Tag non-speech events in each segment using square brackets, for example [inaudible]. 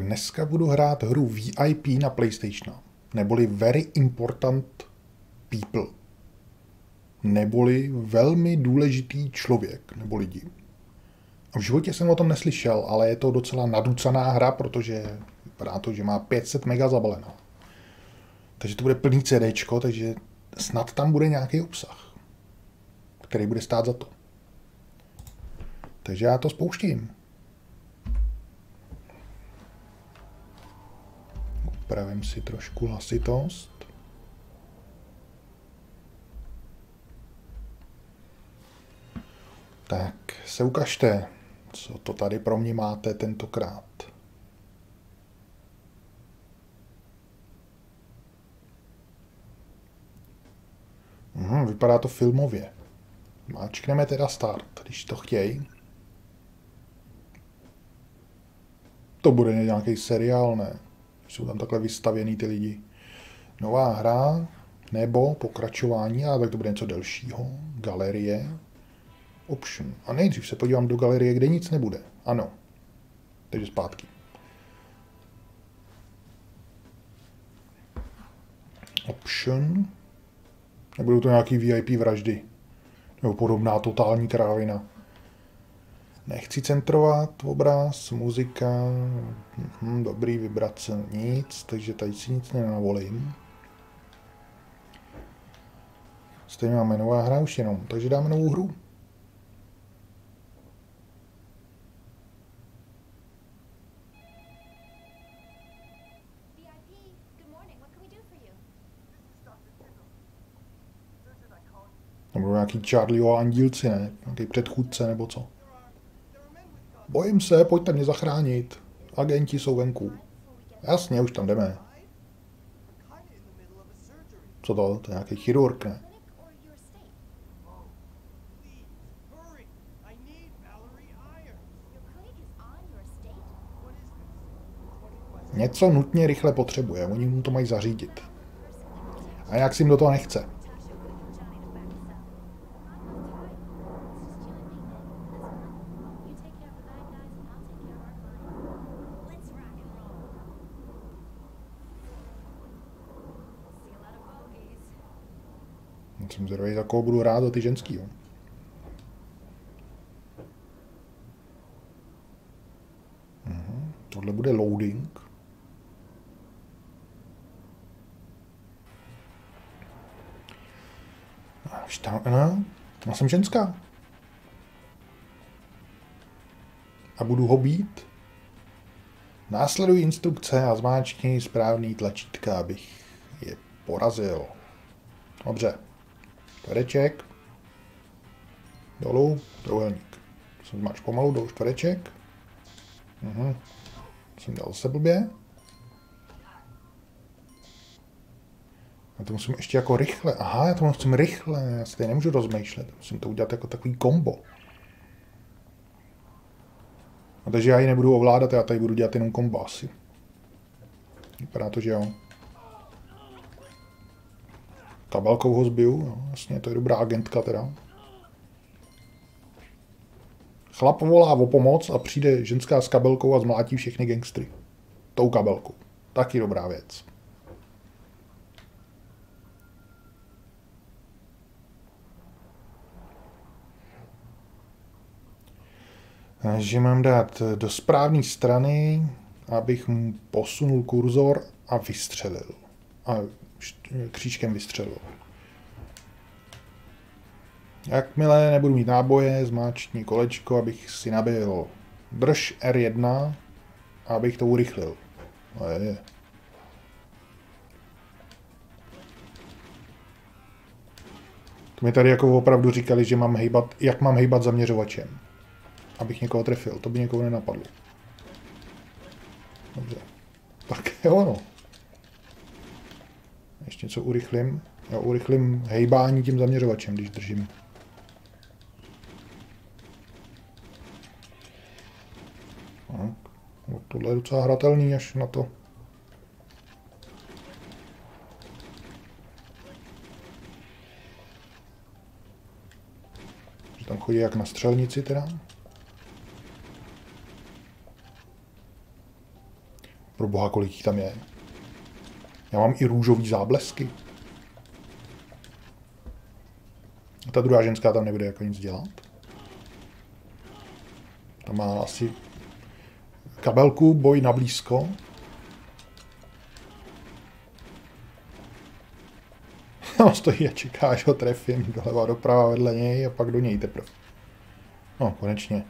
Dneska budu hrát hru VIP na PlayStation, neboli Very Important People, neboli velmi důležitý člověk nebo lidi. V životě jsem o tom neslyšel, ale je to docela naducaná hra, protože vypadá to, že má 500 mega zabaleno. Takže to bude plný CD, takže snad tam bude nějaký obsah, který bude stát za to. Takže já to spouštím. Upravím si trošku hlasitost. Tak se ukažte, co to tady pro mě máte tentokrát. Hmm, vypadá to filmově. Máčkneme teda start, když to chtějí. To bude nějaký seriál, ne? Jsou tam takhle vystavěný ty lidi. Nová hra, nebo pokračování, ale tak to bude něco delšího. Galerie. Option. A nejdřív se podívám do galerie, kde nic nebude. Ano. Takže zpátky. Option. Nebudou to nějaký VIP vraždy. Nebo podobná totální krávina. Nechci centrovat obraz, muzika, hm, dobrý, vibrace, nic, takže tady si nic nenavolím. Stejně máme nová hra už jenom, takže dáme novou hru. Nebo nějaký Charlieho andílci, ne? Nějaký předchůdce nebo co? Bojím se, pojďte mě zachránit. Agenti jsou venku. Jasně, už tam jdeme. Co to? To je nějaký chirurg, ne? Něco nutně rychle potřebuje, oni mu to mají zařídit. A jak si jim do toho nechce. Jsem zvědavý, za koho budu rád, za ty ženský. Jo. Mhm. Tohle bude loading. No, já jsem ženská. A budu ho být. Následují instrukce a zmáčkni správný tlačítka, abych je porazil. Dobře. Čtvereček. Dolů, trouhelník. Jsem máš pomalu do čtvereček. Mhm. Jsem dal se blbě. Já to musím ještě jako rychle. Aha, já to musím rychle. Já si tady nemůžu rozmýšlet. Musím to udělat jako takový kombo. A takže já ji nebudu ovládat, já tady budu dělat jenom kombo asi. Vypadá to, že jo. Kabelkou ho zbiju, no, jasně, to je dobrá agentka teda. Chlap volá o pomoc a přijde ženská s kabelkou a zmlátí všechny gangstry. Tou kabelkou. Taky dobrá věc. Takže mám dát do správné strany, abych mu posunul kurzor a vystřelil. A křížkem vystřelil. Jakmile nebudu mít náboje, zmáčkni kolečko, abych si nabil drž R1, abych to urychlil. Je. To mi tady jako opravdu říkali, že mám hejbat, jak mám hejbat zaměřovačem. Abych někoho trefil, to by někoho nenapadlo. Dobře. Tak [laughs] je ono. Ještě něco urychlím. Já urychlím hejbání tím zaměřovačem, když držím. No, tohle je docela hratelný až na to. Že tam chodí jak na střelnici teda. Pro boha, kolik jich tam je. Já mám i růžový záblesky. A ta druhá ženská tam nebude jako nic dělat. Tam má asi kabelku, boj na blízko. [laughs] No, stojí a čeká, že ho trefím doleva, doprava vedle něj a pak do něj teprve. No, konečně.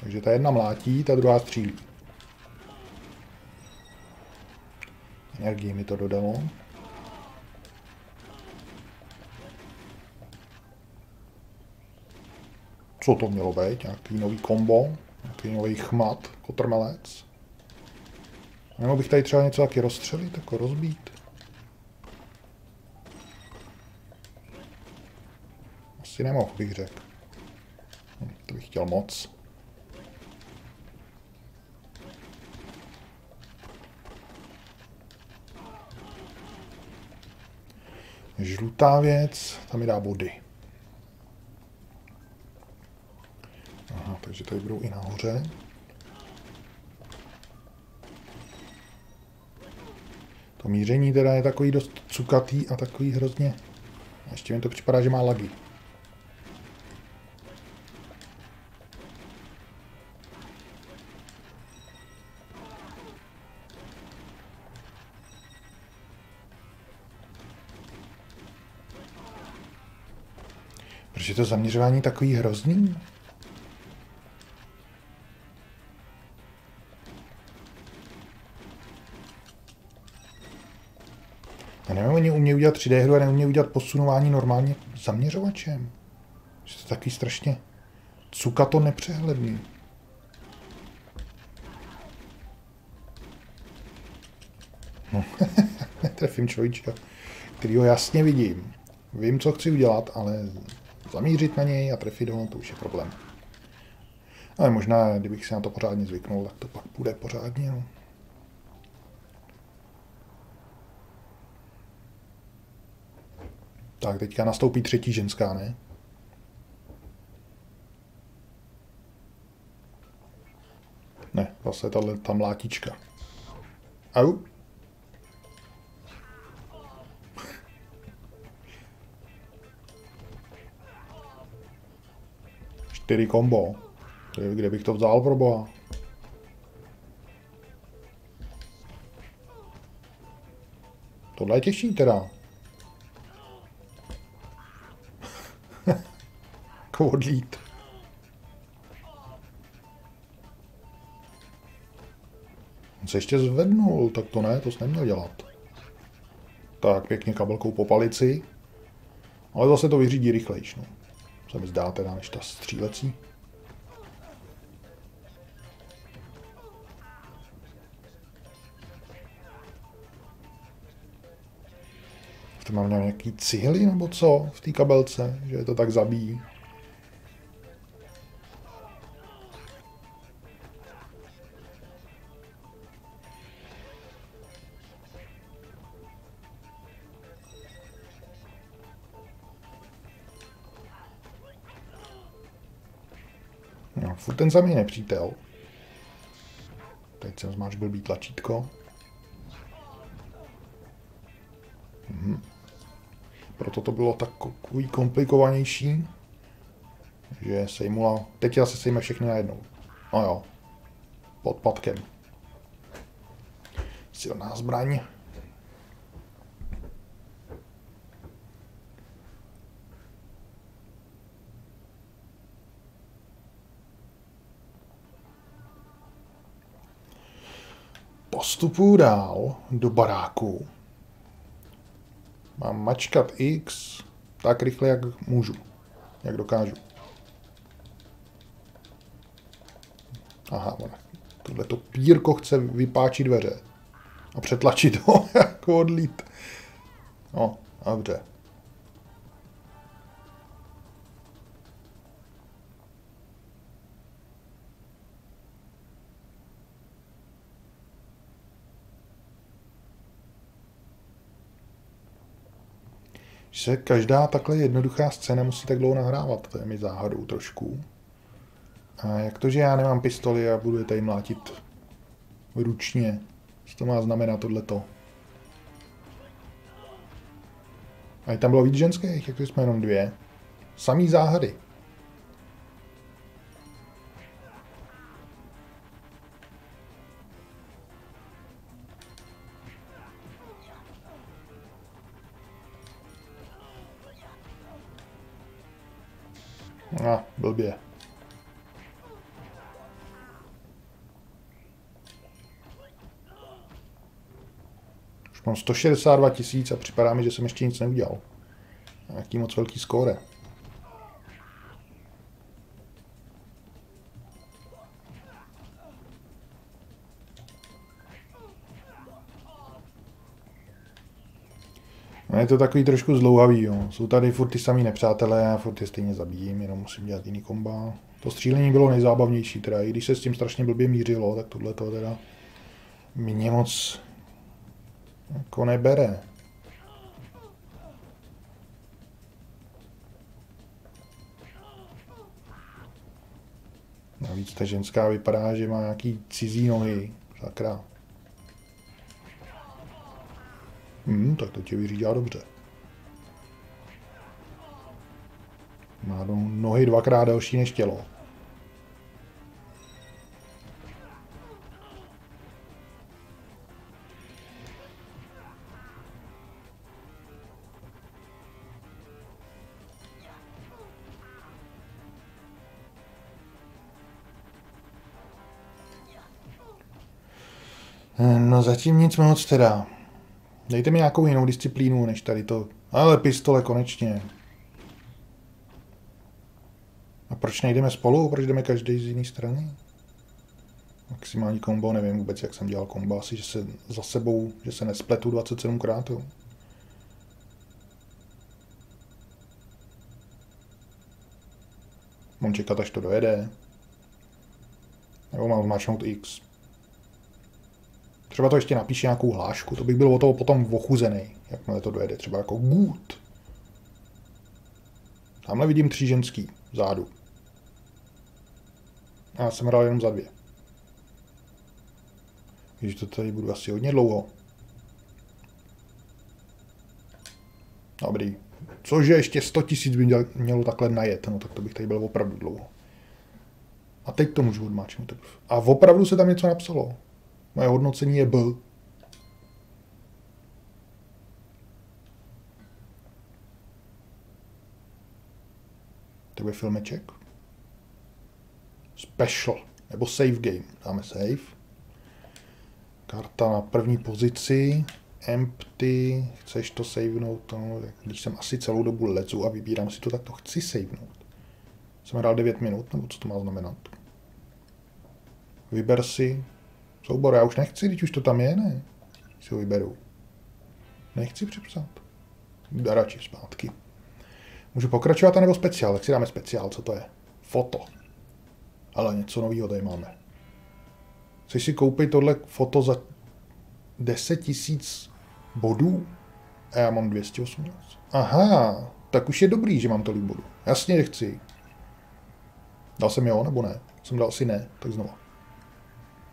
Takže ta jedna mlátí, ta druhá střílí. Energii mi to dodalo. Co to mělo být? Nějaký nový kombo? Nějaký nový chmat? Kotrmelec? Nebo bych tady třeba něco taky rozstřelit, jako rozbít? Asi nemohl, bych řekl. Hm, to bych chtěl moc. Žlutá věc, tam mi dá body. Aha, takže tady budou i nahoře. To míření teda je takový dost cukatý a takový hrozně... Ještě mi to připadá, že má lagy. Proč je to zaměřování takový hrozný? Já nevím, oni umějí udělat 3D hru a neumějí udělat posunování normálně zaměřovačem. Že to taky strašně cuka to nepřehledný. No, [laughs] trefím človíčka, kterýho jasně vidím. Vím, co chci udělat, ale zamířit na něj a trefit ho, to už je problém. Ale možná, kdybych si na to pořádně zvyknul, tak to pak bude pořádně. No. Tak, teďka nastoupí třetí ženská, ne? Ne, zase tahle ta mlátička. Au. Čtyři kombo. Kde bych to vzal pro boha? Tohle je těžší teda. [laughs] Kvodlít. On se ještě zvednul, tak to ne, to jsi neměl dělat. Tak, pěkně kabelkou po palici. Ale zase to vyřídí rychlejš, no. Se mi zdá teda, než ta střílecí. To mám nějaký cihly nebo co v té kabelce, že je to tak zabíjí. Furt ten samý nepřítel. Teď jsem zmáč blbý tlačítko. Mhm. Proto to bylo takový komplikovanější, že sejmula... Teď asi sejme všechny najednou. No jo. Pod patkem. Silná zbraň. Postupuju dál do baráku. Mám mačkat X tak rychle, jak můžu. Jak dokážu. Aha, ona. Tohle to pírko chce vypáčit dveře. A přetlačit ho [laughs] jako odlít. No, dobře. Že každá takhle jednoduchá scéna musí tak dlouho nahrávat. To je mi záhadou trošku. A jak to, že já nemám pistoli a budu je tady mlátit ručně? Co to má znamenat tohleto? A tam bylo víc ženských, jak jsme jenom dvě. Samý záhady. A, ah, blbě. Už mám 162 tisíc a připadá mi, že jsem ještě nic neudělal. Jaký moc velký skóre. No je to takový trošku zlouhavý, jo. Jsou tady furt ty samý nepřátelé a furt je stejně zabijím, jenom musím dělat jiný komba. To střílení bylo nejzábavnější, teda i když se s tím strašně blbě mířilo, tak tohle to teda mě moc jako nebere. Navíc ta ženská vypadá, že má nějaký cizí nohy. Sakra. Hmm, tak to tě vyřídá dobře. Má nohy dvakrát delší než tělo. No zatím nic moc teda. Dejte mi nějakou jinou disciplínu, než tady to. Ale pistole konečně. A proč nejdeme spolu? Proč jdeme každý z jiné strany? Maximální kombo, nevím vůbec, jak jsem dělal kombo. Asi, že se za sebou, že se nespletu 27krát. Mám čekat, až to dojede. Nebo mám zmáčknout X. Třeba to ještě napíše nějakou hlášku, to bych byl o toho potom ochuzený, jakmile to dojede, třeba jako good. Tamhle vidím tři ženský vzadu. A já jsem hrál jenom za dvě. Když to tady budu asi hodně dlouho. Dobrý. Cože ještě 100 tisíc by mělo takhle najet, no tak to bych tady byl opravdu dlouho. A teď to můžu odmáčknout. A opravdu se tam něco napsalo. Moje hodnocení je B. To je filmeček. Special, nebo save game. Dáme save. Karta na první pozici. Empty. Chceš to savenout? No, když jsem asi celou dobu lezu a vybírám si to, tak to chci savenout. Jsem hrál 9 minut, nebo co to má znamenat? Vyber si Soubor, já už nechci, když už to tam je, ne? Si ho vyberu. Nechci přepsat. Radši zpátky. Můžu pokračovat, nebo speciál? Tak si dáme speciál, co to je? Foto. Ale něco nového tady máme. Chceš si koupit tohle foto za 10 tisíc bodů? A já mám 218. Aha, tak už je dobrý, že mám tolik bodů. Jasně, že chci. Dal jsem jo, nebo ne? Jsem dal asi ne, tak znova.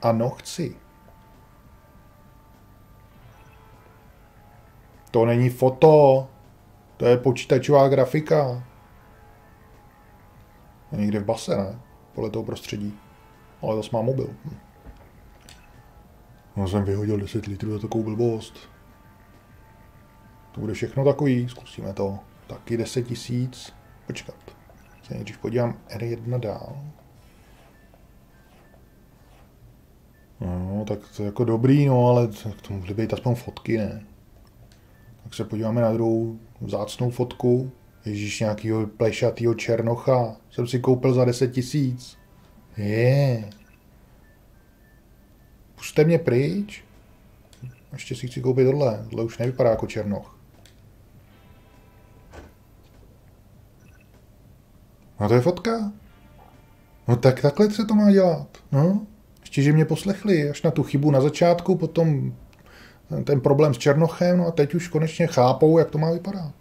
Ano, chci. To není foto. To je počítačová grafika. Je někde v base, ne? Podle toho prostředí. Ale zase má mobil. Hm. No jsem vyhodil 10 litrů za takovou blbost. To bude všechno takový, zkusíme to. Taky 10 tisíc. Počkat. Se nejdřív podívám R1 dál. No, tak to je jako dobrý, no, ale to mohly být aspoň fotky, ne? Tak se podíváme na druhou vzácnou fotku. Ježíš nějakýho plešatýho černocha. Jsem si koupil za 10 tisíc. Je. Puste mě pryč. Ještě si chci koupit tohle. Tohle už nevypadá jako černoch. No to je fotka. No tak takhle se to má dělat. No. Ještě, že mě poslechli až na tu chybu na začátku, potom ten problém s Černochem, no a teď už konečně chápou, jak to má vypadat.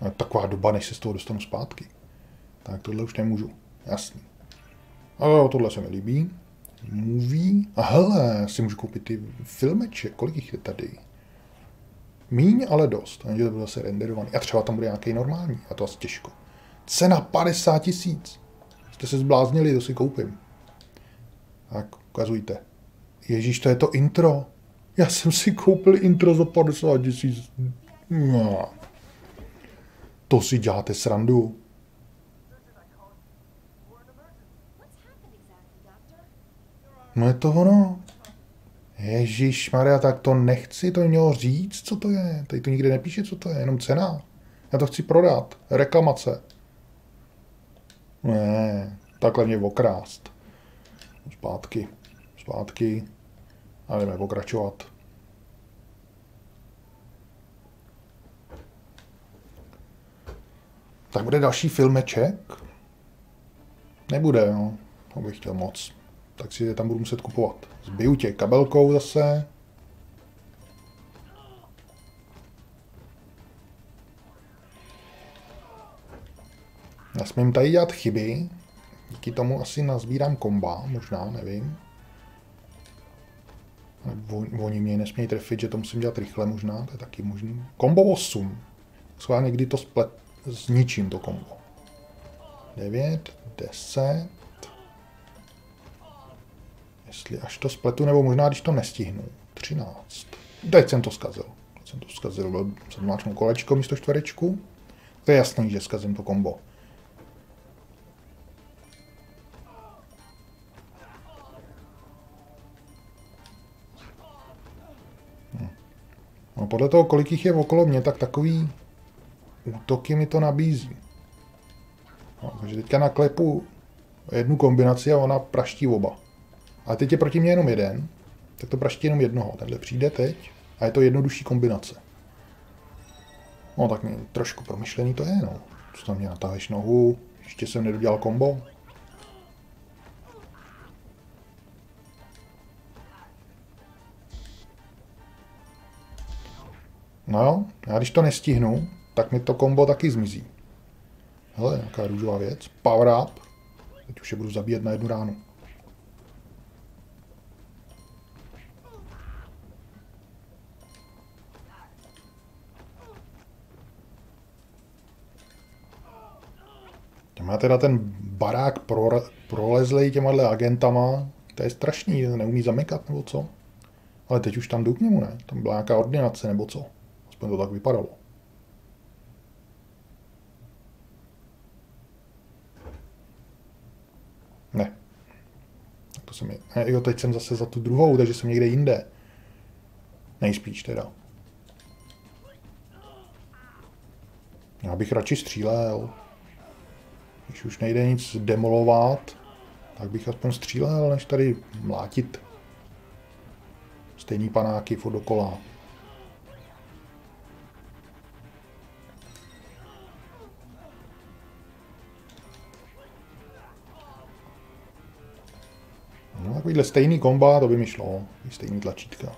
A taková doba, než se z toho dostanu zpátky. Tak tohle už nemůžu. Jasný. Ale tohle se mi líbí. Movie. A hele, si můžu koupit ty filmeče. Kolik jich je tady? Míň, ale dost. A to bude zase renderovaný. A třeba tam bude nějaký normální. A to asi těžko. Cena 50 tisíc. Jste se zbláznili, to si koupím. Tak, ukazujte. Ježíš, to je to intro. Já jsem si koupil intro za 50 tisíc. No. To si děláte srandu. No je to ono. Ježíš Maria, tak to nechci, to mělo říct, co to je. Tady to nikde nepíše, co to je, jenom cena. Já to chci prodat. Reklamace. Ne, takhle mě okrást. Zpátky, zpátky. A jdeme pokračovat. Tak bude další filmeček? Nebude, no. To bych chtěl moc. Tak si je tam budu muset kupovat. Zbiju tě kabelkou zase. Nesmím tady dělat chyby. Díky tomu asi nazbírám komba, možná, nevím. Oni mě nesmějí trefit, že to musím dělat rychle možná, to je taky možný. Kombo 8. Schválně někdy to splet, zničím to kombo. 9, 10. Jestli až to spletu, nebo možná když to nestihnu. 13. Teď jsem to zkazil. Teď jsem to zkazil, jsem máčknul kolečko místo čtverečku. To je jasný, že zkazím to kombo. No, podle toho, kolik jich je okolo mě, tak takový útoky mi to nabízí. No, takže teďka naklepu jednu kombinaci a ona praští oba. Ale teď je proti mě jenom jeden, tak to praští jenom jednoho. Tenhle přijde teď a je to jednodušší kombinace. No tak trošku promyšlený to je, no. Co tam mě natáhneš nohu, ještě jsem nedodělal kombo. No jo, já když to nestihnu, tak mi to kombo taky zmizí. Hele, nějaká růžová věc. Power up. Teď už je budu zabíjet na jednu ránu. Má teda ten barák pro, prolezlej těma agentama, to je strašný, neumí zamykat nebo co. Ale teď už tam jdu k němu, ne? Tam byla nějaká ordinace nebo co. Aspoň to tak vypadalo. Ne. Tak to jsem je... Jo, teď jsem zase za tu druhou, takže jsem někde jinde. Nejspíš teda. Já bych radši střílel. Když už nejde nic demolovat, tak bych aspoň střílel, než tady mlátit stejný panáky furt dokola. No, takovýhle stejný komba, to by mi šlo. Stejný tlačítka.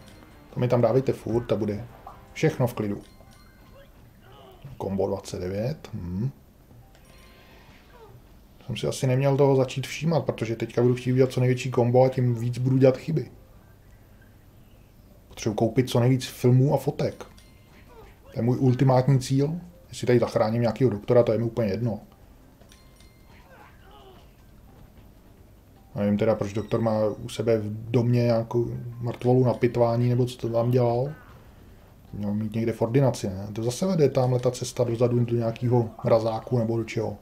To mi tam dávejte furt a bude všechno v klidu. Kombo 29. Hmm jsem si asi neměl toho začít všímat, protože teďka budu chtít udělat co největší kombo a tím víc budu dělat chyby. Potřebuji koupit co nejvíc filmů a fotek. To je můj ultimátní cíl. Jestli tady zachráním nějakého doktora, to je mi úplně jedno. Nevím teda, proč doktor má u sebe v domě nějakou mrtvolu na pitvání, nebo co to tam dělal. Měl mít někde v ordinaci, ne? To zase vede tamhle ta cesta dozadu do nějakého mrazáku nebo do čeho.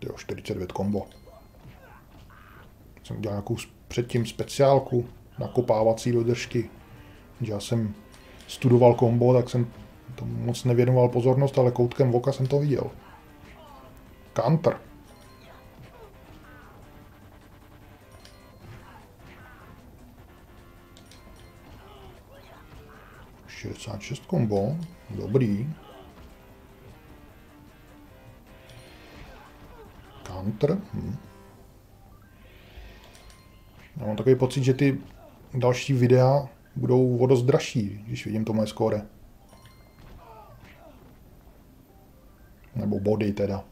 Jo, 49 kombo. Jsem udělal nějakou předtím speciálku, nakopávací do držky. Já jsem studoval kombo, tak jsem to moc nevěnoval pozornost, ale koutkem voka jsem to viděl. Counter. Šedesát šest kombo, dobrý. Hunter. Hm. Já mám takový pocit, že ty další videa budou o dost dražší, když vidím to moje skóre. Nebo body teda.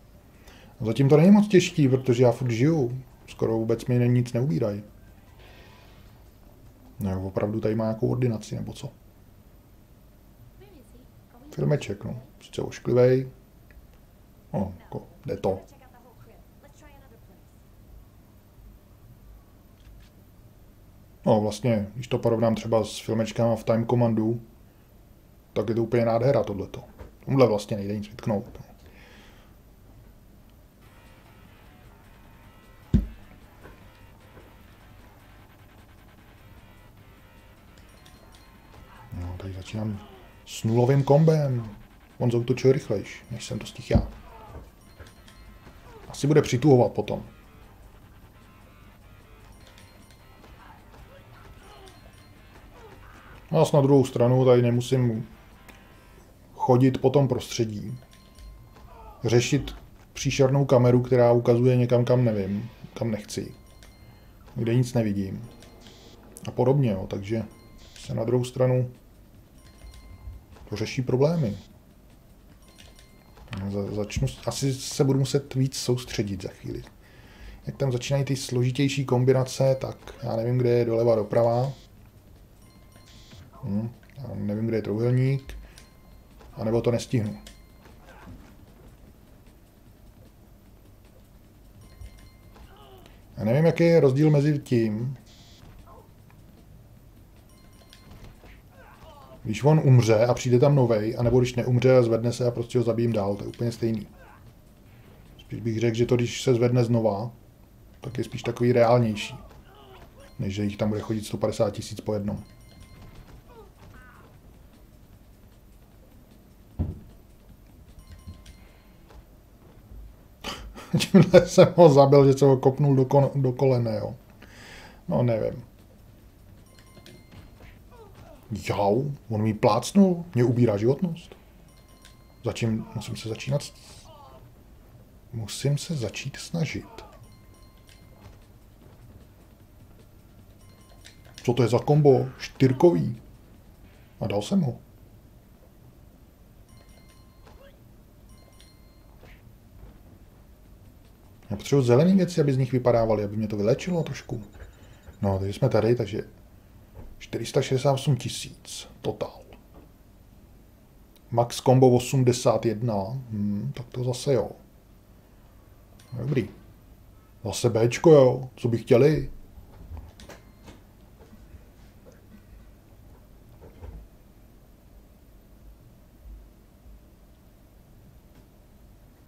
Zatím to není moc těžký, protože já furt žiju. Skoro vůbec mi nic neubírají. No, opravdu tady má nějakou ordinaci, nebo co? Filmeček, no. Sice ošklivej. No, jako, jde to. No vlastně, když to porovnám třeba s filmečkama v Time Commandu, tak je to úplně nádhera tohleto. Tomhle vlastně nejde nic vytknout. No. No, tady začínám s nulovým kombem. On zautočil rychlejš, než jsem to stihl já. Asi bude přituhovat potom. A na druhou stranu tady nemusím chodit po tom prostředí. Řešit příšernou kameru, která ukazuje někam, kam nevím, kam nechci. Kde nic nevidím. A podobně, jo. takže se na druhou stranu to řeší problémy. Za, začnu, asi se budu muset víc soustředit za chvíli. Jak tam začínají ty složitější kombinace, tak já nevím, kde je doleva doprava. Hm, já nevím, kde je trouhelník. A nebo to nestihnu. Já nevím, jaký je rozdíl mezi tím, Když on umře a přijde tam novej, anebo když neumře a zvedne se a prostě ho zabijím dál, to je úplně stejný. Spíš bych řekl, že to, když se zvedne znova, tak je spíš takový reálnější, než že jich tam bude chodit 150 tisíc po jednom. [laughs] Tímhle jsem ho zabil, že jsem ho kopnul do, kon- do kolene, jo. No, nevím. Jau, on mi plácnul, mě ubírá životnost. Začím, musím se začínat... Musím se začít snažit. Co to je za kombo? Štyrkový. A dal jsem ho. Já potřebuji zelený věci, aby z nich vypadávaly, aby mě to vylečilo trošku. No, takže jsme tady, takže 468 tisíc total. Max combo 81, hmm, tak to zase jo. Dobrý. Zase Bčko jo, co by chtěli?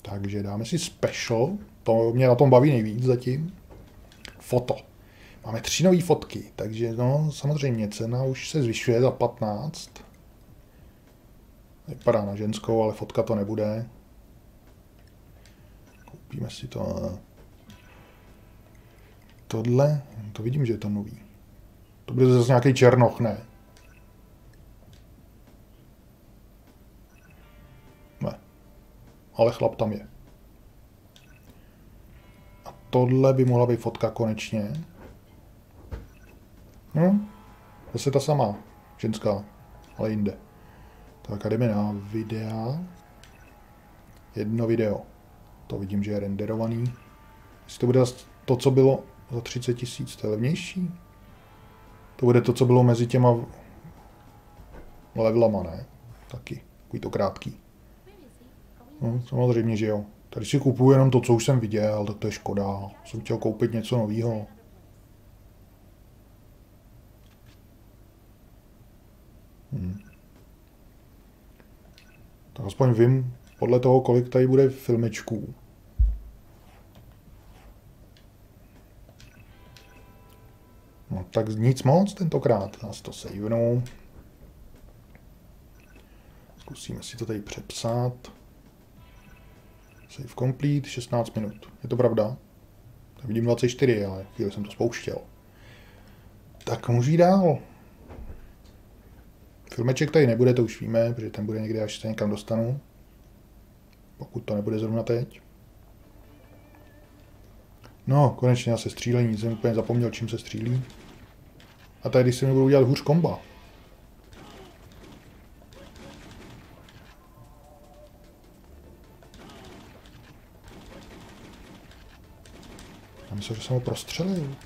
Takže dáme si special, to mě na tom baví nejvíc zatím. Foto. Máme tři nové fotky, takže no, samozřejmě cena už se zvyšuje za 15. Vypadá na ženskou, ale fotka to nebude. Koupíme si to. Tohle, to vidím, že je to nový. To bude zase nějaký černoch, ne? Ne. Ale chlap tam je. A tohle by mohla být fotka konečně. No, zase ta samá, ženská, ale jinde. Tak a jdeme na videa. Jedno video. To vidím, že je renderovaný. Jestli to bude to, co bylo za 30 tisíc, to je levnější? To bude to, co bylo mezi těma levelama, ne? Taky. Takový to krátký. No, samozřejmě, že jo. Tady si kupuju jenom to, co už jsem viděl, tak to je škoda. Jsem chtěl koupit něco nového. Hmm. Tak aspoň vím podle toho, kolik tady bude filmečků. No tak nic moc tentokrát. Nás to savenu. Zkusíme si to tady přepsat. Save complete, 16 minut. Je to pravda? Tak vidím 24, ale chvíli jsem to spouštěl. Tak můžu jít dál. Filmeček tady nebude, to už víme, protože ten bude někde, až se někam dostanu. Pokud to nebude zrovna teď. No, konečně já se střílení, jsem úplně zapomněl, čím se střílí. A tady si mi budou dělat hůř komba. Já myslím, že jsem ho prostřelil.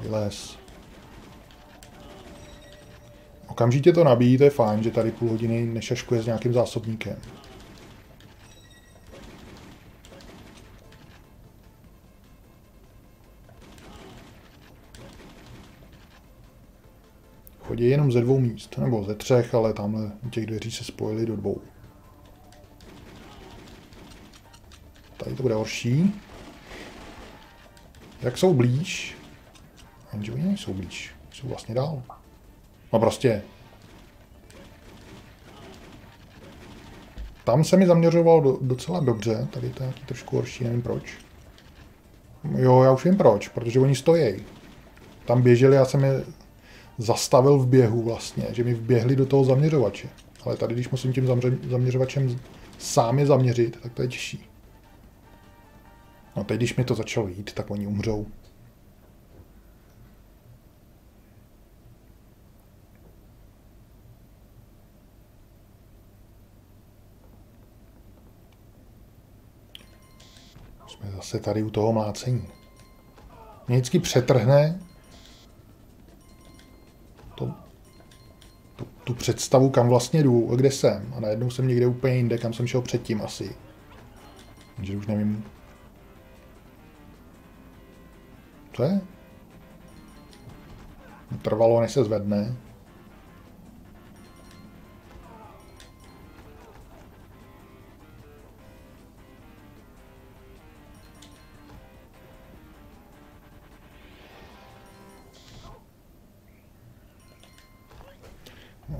Vylez. Okamžitě to nabíjí, to je fajn, že tady půl hodiny nešaškuje s nějakým zásobníkem. Chodí jenom ze dvou míst, nebo ze třech, ale tamhle těch dveří se spojily do dvou. Tady to bude horší. Jak jsou blíž? Jenže oni nejsou blíž, jsou vlastně dál. No prostě. Tam se mi zaměřoval do, docela dobře, tady to je nějaký trošku horší, nevím proč. Jo, já už vím proč, protože oni stojí. Tam běželi, já jsem je zastavil v běhu vlastně, že mi vběhli do toho zaměřovače. Ale tady, když musím tím zaměřovačem sám je zaměřit, tak to je těžší. No teď, když mi to začalo jít, tak oni umřou. Jsme zase tady u toho mlácení. Mě vždycky přetrhne to, tu, tu představu, kam vlastně jdu a kde jsem. A najednou jsem někde úplně jinde, kam jsem šel předtím asi. Takže už nevím. Co je? Trvalo, než se zvedne.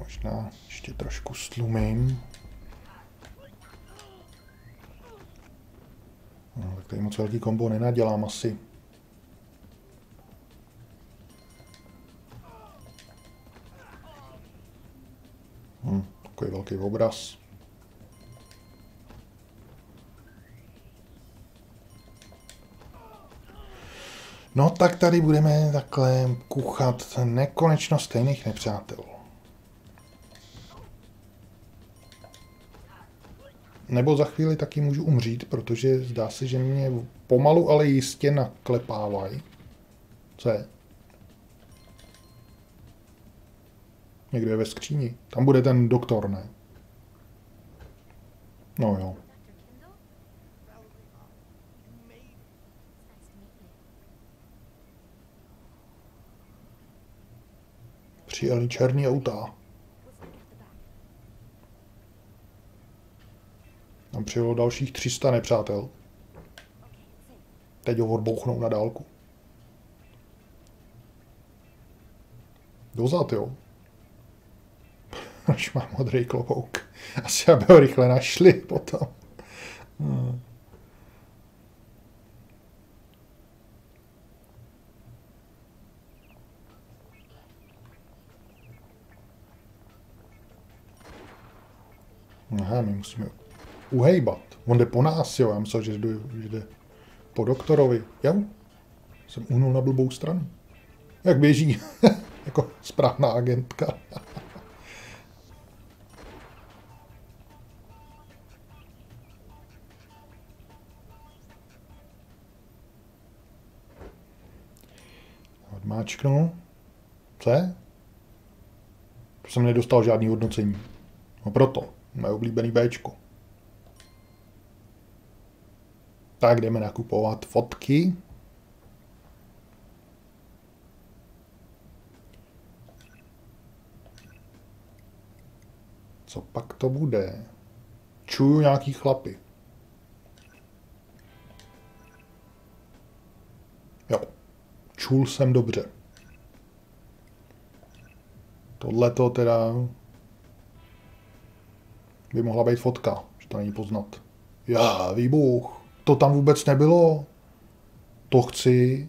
Možná ještě trošku stlumím. No, tak tady moc velký kombo nenadělám asi. Hm, takový velký obraz. No tak tady budeme takhle kuchat nekonečno stejných nepřátel. Nebo za chvíli taky můžu umřít, protože zdá se, že mě pomalu, ale jistě naklepávají. Co je? Někdo je ve skříni. Tam bude ten doktor, ne? No jo. Přijeli černý auta. Tam přijelo dalších 300 nepřátel. Teď ho odbouchnou na dálku. Dozad, jo. [laughs] Až má modrý klobouk. Asi aby ho rychle našli potom. Hmm. Aha, my musíme uhejbat. On jde po nás, jo. Já myslel, že jde, že jde po doktorovi. Jo? Jsem uhnul na blbou stranu. Jak běží. [laughs] jako správná agentka. [laughs] Odmáčknu. Co? To jsem nedostal žádný hodnocení. No proto. Moje oblíbený Bčko. Tak jdeme nakupovat fotky. Co pak to bude? Čuju nějaký chlapy. Jo, čul jsem dobře. Tohle to teda by mohla být fotka, že to není poznat. Já, výbuch to tam vůbec nebylo. To chci.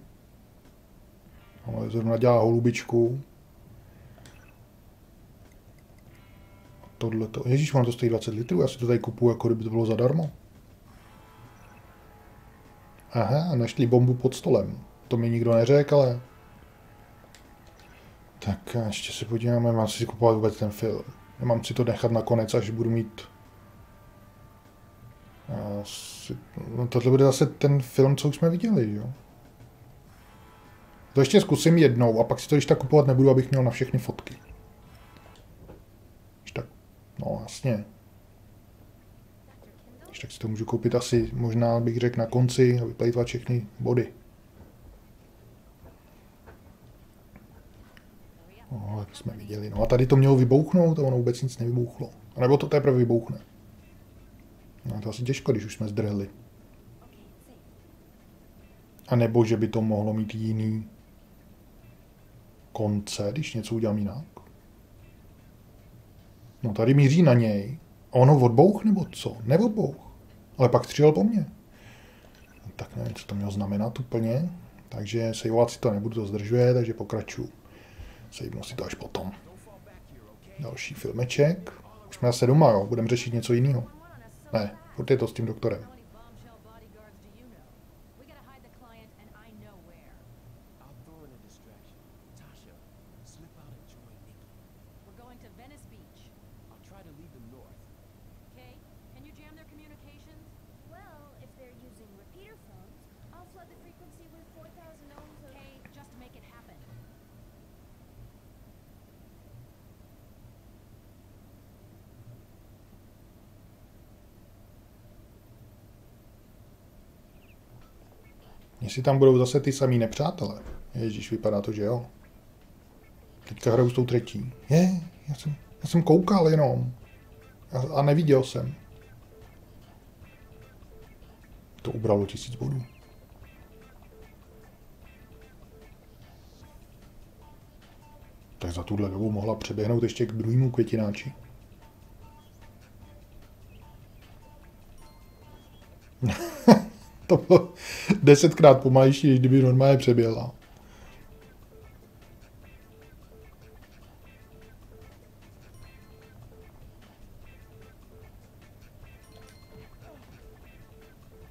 Ale zrovna dělá holubičku. Tohle to. Ježíš, mám to stojí 20 litrů, já si to tady kupuju, jako kdyby to bylo zadarmo. Aha, našli bombu pod stolem. To mi nikdo neřekl, ale... Tak ještě se podíváme, mám si kupovat vůbec ten film. Nemám si to nechat nakonec, až budu mít... Asi... No tohle bude zase ten film, co už jsme viděli, jo? To ještě zkusím jednou a pak si to když tak kupovat nebudu, abych měl na všechny fotky. Když tak, no jasně. Když tak si to můžu koupit asi, možná bych řekl na konci a vyplejtvat všechny body. No, jak jsme viděli. No a tady to mělo vybouchnout a ono vůbec nic nevybouchlo. A nebo to teprve vybouchne. No to asi těžko, když už jsme zdrhli. A nebo, že by to mohlo mít jiný konce, když něco udělám jinak. No tady míří na něj. A ono odbouch nebo co? Neodbouch. Ale pak střílel po mně. No, tak nevím, co to mělo znamenat úplně. Takže sejvovat si to nebudu, to zdržuje, takže pokračuju. Sejvnu si to až potom. Další filmeček. Už jsme zase doma, jo. Budeme řešit něco jiného. Ne, furt je to s tím doktorem. Jestli tam budou zase ty samý nepřátelé. Ježíš, vypadá to, že jo. Teďka hraju s tou třetí. Je, já jsem, já jsem koukal jenom. A, a neviděl jsem. To ubralo tisíc bodů. Tak za tuhle dobu mohla přeběhnout ještě k druhému květináči. To bylo desetkrát pomalejší, než kdyby normálně přeběhla.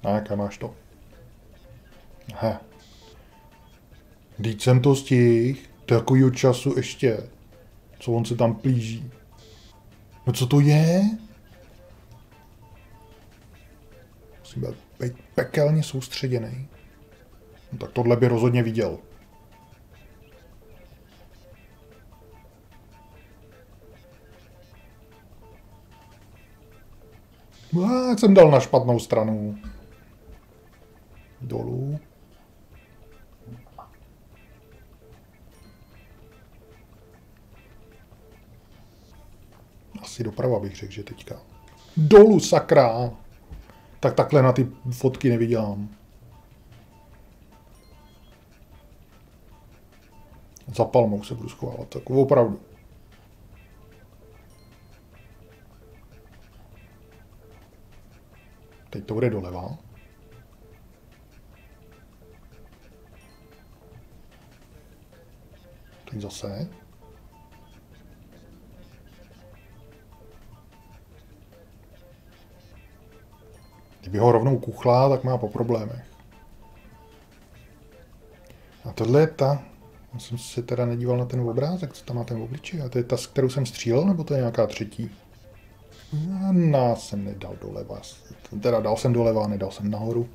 A jaká máš to? He. Když jsem to stihl, takovýho času ještě. Co on se tam plíží? No co to je? Musím být pekelně soustředěný. No, tak tohle by rozhodně viděl. No, jak jsem dal na špatnou stranu. Dolů. Asi doprava bych řekl, že teďka. Dolů, sakra! Tak takhle na ty fotky nevydělám. Za palmou se budu schovávat, tak opravdu. Teď to bude doleva. Teď zase. Kdyby ho rovnou kuchla, tak má po problémech. A tohle je ta... Já jsem se teda nedíval na ten obrázek, co tam má ten obličej. A to je ta, s kterou jsem střílel, nebo to je nějaká třetí? Já no, jsem nedal doleva. Teda dal jsem doleva, nedal jsem nahoru.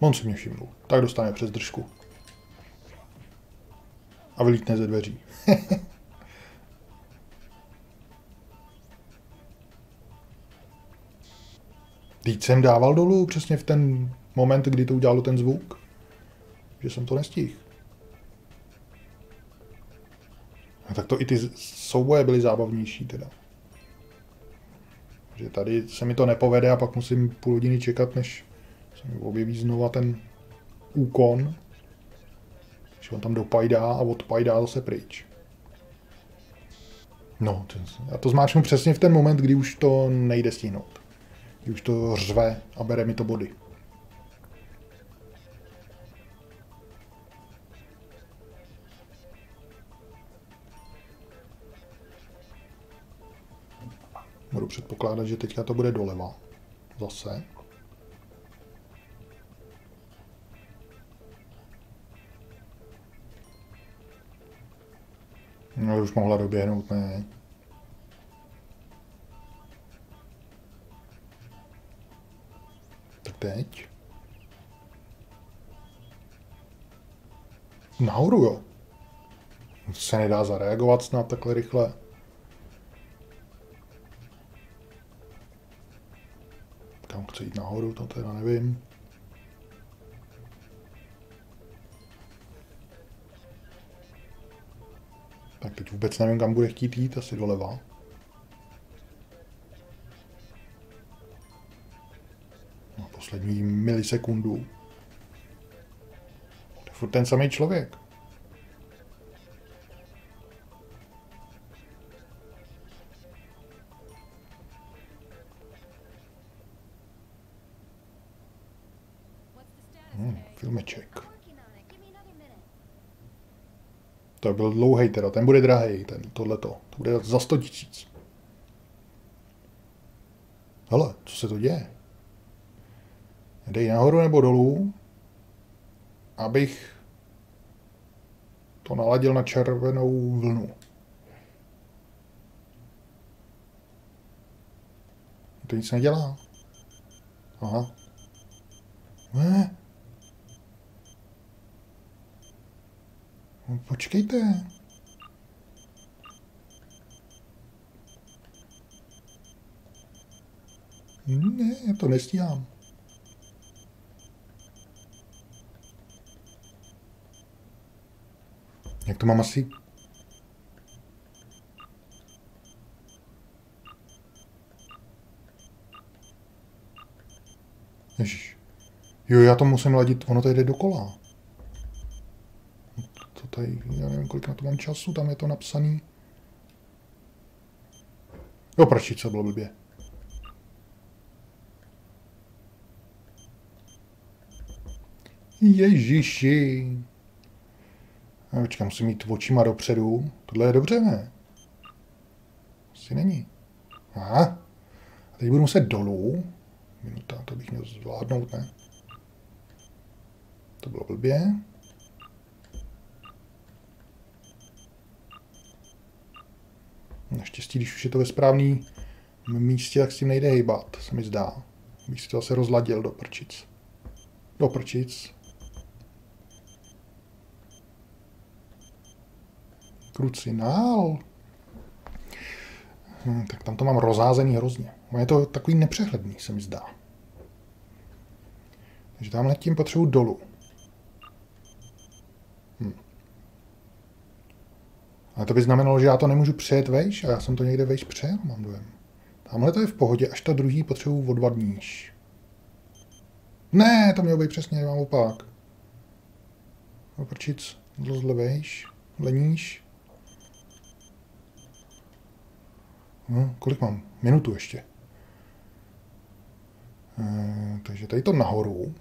On si mě všimnul. Tak dostane přes držku a vylítne ze dveří. [laughs] Teď jsem dával dolů přesně v ten moment, kdy to udělalo ten zvuk, že jsem to nestihl. A tak to i ty souboje byly zábavnější teda. Že tady se mi to nepovede a pak musím půl hodiny čekat, než se mi objeví znova ten úkon, že on tam dopajdá a odpajdá zase pryč. No, já to zmáčknu přesně v ten moment, kdy už to nejde stihnout. Kdy už to řve a bere mi to body. Budu předpokládat, že teďka to bude doleva. Zase. No, už mohla doběhnout, ne. Tak teď. Nahoru, jo. Se nedá zareagovat snad takhle rychle. Kam chce jít nahoru, to teda nevím. Tak teď vůbec nevím, kam bude chtít jít, asi doleva. No, poslední milisekundu. To je furt ten samý člověk. Hmm, filmeček. To byl dlouhý teda, ten bude drahý, ten, tohleto. To bude za 100 tisíc. Hele, co se to děje? Dej nahoru nebo dolů, abych to naladil na červenou vlnu. To nic nedělá. Aha. Ne, počkejte. Ne, já to nestíhám. Jak to mám asi? Ježiš. Jo, já to musím ladit, ono to jde dokola tady, já nevím, kolik na to mám času, tam je to napsaný. Jo, co bylo blbě. Ježiši. Já počkám, musím mít očima dopředu. Tohle je dobře, ne? Asi není. Aha. A teď budu muset dolů. Minuta, to bych měl zvládnout, ne? To bylo blbě. Naštěstí, když už je to ve správný místě, tak s tím nejde hejbat, se mi zdá. Bych si to zase rozladil do prčic. Do prčic. Krucinál. Hm, tak tam to mám rozázený hrozně. je to takový nepřehledný, se mi zdá. Takže tamhle tím potřebuji dolů. Ale to by znamenalo, že já to nemůžu přejet vejš a já jsem to někde vejš přejel, mám dojem. Tamhle to je v pohodě, až ta druhý potřebuji odvad níž. Ne, to mělo být přesně, mám opak. Oprčic, zle vejš, níž. No, kolik mám? Minutu ještě. E, takže tady to nahoru.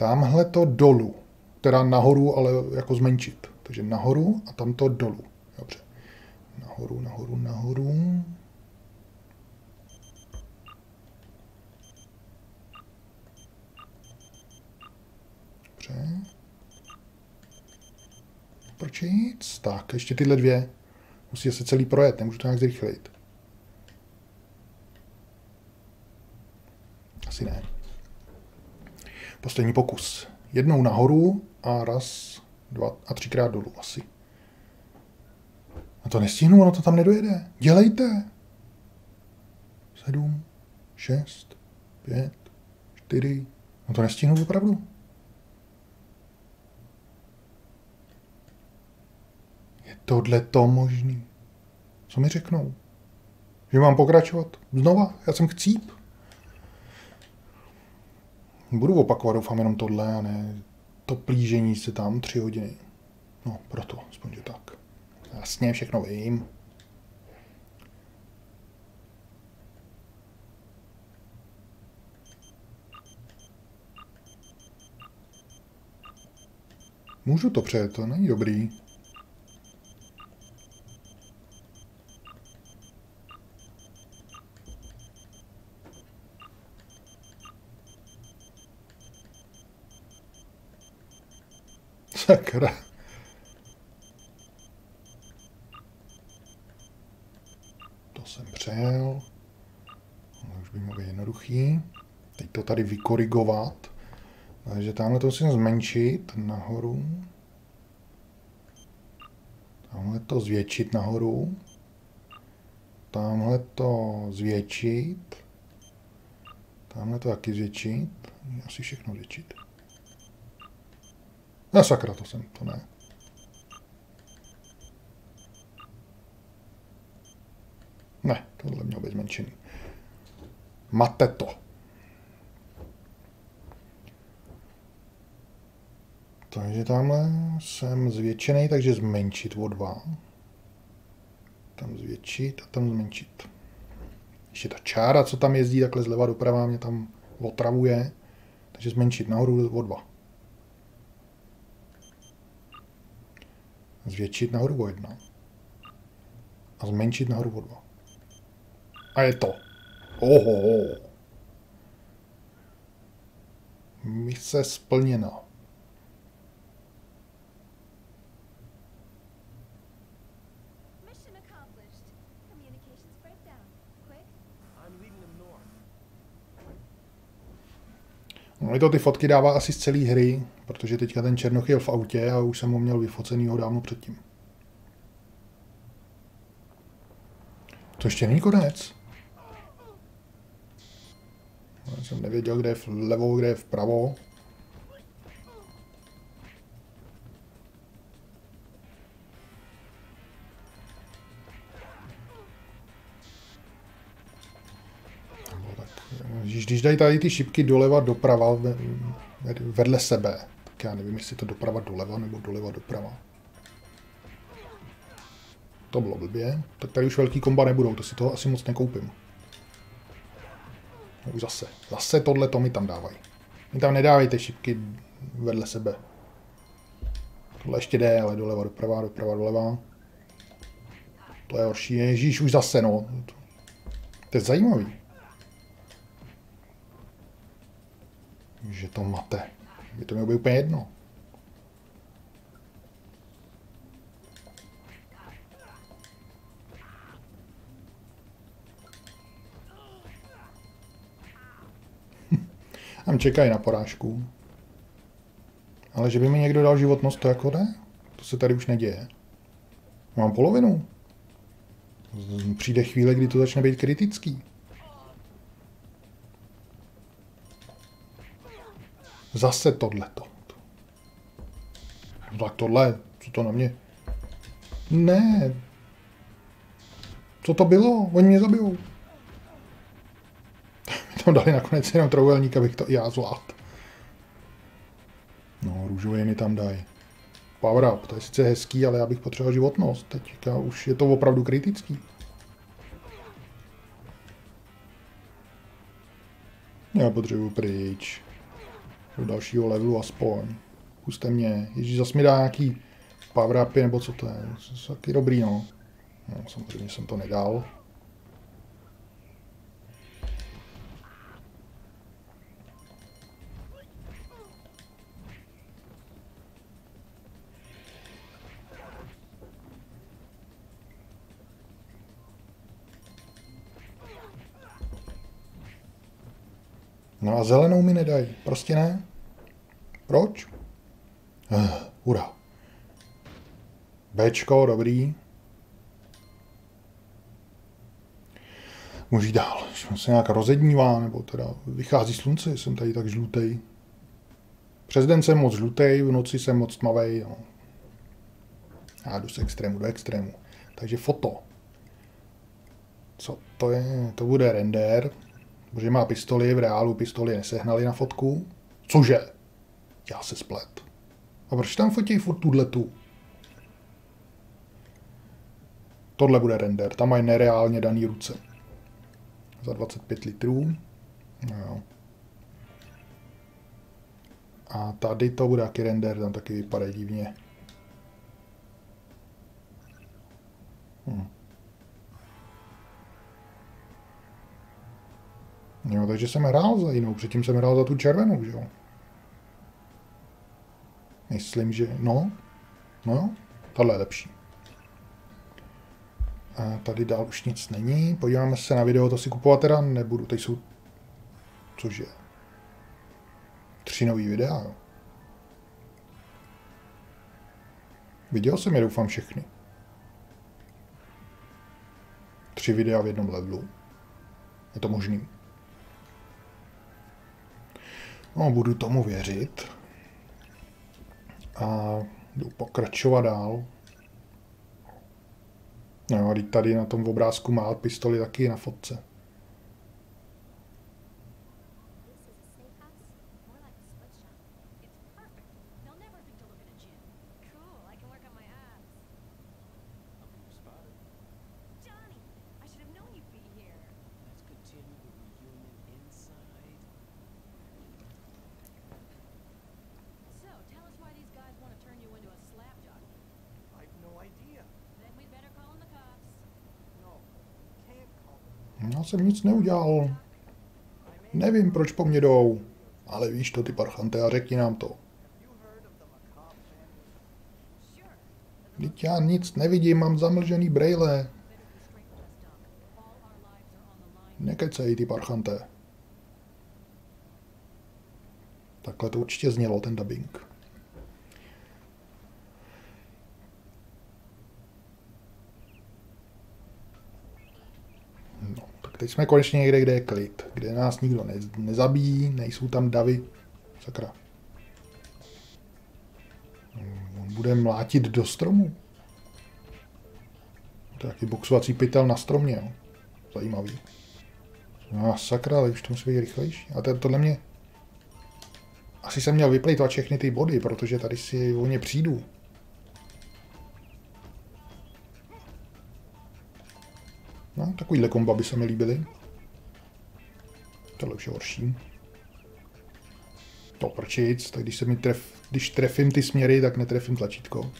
Tamhle to dolů. Teda nahoru, ale jako zmenšit. Takže nahoru a tamto dolů. Dobře. Nahoru, nahoru, nahoru. Dobře. Proč nic? Tak, ještě tyhle dvě. Musí se celý projet, nemůžu to nějak zrychlit. Asi ne. Poslední pokus. Jednou nahoru a raz, dva a třikrát dolů asi. A to nestihnu, ono to tam nedojede. Dělejte. Sedm, šest, pět, čtyři. No to nestihnu opravdu. Je tohle to možný? Co mi řeknou? Že mám pokračovat? Znova? Já jsem chcíp. Budu opakovat, doufám, jenom tohle a ne to plížení se tam tři hodiny. No, proto, aspoň, že tak. Jasně, všechno vím. Můžu to přejet, to není dobrý. Sakra. To jsem přejel. Ale už by měl být jednoduchý. Teď to tady vykorigovat. Takže tamhle to musím zmenšit nahoru. Tamhle to zvětšit nahoru. Tamhle to zvětšit. Tamhle to taky zvětšit. Asi všechno zvětšit. Na sakra, to jsem, to ne. Ne, tohle mělo být zmenšený. Mate to. Takže tamhle jsem zvětšený, takže zmenšit o dva. Tam zvětšit a tam zmenšit. Ještě ta čára, co tam jezdí takhle zleva doprava, mě tam otravuje. Takže zmenšit nahoru o dva. Zvětšit nahoru o jedna. A zmenšit nahoru o dva. A je to. Oho. Mise splněna. No, to ty fotky dává asi z celé hry, protože teďka ten Černoch jel v autě a už jsem ho měl vyfocenýho dávno předtím. To ještě není konec. Já jsem nevěděl, kde je vlevo, kde je vpravo. Když, dají tady ty šipky doleva, doprava, ve- ve- vedle sebe, tak já nevím, jestli to doprava doleva nebo doleva doprava. To bylo blbě. Tak tady už velký komba nebudou, to si toho asi moc nekoupím. No už zase. Zase tohle to mi tam dávají. Mi tam nedávejte šipky vedle sebe. Tohle ještě jde, ale doleva, doprava, doprava, doleva. To je horší. Ježíš, už zase, no. To je zajímavý. Že to mate. By to mělo být úplně jedno. Tam čekají na porážku. Ale že by mi někdo dal životnost, to jako ne. To se tady už neděje. Mám polovinu. Přijde chvíle, kdy to začne být kritický. Zase tohleto. Tak tohle, co to na mě? Ne. Co to bylo? Oni mě zabijou. Mi [laughs] tam dali nakonec jenom trouhelník, abych to i já zvládl. No, růžový mi tam dají. Power up, to je sice hezký, ale já bych potřeboval životnost. Teďka už je to opravdu kritický. Já potřebuji pryč. Do dalšího levelu aspoň. Puste mě. Ježíš, zase mi dá nějaký power upy, nebo co to je. Taky dobrý, no. No, samozřejmě jsem to nedal. No a zelenou mi nedají. Prostě ne. Proč? Uh, hurá. Bčko, dobrý. Můžu jít dál. Že se nějak rozednívá, nebo teda vychází slunce, jsem tady tak žlutej. Přes den jsem moc žlutej, v noci jsem moc tmavej. No. Já jdu z extrému do extrému. Takže foto. Co to je? To bude render. Protože má pistoli, v reálu pistoli nesehnali na fotku. Cože? Já se splet. A proč tam fotí furt tuhletu? Tohle bude render. Tam mají nereálně daný ruce. Za 25 litrů. No jo. A tady to bude taky render, tam taky vypadá divně. Hm. Jo, takže jsem hrál za jinou, předtím jsem hrál za tu červenou, že jo. Myslím, že... No. No jo. Tohle je lepší. A tady dál už nic není. Podíváme se na video, to si kupovat teda nebudu. Tady jsou... Cože? Tři nový videa, jo. Viděl jsem je, doufám, všechny. Tři videa v jednom levelu. Je to možný? No, budu tomu věřit. A jdu pokračovat dál. No, tady na tom obrázku má pistoli taky na fotce. Jsem nic neudělal. Nevím, proč po mně jdou. Ale víš to, ty parchante, a řekni nám to. Vždyť já nic nevidím, mám zamlžený brejle. Nekecej, ty parchante. Takhle to určitě znělo, ten dubbing. No, tak teď jsme konečně někde, kde je klid. Kde nás nikdo ne, nezabíjí, nejsou tam davy. Sakra. On bude mlátit do stromu. To je taky boxovací pytel na stromě, jo. Zajímavý. No sakra, ale už to musí být rychlejší. A to, tohle mě... Asi jsem měl vyplejtovat všechny ty body, protože tady si o ně přijdu. No, takovýhle komba by se mi líbily. Tohle už je horší. To prčic, tak když se mi tref, když trefím ty směry, tak netrefím tlačítko.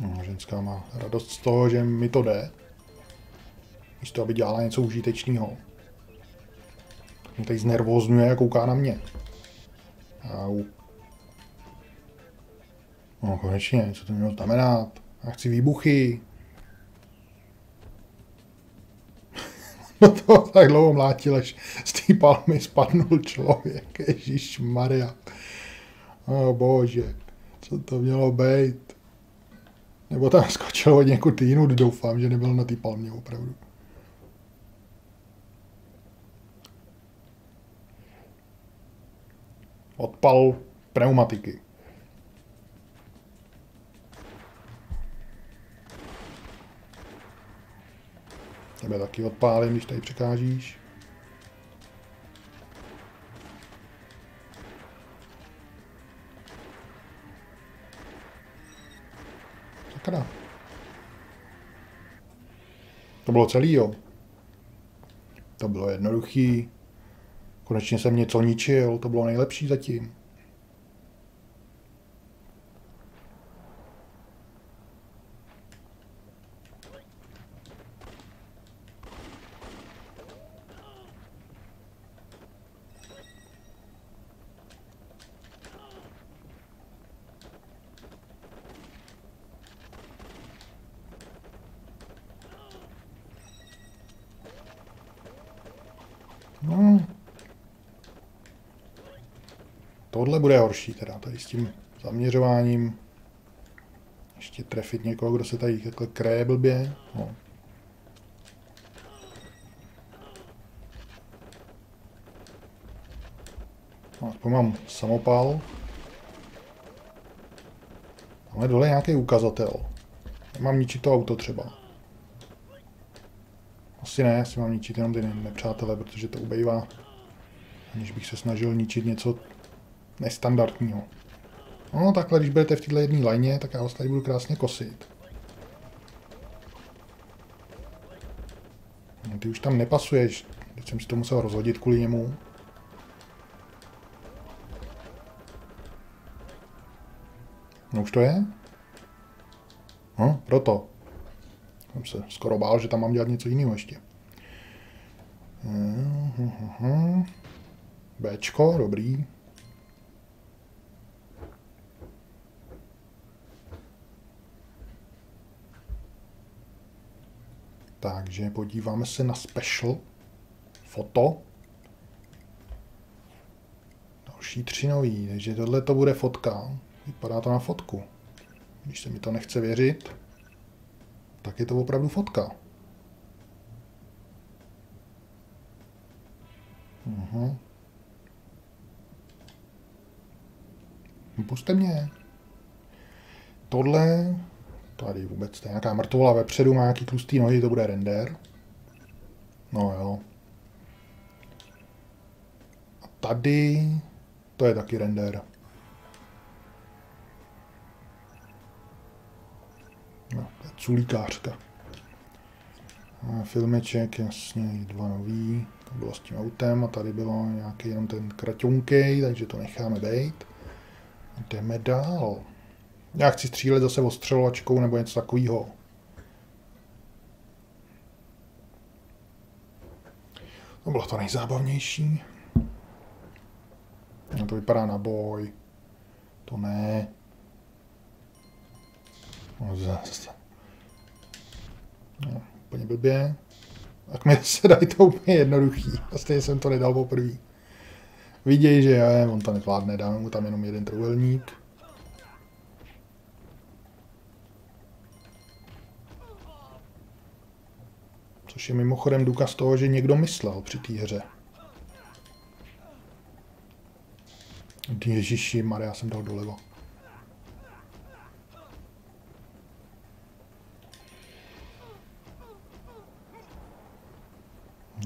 No, ženská má radost z toho, že mi to jde. Místo, aby dělala něco užitečného. Mě tady znervozňuje a kouká na mě. Au. No konečně, co to mělo znamenat? Já chci výbuchy. [laughs] no to tak dlouho mlátil, až z té palmy spadnul člověk. Ježíš Maria. O bože, co to mělo být? Nebo tam skočil od někud jinut, doufám, že nebyl na té palmě opravdu. Odpal pneumatiky. Tebe taky odpálím, když tady překážíš. Sakra. To bylo celý, jo. To bylo jednoduchý. Konečně jsem něco ničil, to bylo nejlepší zatím. No. Tohle bude horší teda, tady s tím zaměřováním. Ještě trefit někoho, kdo se tady takhle kreje blbě. No. No, aspoň mám samopal. Tamhle dole nějaký ukazatel. Nemám ničit to auto třeba. Asi ne, asi mám ničit jenom ty ne- nepřátelé, protože to ubejvá. Aniž bych se snažil ničit něco nestandardního. No takhle, když budete v této jedné lajně, tak já vás tady budu krásně kosit. No, ty už tam nepasuješ. Teď jsem si to musel rozhodit kvůli němu. No už to je? No, proto. Jsem se skoro bál, že tam mám dělat něco jiného ještě. Mhm. Bčko, dobrý. Takže podíváme se na special. Foto. Další tři nový, takže tohle to bude fotka. Vypadá to na fotku. Když se mi to nechce věřit, tak je to opravdu fotka. Mhm. Puste mě. Tohle, tady vůbec, to je nějaká mrtvola vepředu, má nějaký tlustý nohy, to bude render. No jo. A tady, to je taky render. No, to je culíkářka. A filmeček, jasně, dva nový. To bylo s tím autem a tady bylo nějaký jenom ten kraťunkej, takže to necháme být. Jdeme dál. Já chci střílet zase ostřelovačkou nebo něco takového. To bylo to nejzábavnější. No to vypadá na boj. To ne. No, zase. No, úplně blbě. Tak mi se dají to úplně jednoduchý. A stejně jsem to nedal poprvé. Viděj, že je, on to nezvládne, dám mu tam jenom jeden trouhelník. Což je mimochodem důkaz toho, že někdo myslel při té hře. Ježiši, Maria, jsem dal doleva.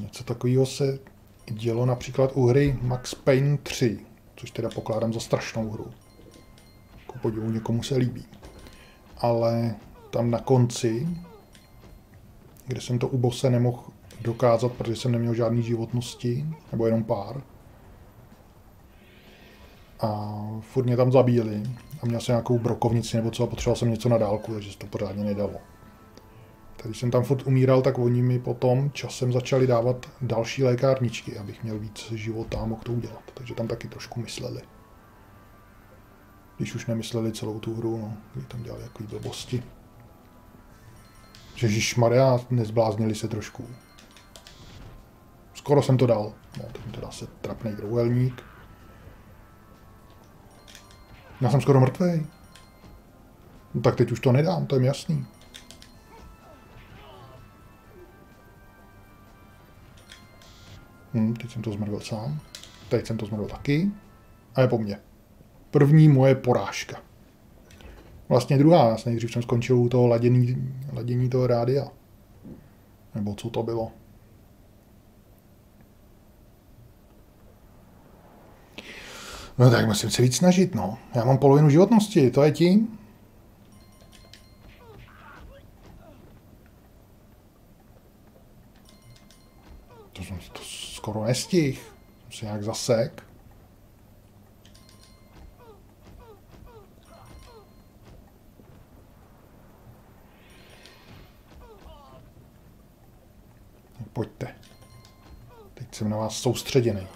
Něco takového se dělo například u hry Max Payne 3, což teda pokládám za strašnou hru. Jako podivu někomu se líbí. Ale tam na konci, kde jsem to u bose nemohl dokázat, protože jsem neměl žádný životnosti, nebo jenom pár. A furt mě tam zabíjeli. A měl jsem nějakou brokovnici nebo co a potřeboval jsem něco na dálku, takže se to pořádně nedalo. Tak když jsem tam furt umíral, tak oni mi potom časem začali dávat další lékárničky, abych měl víc života a mohl to udělat. Takže tam taky trošku mysleli. Když už nemysleli celou tu hru, no, když tam dělali jaký blbosti. Ježíš Maria, nezbláznili se trošku. Skoro jsem to dal. No, teď mi to dá se trapný trouhelník. Já jsem skoro mrtvý. No, tak teď už to nedám, to je jasný. Hm, teď jsem to zmrvil sám. Teď jsem to zmrvil taky. A je po mně. První moje porážka. Vlastně druhá, já nejdřív jsem skončil u toho ladění, ladění toho rádia. Nebo co to bylo. No tak musím se víc snažit, no. Já mám polovinu životnosti, to je tím. To jsem to skoro nestihl. Jsem se nějak zasek. Pojďte. Teď jsem na vás soustředěný.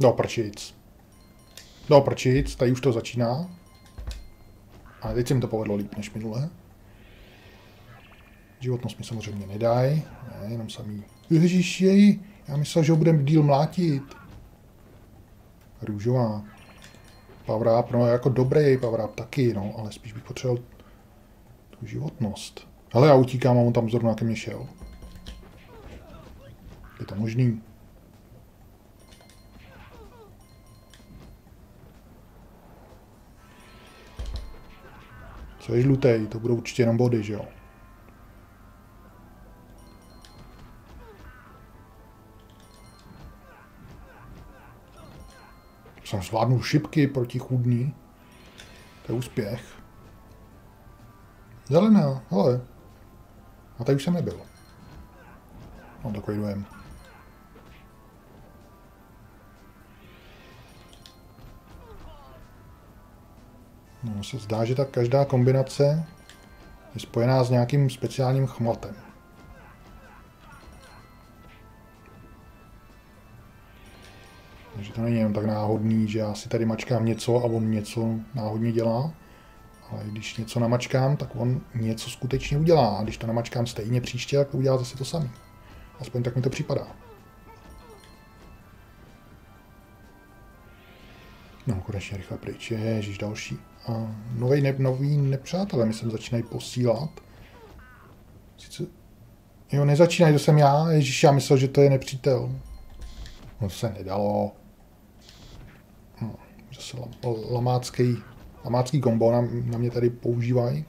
Do prčic. Do prčic, tady už to začíná. A teď se mi to povedlo líp než minule. Životnost mi samozřejmě nedají, ne, jenom samý. Ježíš, jej, já myslel, že ho budeme díl mlátit. Růžová. Up, no jako dobrý up taky, no, ale spíš bych potřeboval tu životnost. Ale já utíkám a on tam zrovna ke mně šel. Je to možný? Co je žlutej? To budou určitě jenom body, že jo? Jsem zvládnul šipky protichůdný. To je úspěch. Zelená, hele. A tady už jsem nebyl. Mám takový dojem. No, se zdá, že ta každá kombinace je spojená s nějakým speciálním chmatem. Takže to není jenom tak náhodný, že já si tady mačkám něco a on něco náhodně dělá. Ale když něco namačkám, tak on něco skutečně udělá. A když to namačkám stejně příště, tak udělá zase to samé. Aspoň tak mi to připadá. No, konečně rychle pryč. Ježíš, další. A nový, ne, nový nepřátelé mi sem začínají posílat. Sice... Jo, nezačínají, to jsem já. Ježíš, já myslel, že to je nepřítel. No, to se nedalo. No, zase lam, lamácký, lamácký kombo na, na mě tady používají.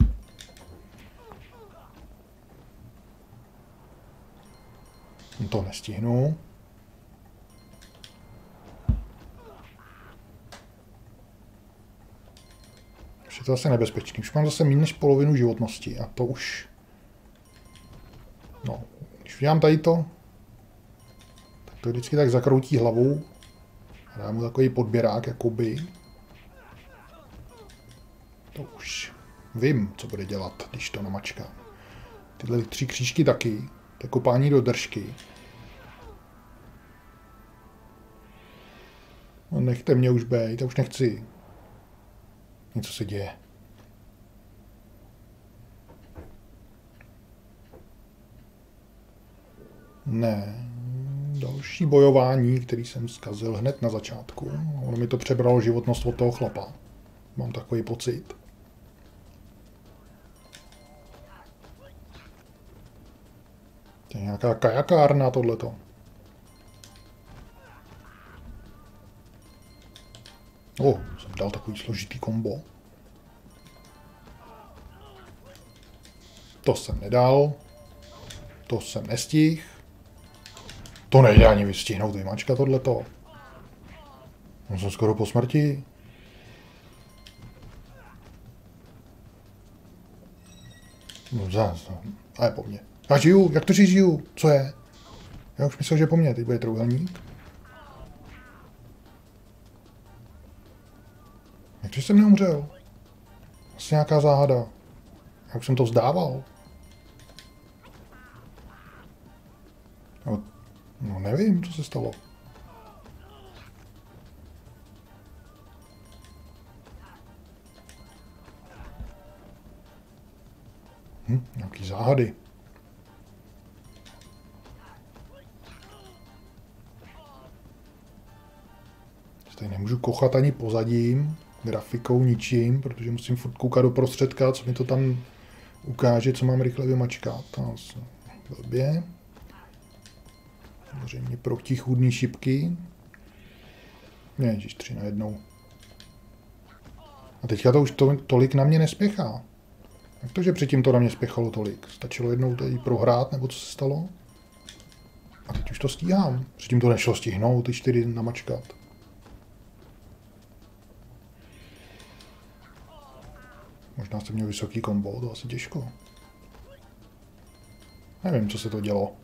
No, to nestihnu. Už je to zase nebezpečný. Už mám zase méně než polovinu životnosti a to už... No, když udělám tady to, tak to vždycky tak zakroutí hlavou a dám mu takový podběrák, jakoby. To už vím, co bude dělat, když to namačkám. Tyhle tři křížky taky, to je kopání do držky. No nechte mě už být, já už nechci. Něco se děje. Ne. Další bojování, který jsem zkazil hned na začátku. Ono mi to přebralo životnost od toho chlapa. Mám takový pocit. To je nějaká kajakárna tohleto. O, oh, jsem dal takový složitý kombo. To jsem nedal. To jsem nestihl. To nejde ani vystihnout vymačka tohleto. No jsem skoro po smrti. No no. A je po mně. Já žiju, jak to, že žiju? Co je? Já už myslel, že po mně, teď bude trouhelník. Jak to, že jsem neumřel? Asi nějaká záhada. Já už jsem to vzdával. No, no nevím, co se stalo. Hm, nějaký záhady. Tady nemůžu kochat ani pozadím, grafikou, ničím, protože musím furt koukat do prostředka, co mi to tam ukáže, co mám rychle vymačkat. Blbě. Samozřejmě protichůdný šipky. Ježiš, tři na jednou. A teďka to už to, tolik na mě nespěchá. Jak to, že předtím to na mě spěchalo tolik? Stačilo jednou tady prohrát, nebo co se stalo? A teď už to stíhám. Předtím to nešlo stihnout, ty čtyři namačkat. Možná jsem měl vysoký kombo, to asi těžko. Nevím, co se to dělo.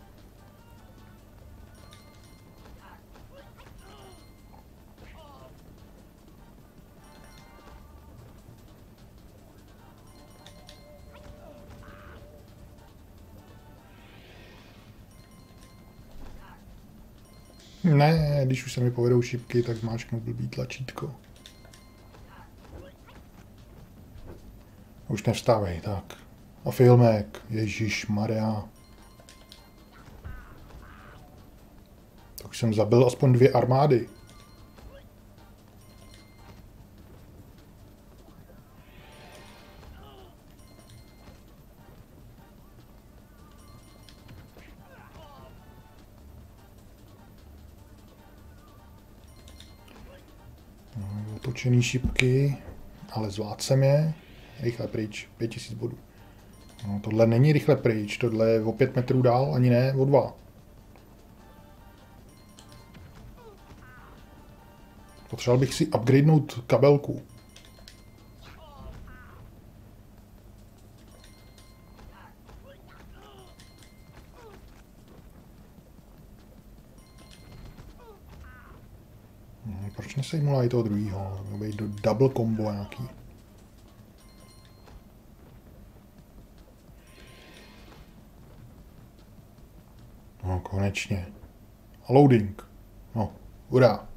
Ne, když už se mi povedou šipky, tak zmáčknu blbý tlačítko. Už nevstávej, tak. A filmek, Ježíš Maria. Tak jsem zabil aspoň dvě armády. No, otočený šipky, ale zvládl jsem je. Rychle pryč, 5000 bodů. No, tohle není rychle pryč, tohle je o 5 metrů dál, ani ne, o 2. Potřeboval bych si upgradenout kabelku. No, proč nesejmula i toho druhýho? Měl být do double combo nějaký. No, konečně. Loading. No, hurá.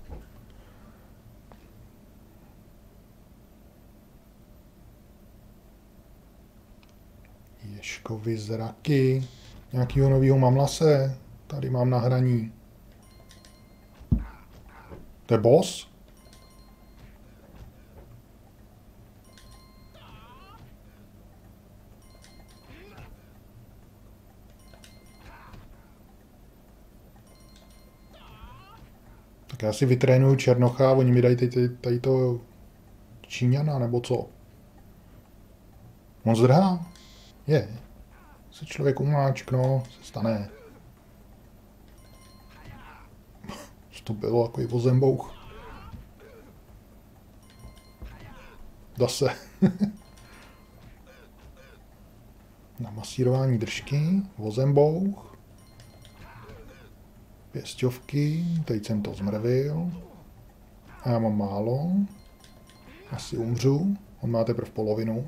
Ješkovi zraky. Nějakýho novýho mamlase. Tady mám na hraní. To je boss? Tak já si vytrénuju Černocha a oni mi dají tady, tady to Číňana, nebo co? On zdrhá? Je. Se člověk umáčkno, se stane. to bylo jako i vozembouch. Zase. [laughs] Na masírování držky, vozembouch. Pěstovky, teď jsem to zmrvil. A já mám málo. Asi umřu. On má teprve polovinu.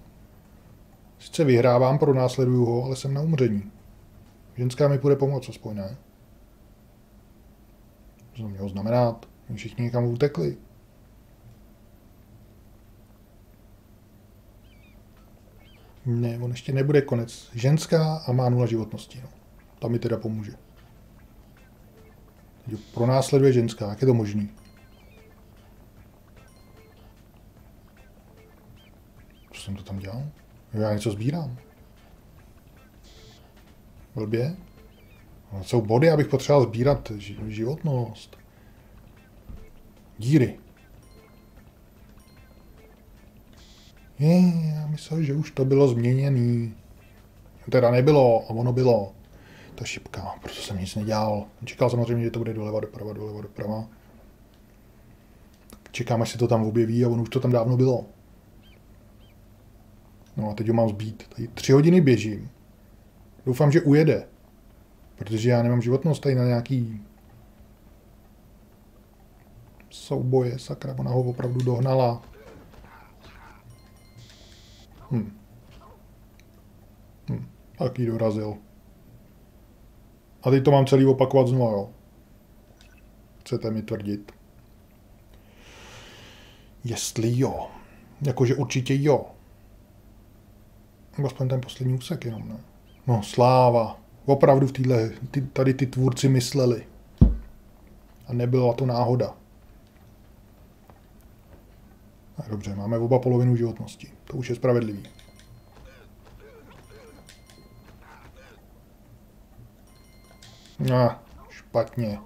Sice vyhrávám, pro následuju ho, ale jsem na umření. Ženská mi půjde pomoct, aspoň ne. Co to mělo znamenat? My všichni někam utekli. Ne, on ještě nebude konec. Ženská a má nula životnosti. No. Ta mi teda pomůže. Pro následuje ženská, jak je to možný? Co jsem to tam dělal? Já něco sbírám. Blbě? No, jsou body, abych potřeboval sbírat ži- životnost. Díry. Je, já myslel, že už to bylo změněný. Teda nebylo, a ono bylo. Ta šipka, proto jsem nic nedělal. Čekal samozřejmě, že to bude doleva, doprava, doleva, doprava. Čekám, až se to tam objeví a ono už to tam dávno bylo. No a teď ho mám zbít. Tady tři hodiny běžím. Doufám, že ujede. Protože já nemám životnost tady na nějaký souboje, sakra, ona ho opravdu dohnala. Hm. Hm. Tak jí dorazil. A teď to mám celý opakovat znovu, jo. Chcete mi tvrdit? Jestli jo. Jakože určitě jo. Aspoň ten poslední úsek jenom, ne? No, sláva. Opravdu v týhle, ty, tady ty tvůrci mysleli. A nebyla to náhoda. A dobře, máme oba polovinu životnosti. To už je spravedlivý. Ah, špatně.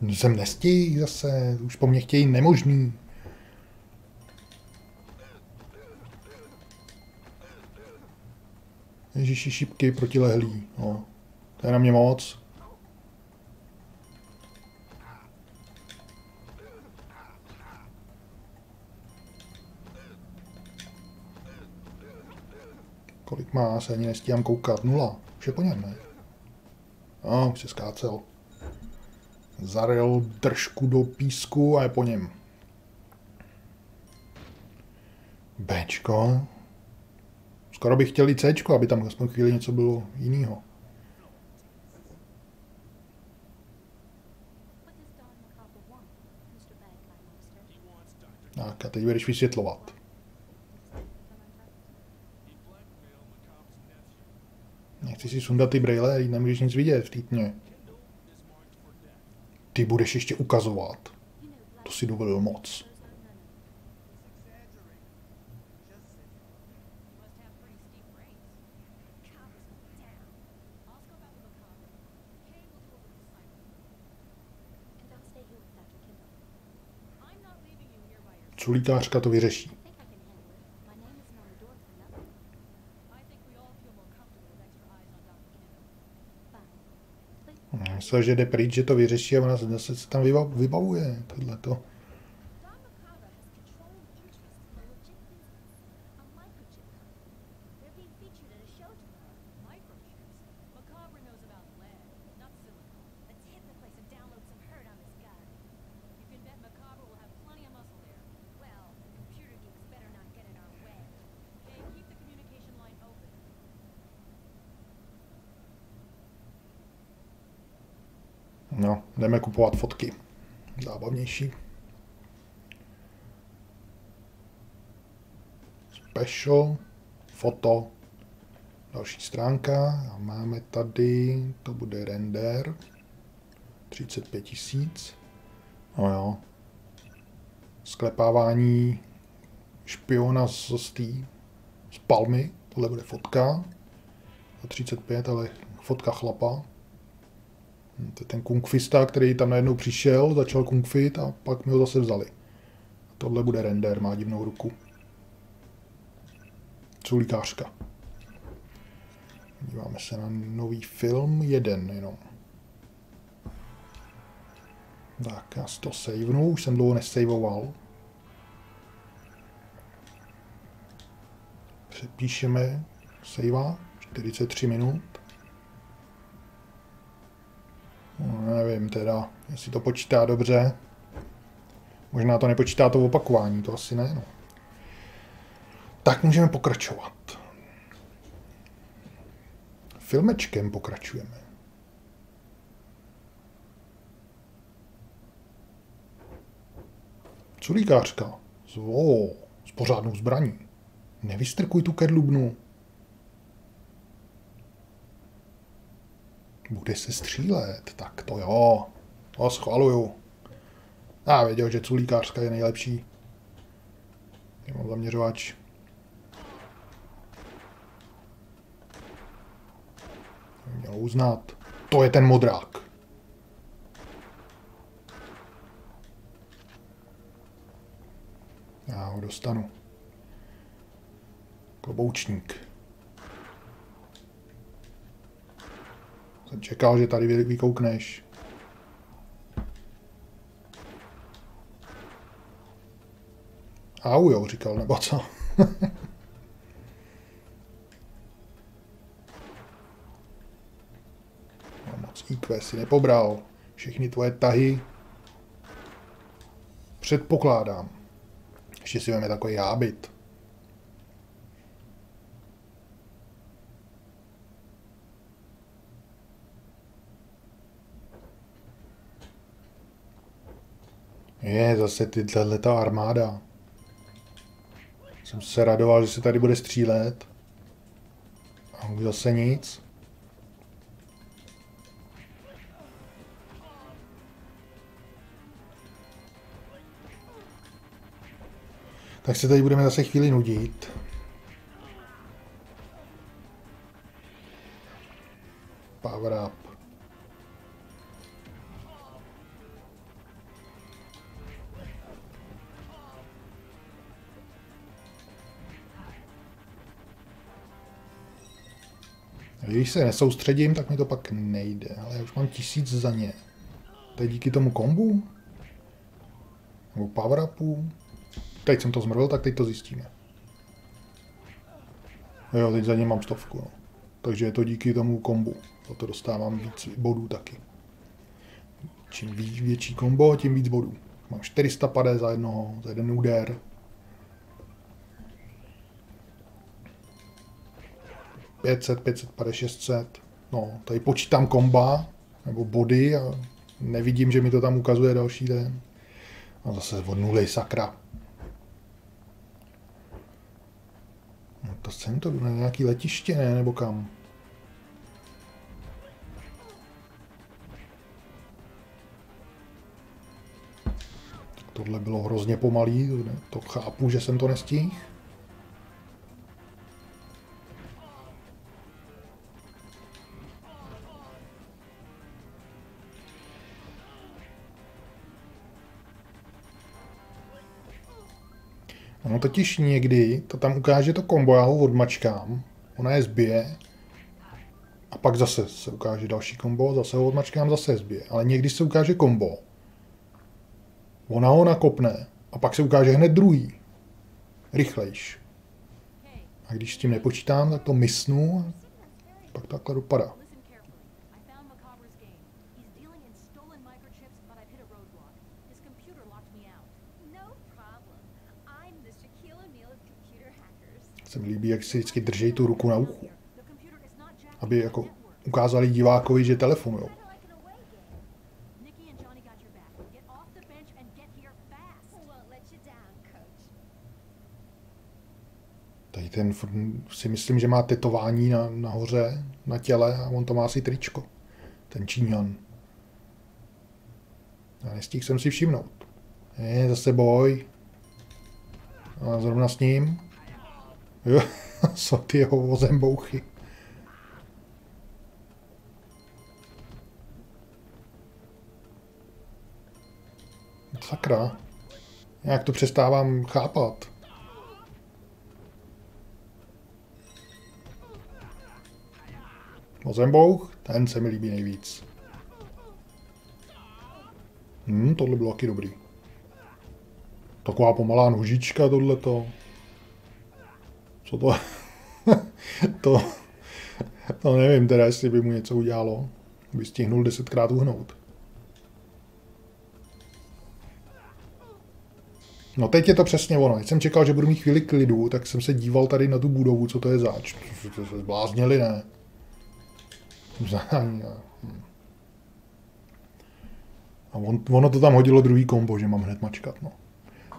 Jsem nestihl zase, už po mně chtějí nemožný. Ježiši, šipky protilehlý. No, to je na mě moc. Kolik má, se ani nestíhám koukat. Nula. Už je po něm, ne? No, už se skácel. Zaril držku do písku a je po něm. Bčko. Skoro bych chtěl i Cčko, aby tam aspoň chvíli něco bylo jiného. Tak a teď budeš vysvětlovat. Nechci si sundat ty brejle, jí nemůžeš nic vidět v té tmě. Ty budeš ještě ukazovat. To si dovolil moc. Black's Exaggerating. Just Myslel, že jde pryč, že to vyřeší a ona se tam vyba- vybavuje. Tohle kupovat fotky. Zábavnější. Special, foto, další stránka. A máme tady, to bude render, 35 tisíc. No jo. Sklepávání špiona z, z, tý, z palmy. Tohle bude fotka. Za 35, ale fotka chlapa. To je ten kungfista, který tam najednou přišel, začal kungfit a pak mi ho zase vzali. Tohle bude render, má divnou ruku. Culíkářka. Díváme se na nový film, jeden jenom. Tak, já si to savenu, už jsem dlouho nesavoval. Přepíšeme savea, 43 minut. No, nevím teda, jestli to počítá dobře. Možná to nepočítá to opakování, to asi ne. No. Tak můžeme pokračovat. Filmečkem pokračujeme. Culíkářka. Zvo, s pořádnou zbraní. Nevystrkuj tu kedlubnu. Bude se střílet, tak to jo. To schvaluju. Já věděl, že culíkářka je nejlepší. Já mám zaměřovač. Měl uznat. To je ten modrák. Já ho dostanu. Kloboučník. Jsem čekal, že tady vy- vykoukneš. Au jo, říkal, nebo co? [laughs] No, moc IQ si nepobral. Všechny tvoje tahy předpokládám. Ještě si veme takový hábit. Je, zase tyhle ta armáda. Jsem se radoval, že se tady bude střílet. A už zase nic. Tak se tady budeme zase chvíli nudit. Power up. Když se nesoustředím, tak mi to pak nejde. Ale já už mám tisíc za ně. To je díky tomu kombu? Nebo power upu? Teď jsem to zmrvil, tak teď to zjistíme. Jo, teď za ně mám stovku. No. Takže je to díky tomu kombu. Za to dostávám víc bodů taky. Čím větší kombo, tím víc bodů. Mám 450 za jednoho, za jeden úder. 500, 550, 600. No, tady počítám komba, nebo body a nevidím, že mi to tam ukazuje další den. A zase od nuly, sakra. No to jsem to na nějaký letiště, ne? Nebo kam? Tak tohle bylo hrozně pomalý, to, chápu, že jsem to nestihl. Ono totiž někdy to tam ukáže to kombo, já ho odmačkám, ona je zbije a pak zase se ukáže další kombo, zase ho odmačkám, zase je zbije. Ale někdy se ukáže kombo, ona ho nakopne a pak se ukáže hned druhý, rychlejš. A když s tím nepočítám, tak to misnu a pak takhle dopadá. se mi líbí, jak si vždycky drží tu ruku na uchu. Aby jako ukázali divákovi, že telefonují. Tady ten si myslím, že má tetování na, nahoře, na těle a on to má asi tričko. Ten Číňan. A nestihl jsem si všimnout. Je, zase boj. A zrovna s ním. Jo, [laughs] jsou ty jeho vozembouchy. Sakra. Jak to přestávám chápat. Vozembouch, ten se mi líbí nejvíc. Hmm, tohle bylo taky dobrý. Taková pomalá nožička tohleto. Co to? [laughs] to, to nevím teda, jestli by mu něco udělalo. By stihnul desetkrát uhnout. No teď je to přesně ono. Když jsem čekal, že budu mít chvíli klidu, tak jsem se díval tady na tu budovu, co to je zač. To se zbláznili, ne? A on, ono to tam hodilo druhý kombo, že mám hned mačkat, no.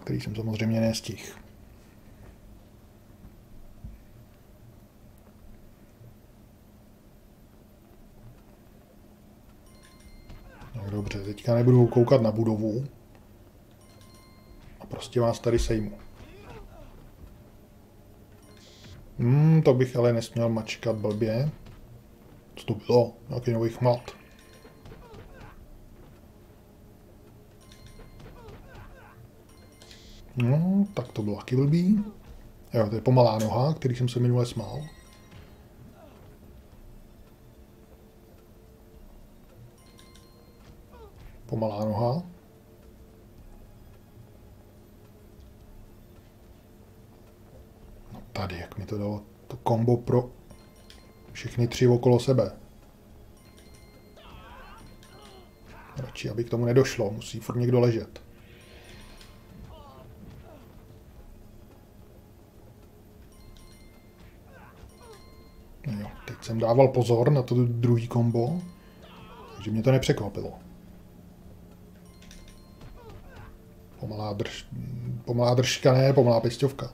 Který jsem samozřejmě nestihl. Dobře, teďka nebudu koukat na budovu. A prostě vás tady sejmu. Hmm, to bych ale nesměl mačkat blbě. Co to bylo? Nějaký nový chmat. No, tak to bylo taky blbý. Jo, to je pomalá noha, který jsem se minule smál. Pomalá noha. No tady, jak mi to dalo to kombo pro všechny tři okolo sebe. Radši, aby k tomu nedošlo, musí furt někdo ležet. Jo, teď jsem dával pozor na to druhý kombo, takže mě to nepřekvapilo. Pomalá, drž, pomalá držka, ne, pomalá pěstovka.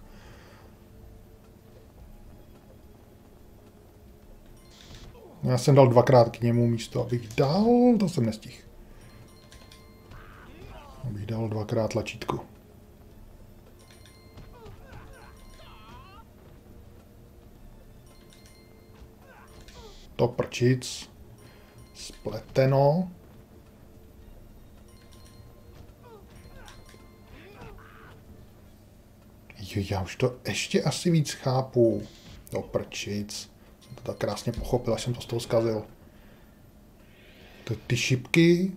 Já jsem dal dvakrát k němu místo, abych dal, to jsem nestihl. Abych dal dvakrát tlačítko. To prčic. Spleteno. Jo, já už to ještě asi víc chápu. Do prčic. Jsem to tak krásně pochopil, až jsem to z toho zkazil. To ty šipky.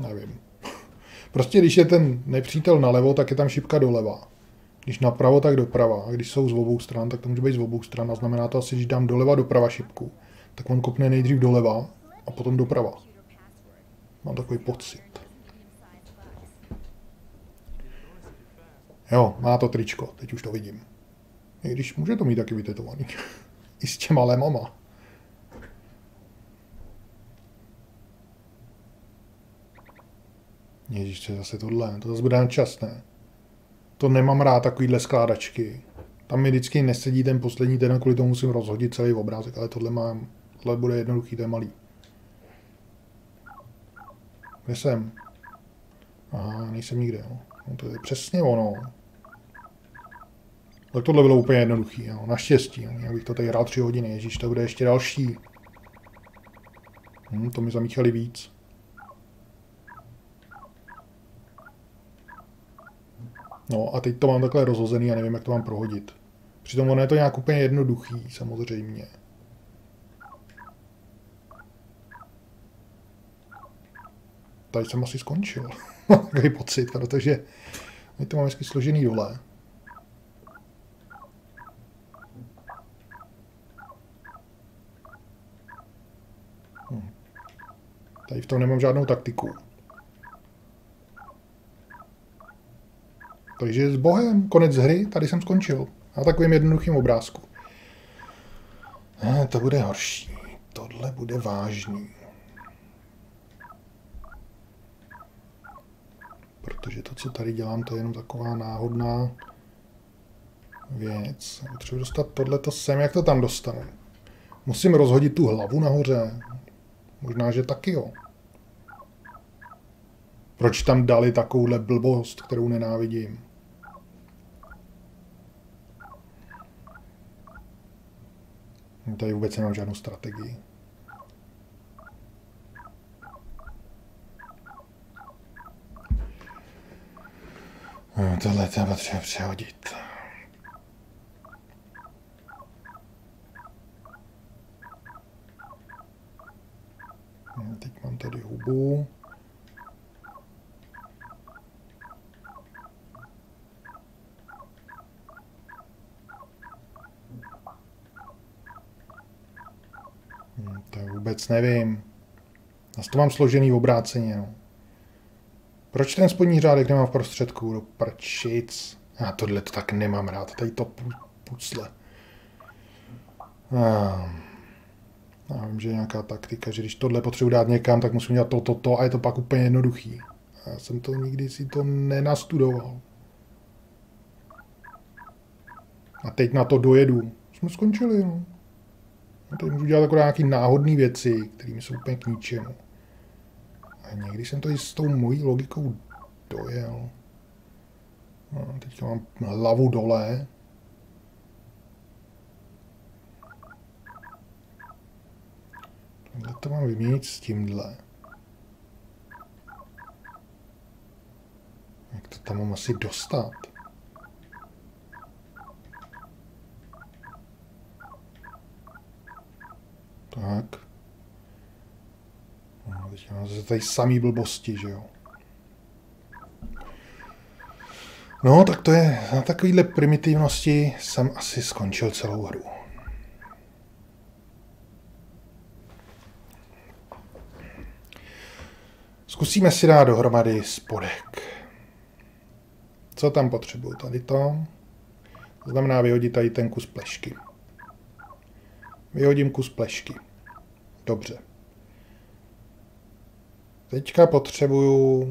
Nevím. [laughs] Prostě když je ten nepřítel nalevo, tak je tam šipka doleva. Když napravo, tak doprava. A když jsou z obou stran, tak to může být z obou stran. A znamená to asi, že dám doleva, doprava šipku. Tak on kopne nejdřív doleva a potom doprava. Mám takový pocit. Jo, má to tričko, teď už to vidím. I když může to mít taky vytetovaný. [laughs] I s těma lemama. Ježíš, to je zase tohle, to zase bude na čas, ne? To nemám rád, takovýhle skládačky. Tam mi vždycky nesedí ten poslední den, kvůli tomu musím rozhodit celý obrázek, ale tohle mám, tohle bude jednoduchý, to je malý. Kde jsem? Aha, nejsem nikde, jo. No to je přesně ono. Tak tohle bylo úplně jednoduchý, jo. naštěstí. Jo. Já bych to tady hrál tři hodiny, ježíš, to bude ještě další. Hm, to mi zamíchali víc. No a teď to mám takhle rozhozený a nevím, jak to mám prohodit. Přitom ono je to nějak úplně jednoduchý, samozřejmě. Tady jsem asi skončil. [laughs] Takový pocit, protože my to máme hezky složený dole. Hm. Tady v tom nemám žádnou taktiku. Takže s Bohem, konec hry, tady jsem skončil. Na takovým jednoduchým obrázku. Ne, to bude horší. Tohle bude vážný. Protože to, co tady dělám, to je jenom taková náhodná věc. Potřebuji dostat tohleto sem, jak to tam dostanu? Musím rozhodit tu hlavu nahoře. Možná, že taky jo. Proč tam dali takovouhle blbost, kterou nenávidím? Tady vůbec nemám žádnou strategii. No, tohle je potřeba přehodit. Teď mám tady hubu. Hm, To vůbec nevím. Zase to mám složený v obráceně. No. Proč ten spodní řádek nemám v prostředku? Do prčic. Já tohle to tak nemám rád. Tady to pu- pucle. Ah. Já vím, že je nějaká taktika, že když tohle potřebuji dát někam, tak musím dělat to, to, to a je to pak úplně jednoduchý. Já jsem to nikdy si to nenastudoval. A teď na to dojedu. Jsme skončili, no. Teď můžu dělat akorát nějaký náhodné věci, které mi jsou úplně k ničemu. A někdy jsem to i s tou mojí logikou dojel. No, teďka mám hlavu dole. Tohle to mám vyměnit s tímhle. Jak to tam mám asi dostat? Tak. No, teď mám zase tady samý blbosti, že jo. No, tak to je, na takovýhle primitivnosti jsem asi skončil celou hru. Zkusíme si dát dohromady spodek. Co tam potřebuju? Tady to. To znamená vyhodit tady ten kus plešky. Vyhodím kus plešky. Dobře. Teďka potřebuju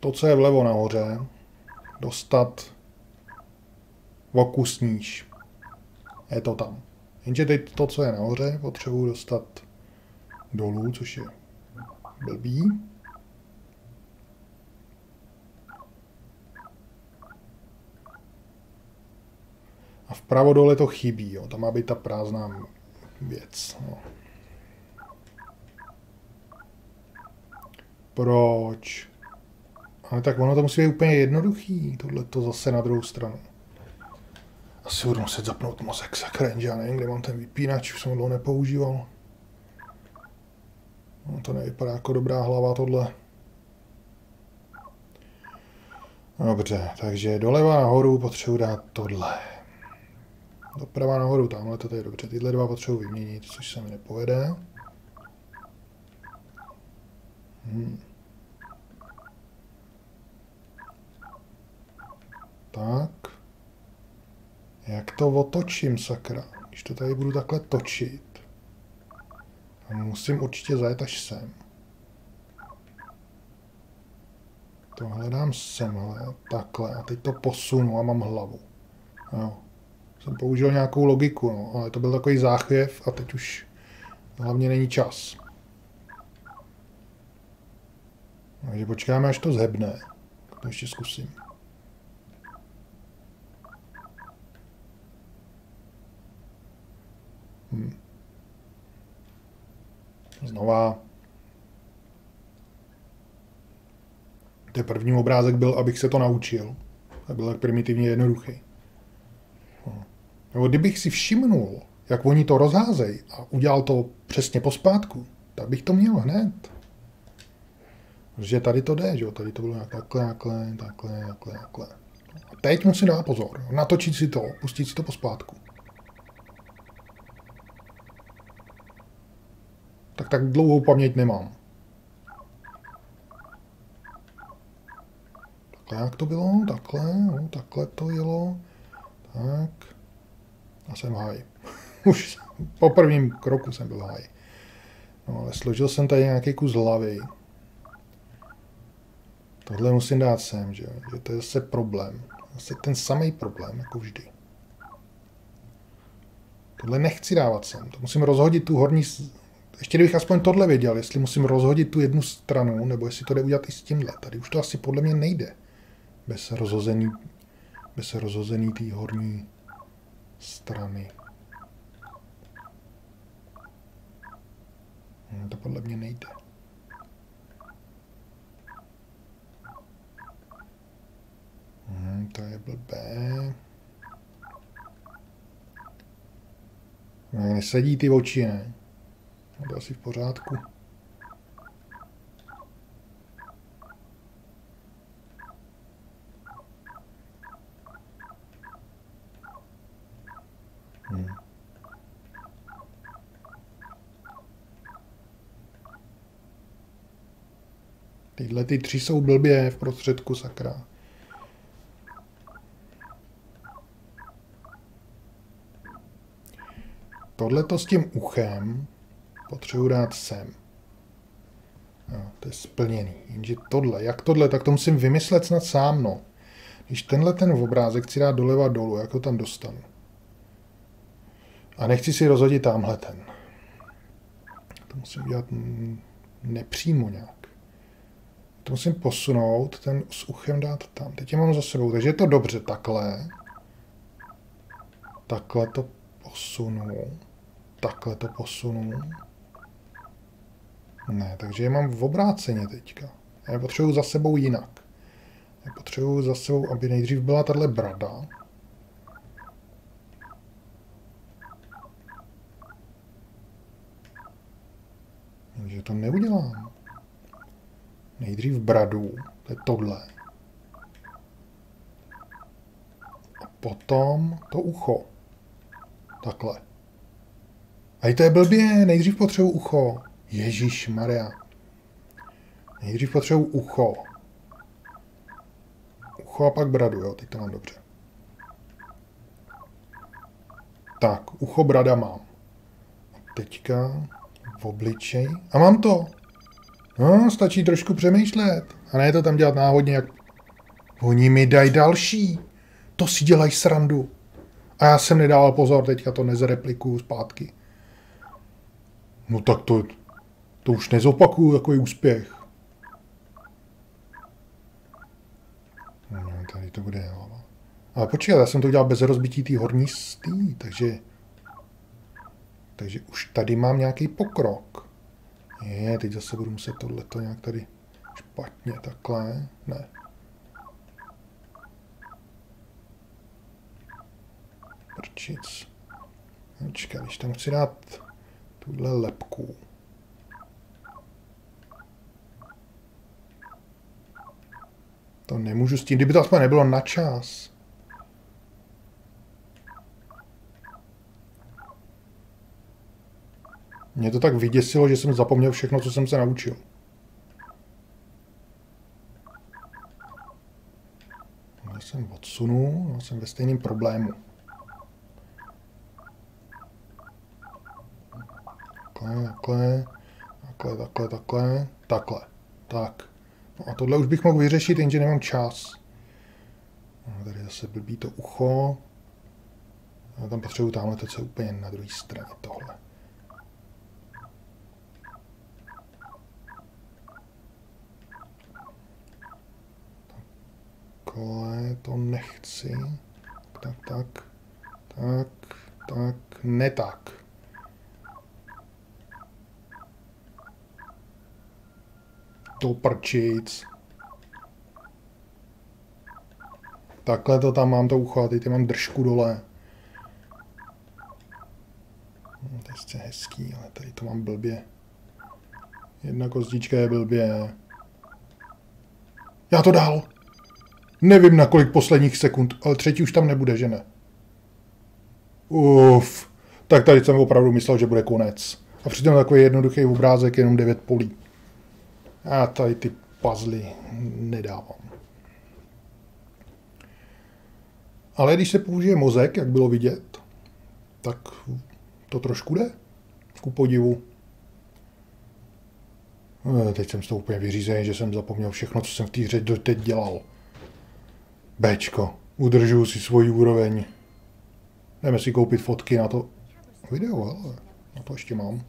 to, co je vlevo nahoře, dostat o kus níž. Je to tam. Jenže teď to, co je nahoře, potřebuju dostat dolů, což je blbý. A vpravo dole to chybí, jo. tam má být ta prázdná věc. No. Proč? Ale tak ono to musí být úplně jednoduchý, tohle to zase na druhou stranu. Asi budu muset zapnout mozek, sakra, já nevím, kde mám ten vypínač, už jsem ho dlouho nepoužíval. No, to nevypadá jako dobrá hlava tohle. Dobře, takže doleva nahoru potřebuji dát tohle. Doprava nahoru, tamhle to je dobře. Tyhle dva potřebuji vyměnit, což se mi nepovede. Hmm. Tak. Jak to otočím, sakra? Když to tady budu takhle točit. Musím určitě zajet až sem. Tohle dám semhle, takhle. A teď to posunu a mám hlavu. Jo. Jsem použil nějakou logiku, no, ale to byl takový záchvěv a teď už hlavně není čas. Takže počkáme, až to zhebne. To ještě zkusím. Hm. Znova. Ten první obrázek byl, abych se to naučil. A byl tak primitivně jednoduchý. No. Nebo kdybych si všimnul, jak oni to rozházejí a udělal to přesně pospátku, tak bych to měl hned. Protože tady to jde, že jo? Tady to bylo nějak takhle, takhle, takhle, takhle, takhle. A teď musím dát pozor. Natočit si to, pustit si to pospátku. Tak tak dlouhou paměť nemám. Takhle jak to bylo? Takhle, no, takhle to jelo. Tak. A jsem haj. [laughs] Už po prvním kroku jsem byl haj. No ale složil jsem tady nějaký kus hlavy. Tohle musím dát sem, že, že to je zase problém. Zase ten samý problém, jako vždy. Tohle nechci dávat sem. To musím rozhodit tu horní... Ještě kdybych aspoň tohle věděl, jestli musím rozhodit tu jednu stranu, nebo jestli to jde udělat i s tímhle. Tady už to asi podle mě nejde. Bez rozhozený, bez rozhozený té horní strany. Hm, to podle mě nejde. Hm, to je blbé. Ne, sedí ty oči, ne? To asi v pořádku. Hmm. Tyhle ty tři jsou blbě v prostředku, sakra. Tohle to s tím uchem potřebuji dát sem. No, to je splněný. Jenže tohle, jak tohle, tak to musím vymyslet snad sám, no. Když tenhle ten obrázek chci dát doleva dolů, jak ho tam dostanu. A nechci si rozhodit tamhle ten. To musím dělat nepřímo nějak. To musím posunout, ten s uchem dát tam. Teď je mám za sebou, takže je to dobře takhle. Takhle to posunu. Takhle to posunu. Ne, takže je mám v obráceně teďka. Já je za sebou jinak. Já potřebuji za sebou, aby nejdřív byla tahle brada. Takže to neudělám. Nejdřív bradu, to je tohle. A potom to ucho. Takhle. A i to je blbě, nejdřív potřebuji ucho. Ježíš Maria. Nejdřív potřebuji ucho. Ucho a pak bradu, jo, teď to mám dobře. Tak, ucho brada mám. A teďka v obličej. A mám to. No, stačí trošku přemýšlet. A ne to tam dělat náhodně, jak... Oni mi dají další. To si dělají srandu. A já jsem nedával pozor, teďka to nezreplikuju zpátky. No tak to, to už nezopakuju takový úspěch. No, tady to bude, jo. Ale počkej, já jsem to udělal bez rozbití té horní stý, takže... Takže už tady mám nějaký pokrok. Je, teď zase budu muset tohleto nějak tady špatně, takhle, ne. Prčic. Počkej, když tam chci dát tuhle lepku. To nemůžu s tím, kdyby to aspoň nebylo na čas. Mě to tak vyděsilo, že jsem zapomněl všechno, co jsem se naučil. Já jsem odsunu, já jsem ve stejném problému. Takhle, takhle, takhle, takhle, takhle, takhle, tak. No a tohle už bych mohl vyřešit, jenže nemám čas. No, tady zase blbý to ucho. Já tam potřebuji tamhle to, co je úplně na druhé straně tohle. Takhle to nechci. Tak, tak, tak, tak, ne tak. To prčic. Takhle to tam mám to ucho teď mám držku dole. No, to je hezký, ale tady to mám blbě. Jedna kostička je blbě. Já to dal. Nevím na kolik posledních sekund, ale třetí už tam nebude, že ne? Uf, tak tady jsem opravdu myslel, že bude konec. A přitom takový jednoduchý obrázek, jenom 9 polí. Já tady ty puzzly nedávám. Ale když se použije mozek, jak bylo vidět, tak to trošku jde. Ku podivu. Eh, Teď jsem s tou úplně vyřízený, že jsem zapomněl všechno, co jsem v té hře doteď dělal. Bčko, udržuju si svoji úroveň. Jdeme si koupit fotky na to video, hele. Na to ještě mám.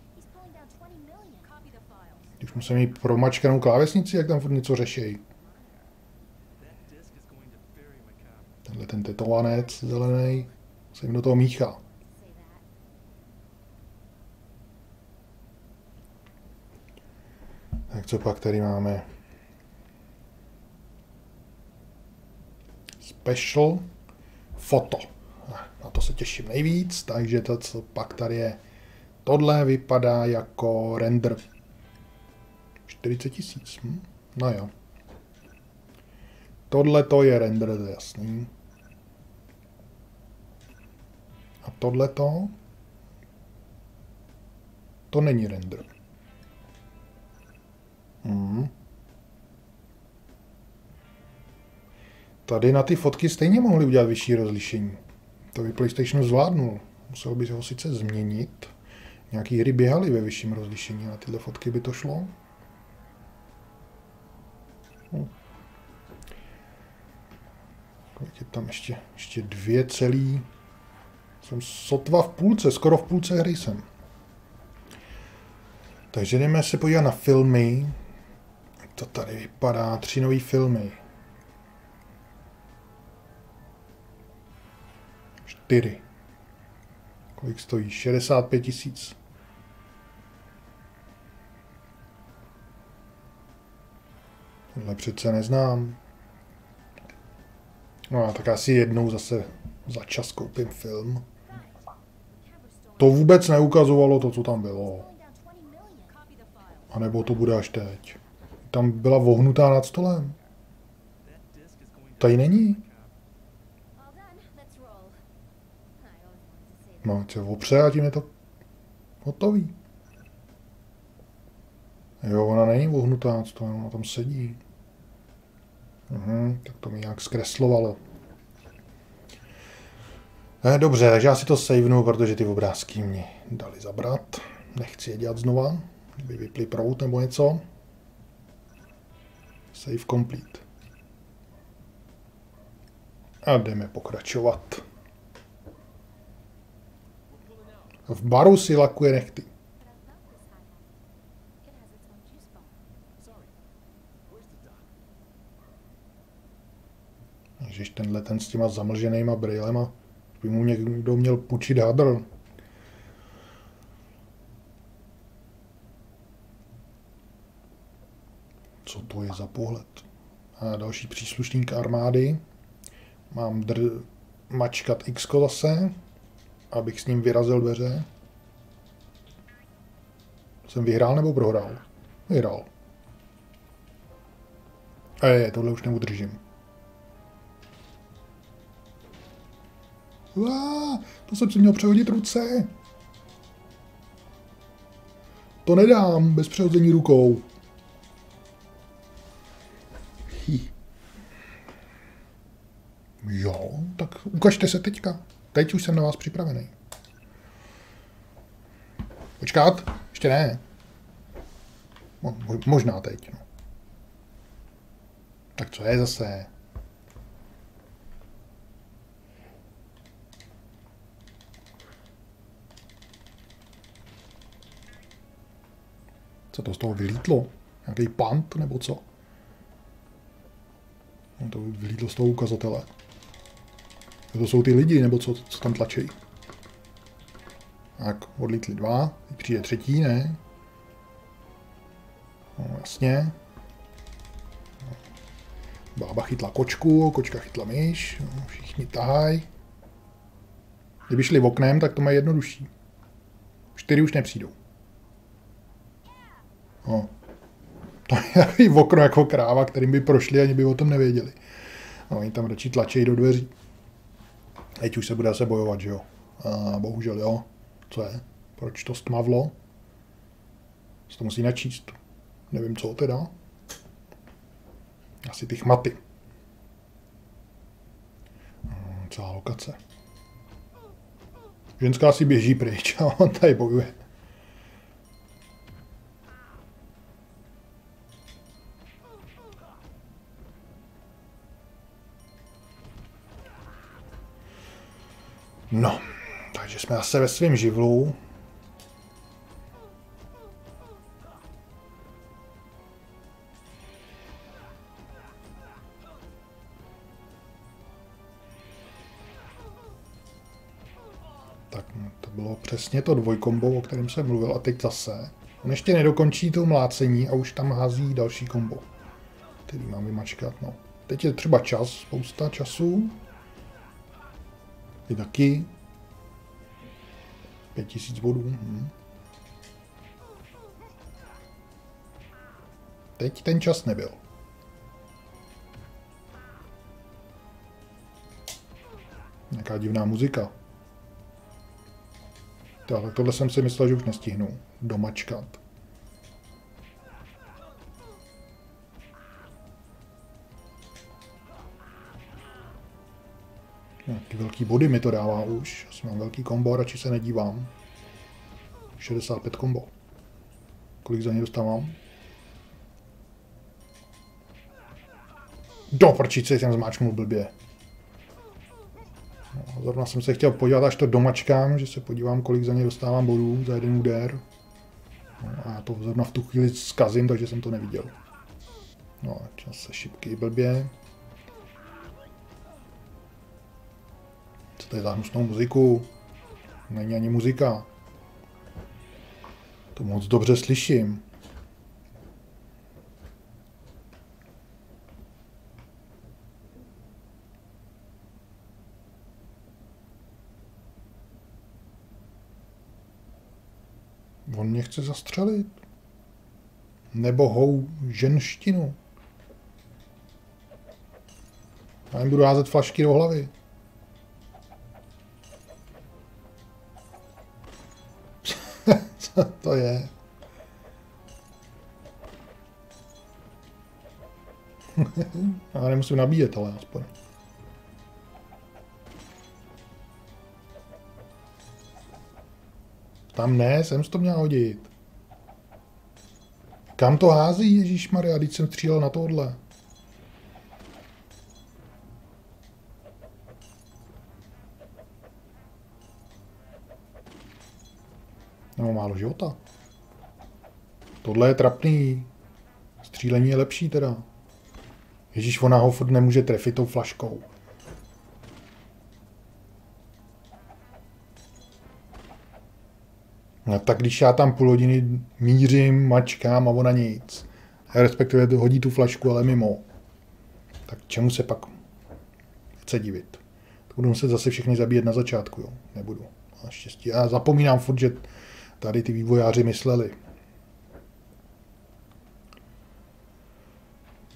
Když musím mít promačkanou klávesnici, jak tam furt něco řešej. That disc is going to very macabre. Tenhle ten tetovanec zelený se jim do toho míchá. Tak co pak tady máme? Special foto. Na to se těším nejvíc, takže to, co pak tady je. Tohle vypadá jako render. 40 tisíc. Hm? No jo. Tohle to je render, to jasný. A tohle to? To není render. Hmm. Tady na ty fotky stejně mohli udělat vyšší rozlišení. To by PlayStation zvládnul. Musel by ho sice změnit. Nějaký hry běhaly ve vyšším rozlišení. Na tyhle fotky by to šlo. Kolik je tam ještě? Ještě dvě celý. Jsem sotva v půlce, skoro v půlce hry jsem. Takže jdeme se podívat na filmy. Jak to tady vypadá? Tři nové filmy. Čtyři. Kolik stojí? 65 tisíc. Tohle přece neznám. No a tak asi jednou zase za čas koupím film. To vůbec neukazovalo to, co tam bylo. Pulling down 20 million. Copy the files. A nebo to bude až teď. Tam byla vohnutá nad stolem. Tady není. No, se opře a tím je to hotový. Jo, ona není vohnutá nad stolem, ona tam sedí. Mhm, tak to mi nějak zkreslovalo. Eh, dobře, takže já si to savenu, protože ty obrázky mě dali zabrat. Nechci je dělat znova, kdyby vypli prout nebo něco. Save complete. A jdeme pokračovat. V baru si lakuje nechty. Ježiš, tenhle ten s těma zamlženýma brýlema, by mu někdo měl půjčit hadr. Co to je za pohled? A další příslušník armády. Mám dr- mačkat X zase, abych s ním vyrazil dveře. Jsem vyhrál nebo prohrál? Vyhrál. A je, tohle už neudržím. Uá, to jsem si měl přehodit ruce. To nedám bez přehození rukou. Hi. Jo, tak ukažte se teďka. Teď už jsem na vás připravený. Počkat, ještě ne. Mo- mo- možná teď. No. Tak co je zase? Co to z toho vylítlo? Nějaký pant nebo co? No to vylítlo z toho ukazatele. To jsou ty lidi, nebo co, co tam tlačí. Tak, odlítli dva, teď přijde třetí, ne? No, jasně. Bába chytla kočku, kočka chytla myš, no, všichni tahají. Kdyby šli oknem, tak to mají jednodušší. Čtyři už nepřijdou. No. To je takový okno jako kráva, kterým by prošli, ani by o tom nevěděli. No, oni tam radši tlačejí do dveří. Teď už se bude zase bojovat, že jo? A bohužel jo. Co je? Proč to stmavlo? Se to musí načíst. Nevím, co teda. Asi ty chmaty. Hmm, Celá lokace. Ženská si běží pryč a on tady bojuje. No, takže jsme zase ve svém živlu. Tak no, to bylo přesně to dvojkombo, o kterém jsem mluvil a teď zase. On ještě nedokončí to mlácení a už tam hází další kombo, který mám vymačkat. No. Teď je třeba čas, spousta času. Ty taky. 5000 bodů. Hm. Teď ten čas nebyl. Nějaká divná muzika. Tak, tohle jsem si myslel, že už nestihnu domačkat. Nějaký velký body mi to dává už. Asi mám velký kombo, radši se nedívám. 65 kombo. Kolik za ně dostávám? Do prčice jsem zmáčknul blbě. No, zrovna jsem se chtěl podívat, až to domačkám, že se podívám, kolik za ně dostávám bodů za jeden úder. No, a já to zrovna v tu chvíli zkazím, takže jsem to neviděl. No, čas se šipky blbě. To je za hnusnou muziku? Není ani muzika. To moc dobře slyším. On mě chce zastřelit. Nebohou ženštinu. Já jim budu házet flašky do hlavy. Co to je? [laughs] Já nemusím nabíjet, ale aspoň. Tam ne, jsem to měl hodit. Kam to hází, Ježíš Maria, když jsem střílel na tohle. Nebo málo života. Tohle je trapný. Střílení je lepší teda. Ježíš, ona ho furt nemůže trefit tou flaškou. No tak když já tam půl hodiny mířím, mačkám a ona nic. Respektive hodí tu flašku, ale mimo. Tak čemu se pak chce divit? To budu muset zase všechny zabíjet na začátku, jo? Nebudu. Naštěstí. Já zapomínám furt, že tady ty vývojáři mysleli.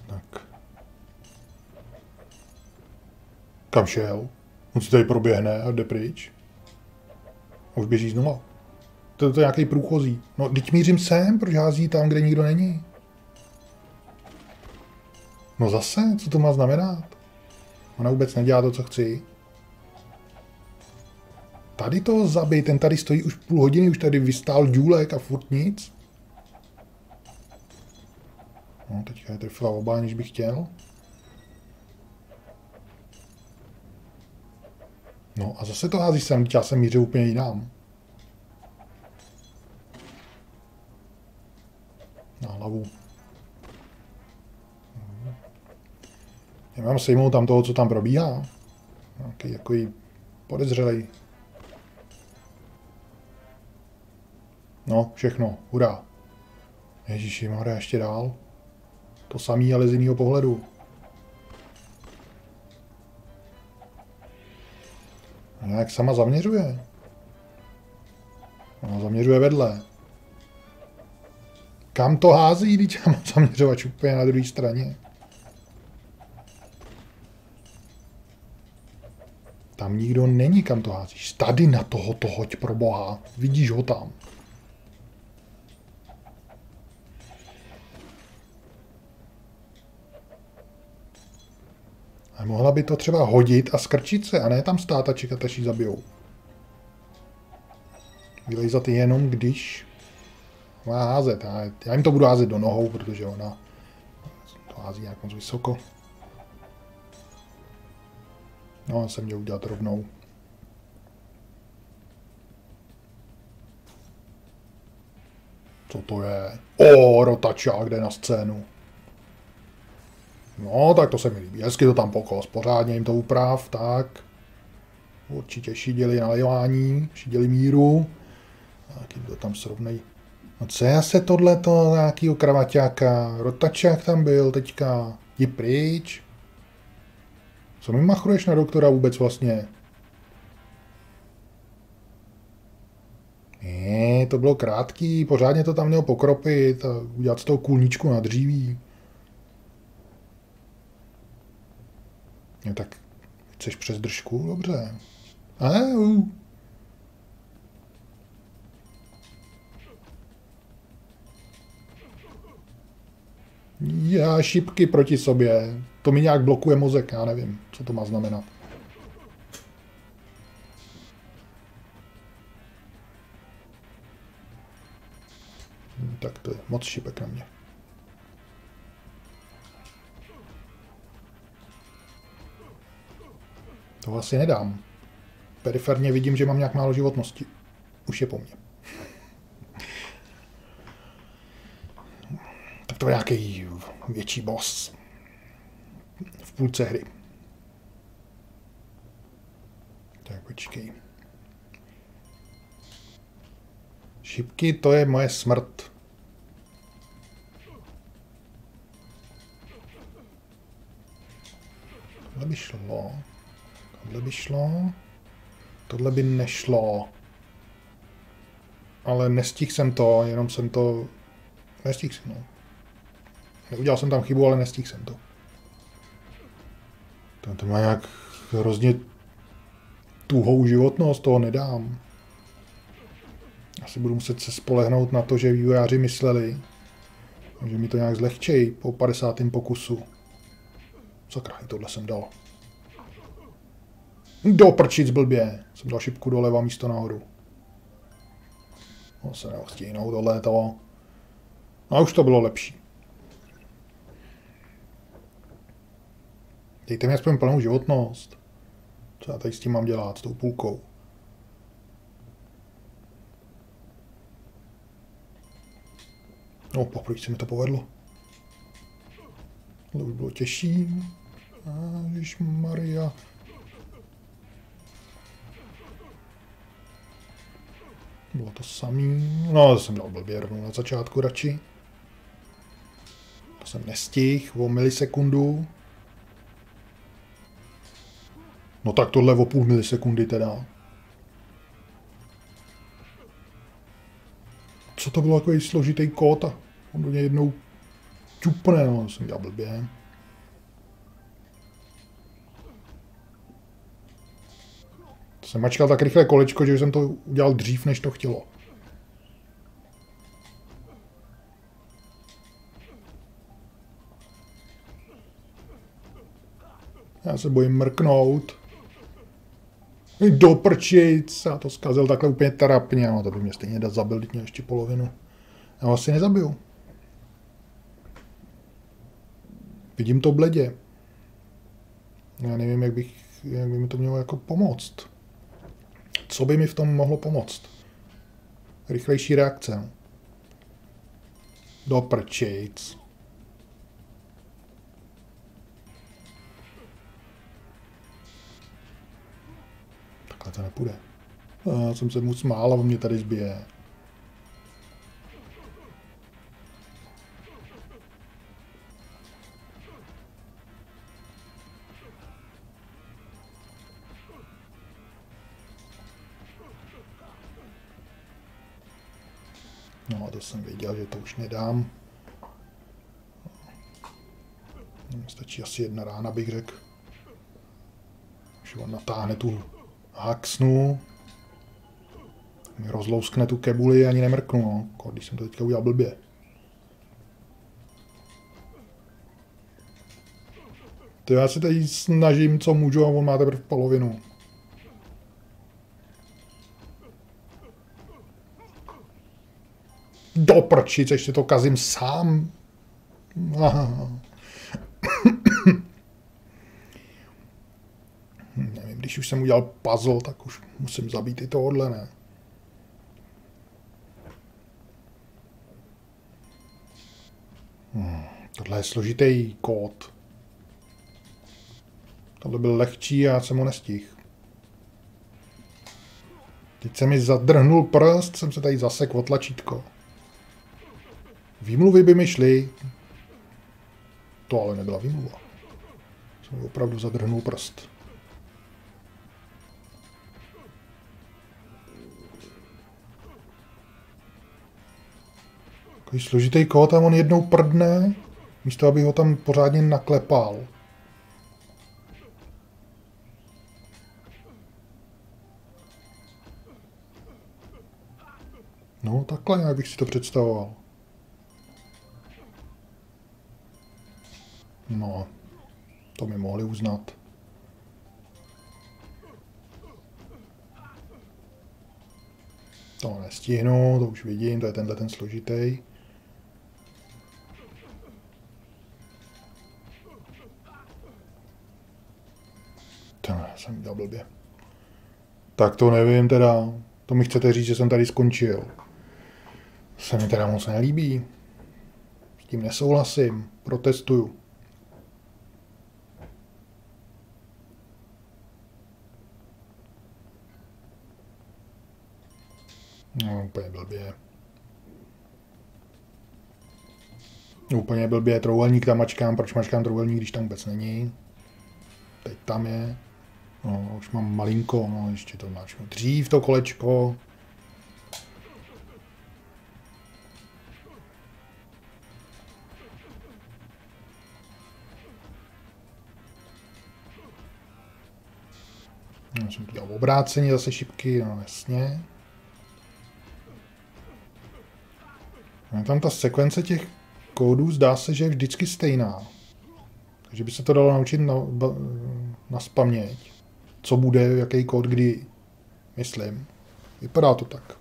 Tak. Kam šel? On si tady proběhne a jde pryč. A už běží znova. To je to nějaký průchozí. No, teď mířím sem, proč hází tam, kde nikdo není? No zase, co to má znamenat? Ona vůbec nedělá to, co chci. Tady to zabij, ten tady stojí už půl hodiny, už tady vystál důlek a furt nic. No, teďka je trefila oba, než bych chtěl. No a zase to hází sem, já jsem mířil úplně jinam. Na hlavu. Já mám sejmout tam toho, co tam probíhá. Nějaký takový podezřelej. No, všechno, hurá. Ježíši, Maria, ještě dál. To samý, ale z jiného pohledu. A jak sama zaměřuje. Ona zaměřuje vedle. Kam to hází, když já mám zaměřovač úplně na druhé straně? Tam nikdo není, kam to házíš. Tady na toho to hoď pro boha. Vidíš ho tam. A mohla by to třeba hodit a skrčit se, a ne tam stát a čekat, až ji zabijou. Vylejzat jenom, když má házet. Já jim to budu házet do nohou, protože ona to hází nějak moc vysoko. No, jsem měl udělat rovnou. Co to je? O, rotačák jde na scénu. No, tak to se mi líbí. Hezky to tam pokos. Pořádně jim to uprav, tak. Určitě šidili nalejování, šidili míru. Tak jim to tam srovnej. No co je se tohleto nějakýho kravaťáka? Rotačák tam byl teďka. Jdi pryč. Co mi machruješ na doktora vůbec vlastně? Ne, to bylo krátký, pořádně to tam měl pokropit a udělat z toho kůlničku na dříví. No tak, chceš přes držku? Dobře. A, uh. Já šipky proti sobě. To mi nějak blokuje mozek, já nevím, co to má znamenat. Tak to je moc šipek na mě. To asi nedám. Periferně vidím, že mám nějak málo životnosti. Už je po mně. Tak to je nějaký větší boss. V půlce hry. Tak počkej. Šipky, to je moje smrt. Tohle by šlo. Tohle by šlo. Tohle by nešlo. Ale nestihl jsem to, jenom jsem to... Nestihl jsem, no. Neudělal jsem tam chybu, ale nestihl jsem to. To, to má nějak hrozně tuhou životnost, toho nedám. Asi budu muset se spolehnout na to, že vývojáři mysleli, že mi to nějak zlehčej po 50. pokusu. Sakra, tohle jsem dal. Do prčic blbě. Jsem dal šipku doleva místo nahoru. No se neostíhnou tohle to. No a už to bylo lepší. Dejte mi aspoň plnou životnost. Co já tady s tím mám dělat, s tou půlkou? No, poprvé se mi to povedlo. Ale už bylo těžší. Ježíš Maria. Bylo to samý. No, jsem dal blbě rovnou na začátku radši. To jsem nestihl o milisekundu. No tak tohle o půl milisekundy teda. Co to bylo takový složitý kód a on do něj jednou čupne, no, jsem dělal blbě. Jsem mačkal tak rychle kolečko, že jsem to udělal dřív, než to chtělo. Já se bojím mrknout. Do prčic, já to zkazil takhle úplně trapně, no to by mě stejně zabil, mě ještě polovinu. Já ho asi nezabiju. Vidím to bledě. Já nevím, jak, bych, jak by mi to mělo jako pomoct. Co by mi v tom mohlo pomoct? Rychlejší reakce. Do prčic. Takhle to nepůjde. Já jsem se mu smál a on mě tady zbije. No, to jsem věděl, že to už nedám. Mně Stačí asi jedna rána, bych řekl. Už on natáhne tu haxnu. Mi rozlouskne tu kebuli ani nemrknu, no. Když jsem to teďka udělal blbě. To já se tady snažím, co můžu, a on má teprve polovinu. Do prčic, ještě to kazím sám. Nevím, když už jsem udělal puzzle, tak už musím zabít i tohohle, ne? Tohle je složitý kód. Tohle byl lehčí a já jsem ho nestihl. Teď se mi zadrhnul prst, jsem se tady zasek o tlačítko. Výmluvy by mi šly. To ale nebyla výmluva. Jsem opravdu zadrhnul prst. Takový složitý kód a on jednou prdne, místo aby ho tam pořádně naklepal. No, takhle nějak bych si to představoval. No, to mi mohli uznat. To nestihnu, to už vidím, to je tenhle ten složitý. To jsem udělal blbě. Tak to nevím teda. To mi chcete říct, že jsem tady skončil. Se mi teda moc nelíbí. S tím nesouhlasím. Protestuju. No, úplně blbě. Úplně blbě, trouhelník tam mačkám, proč mačkám trouhelník, když tam vůbec není. Teď tam je. No, už mám malinko, no, ještě to mačknu. Dřív to kolečko. No, jsem to dělal obráceně zase šipky, no jasně. Tam ta sekvence těch kódů zdá se, že je vždycky stejná. Takže by se to dalo naučit na, na spaměť. Co bude, jaký kód kdy, myslím. Vypadá to tak.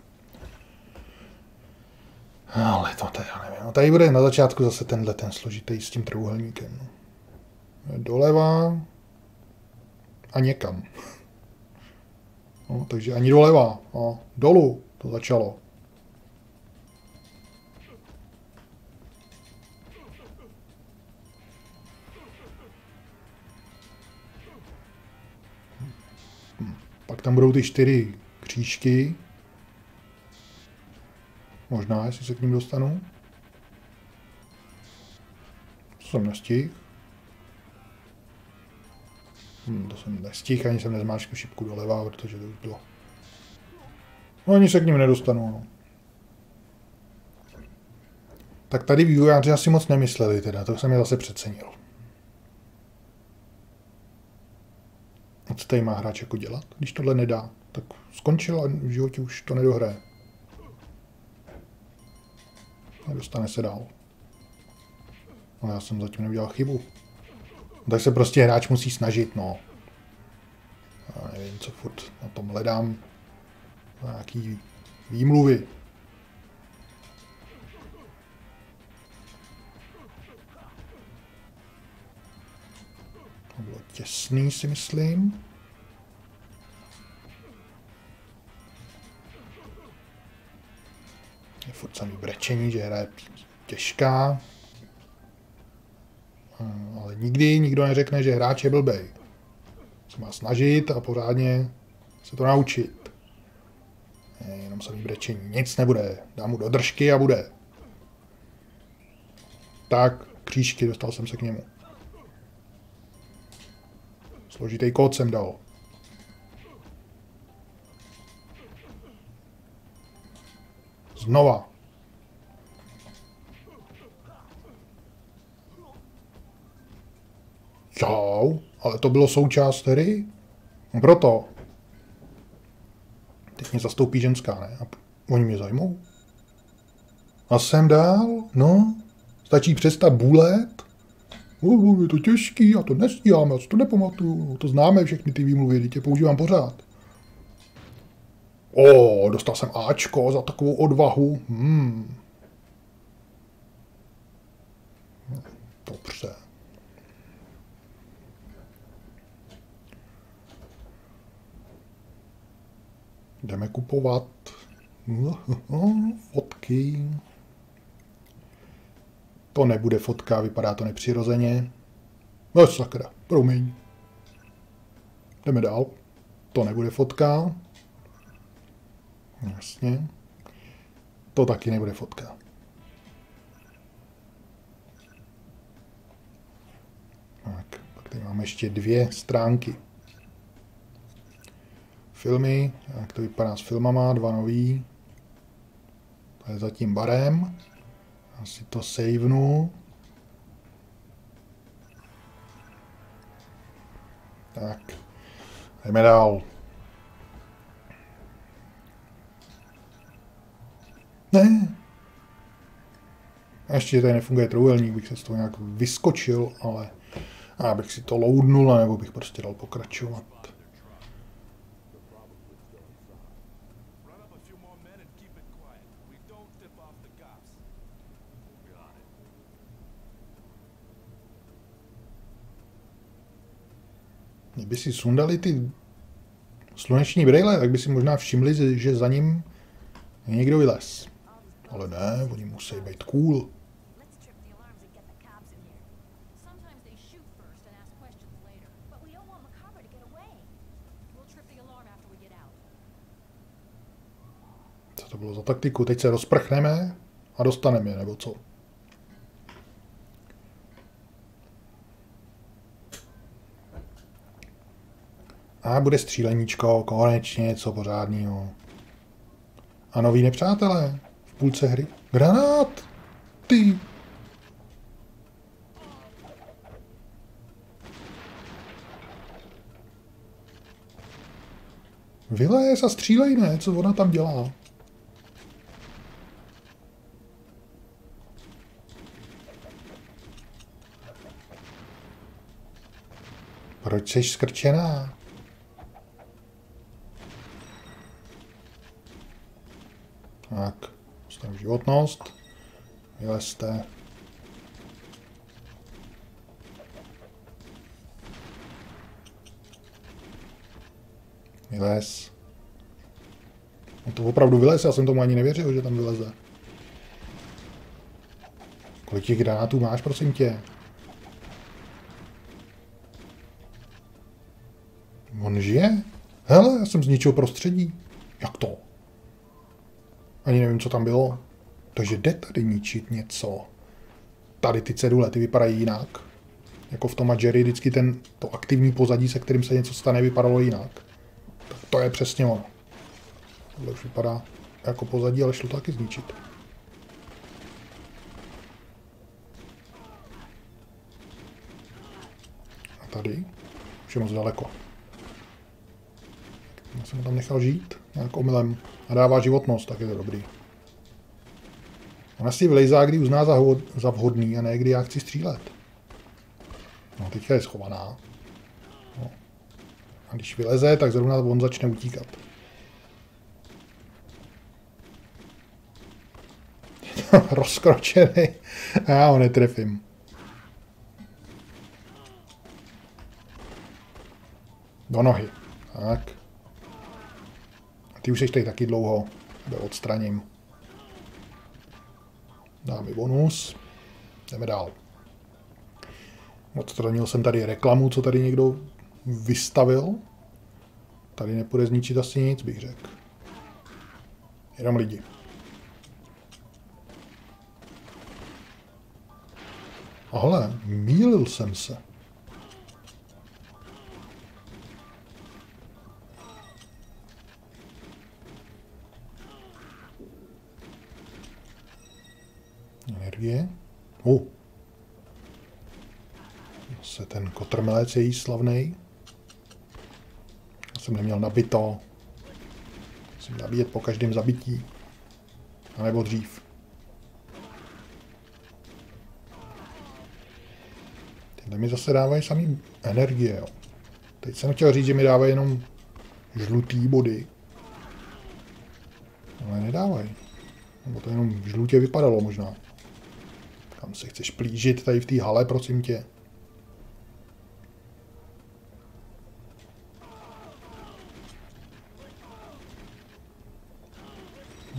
Ale to teda nevím. No, tady bude na začátku zase tenhle ten složitý s tím trouhelníkem. Doleva a někam. [laughs] No, takže ani doleva. No, dolů to začalo. Pak tam budou ty čtyři křížky. Možná, jestli se k ním dostanu. To jsem nestihl. Hm, to jsem nestihl, ani jsem nezmáčkl šipku doleva, protože to už bylo. No ani se k ním nedostanu. No. Tak tady vývojáři asi moc nemysleli teda, to jsem je zase přecenil. Co tady má hráč jako dělat, když tohle nedá? Tak skončil a v životě už to nedohraje. Nedostane se dál. Ale já jsem zatím neudělal chybu. Tak se prostě hráč musí snažit, no. Já nevím, co furt na tom hledám. Nějaký výmluvy. To bylo těsný, si myslím. Furt samý brečení, že hra je těžká. Ale nikdy nikdo neřekne, že hráč je blbej. Se má snažit a pořádně se to naučit. Je jenom samý brečení. Nic nebude. Dám mu do držky a bude. Tak, křížky, dostal jsem se k němu. Složitý kód jsem dal. Znova. Čau, ale to bylo součást hry? No proto. Teď mě zastoupí ženská, ne? A oni mě zajmou? A jsem dál? No, stačí přestat bůlet? Uh, je to těžký, já to nestíhám, já to nepamatuju. To známe všechny ty výmluvy, teď je používám pořád. O, dostal jsem Ačko za takovou odvahu. Hmm. Dobře. Jdeme kupovat fotky. To nebude fotka, vypadá to nepřirozeně. No sakra, promiň. Jdeme dál. To nebude fotka. Jasně. To taky nebude fotka. Tak, pak tady máme ještě dvě stránky. Filmy, jak to vypadá s filmama, dva nový. To je zatím barem. Asi to savenu. Tak, jdeme dál. Ne. A ještě tady nefunguje trouhelník, bych se z toho nějak vyskočil, ale já bych si to loadnul, nebo bych prostě dal pokračovat. Kdyby si sundali ty sluneční brýle, tak by si možná všimli, že za ním někdo vylez. Ale ne, oni musí být cool. Co to bylo za taktiku? Teď se rozprchneme a dostaneme je, nebo co? A bude stříleníčko, konečně něco pořádného. A noví nepřátelé půlce hry. Granát! Ty! Vylez a střílej, ne? Co ona tam dělá? Proč jsi skrčená? Tak, dostaneme životnost. Vylezte. Vylez. On to opravdu vylez, já jsem tomu ani nevěřil, že tam vyleze. Kolik těch granátů máš, prosím tě? On žije? Hele, já jsem zničil prostředí. Jak to? Ani nevím, co tam bylo. Takže jde tady ničit něco. Tady ty cedule, ty vypadají jinak. Jako v tom a Jerry vždycky ten, to aktivní pozadí, se kterým se něco stane, vypadalo jinak. Tak to je přesně ono. Tohle už vypadá jako pozadí, ale šlo to taky zničit. A tady už je moc daleko. Já jsem tam nechal žít, nějak omylem. A dává životnost, tak je to dobrý. Ona si vlejzá, kdy uzná za, ho- za vhodný a ne kdy já chci střílet. No, teďka je schovaná. No. A když vyleze, tak zrovna on začne utíkat. [laughs] Rozkročený. A já ho netrefím. Do nohy. Tak. A ty už jsi tady taky dlouho. Tebe odstraním. Dá mi bonus. Jdeme dál. Odstranil jsem tady reklamu, co tady někdo vystavil. Tady nepůjde zničit asi nic, bych řekl. Jenom lidi. Ale mýlil jsem se. Energie. Uh. Se ten kotrmelec je jí slavnej. Já jsem neměl nabito. Musím nabíjet po každém zabití. A nebo dřív. Tyhle mi zase dávají samý energie, jo. Teď jsem chtěl říct, že mi dávají jenom žlutý body. Ale nedávají. Nebo to jenom žlutě vypadalo možná. Kam se chceš plížit tady v té hale, prosím tě?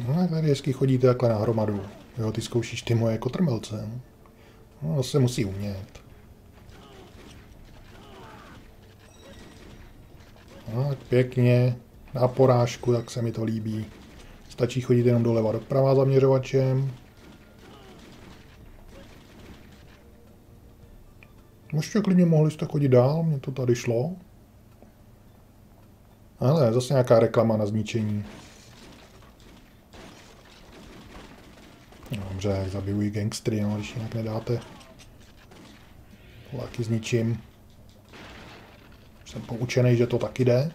No, tady hezky chodíte takhle na hromadu. Jo, ty zkoušíš ty moje kotrmelce. No. No, se musí umět. Tak pěkně, na porážku, jak se mi to líbí. Stačí chodit jenom doleva doprava zaměřovačem. Ještě klidně mohli jste chodit dál, mě to tady šlo. Ale zase nějaká reklama na zničení. No, dobře, zabijují gangstry, no, když jinak nedáte. Taky zničím. Jsem poučený, že to taky jde.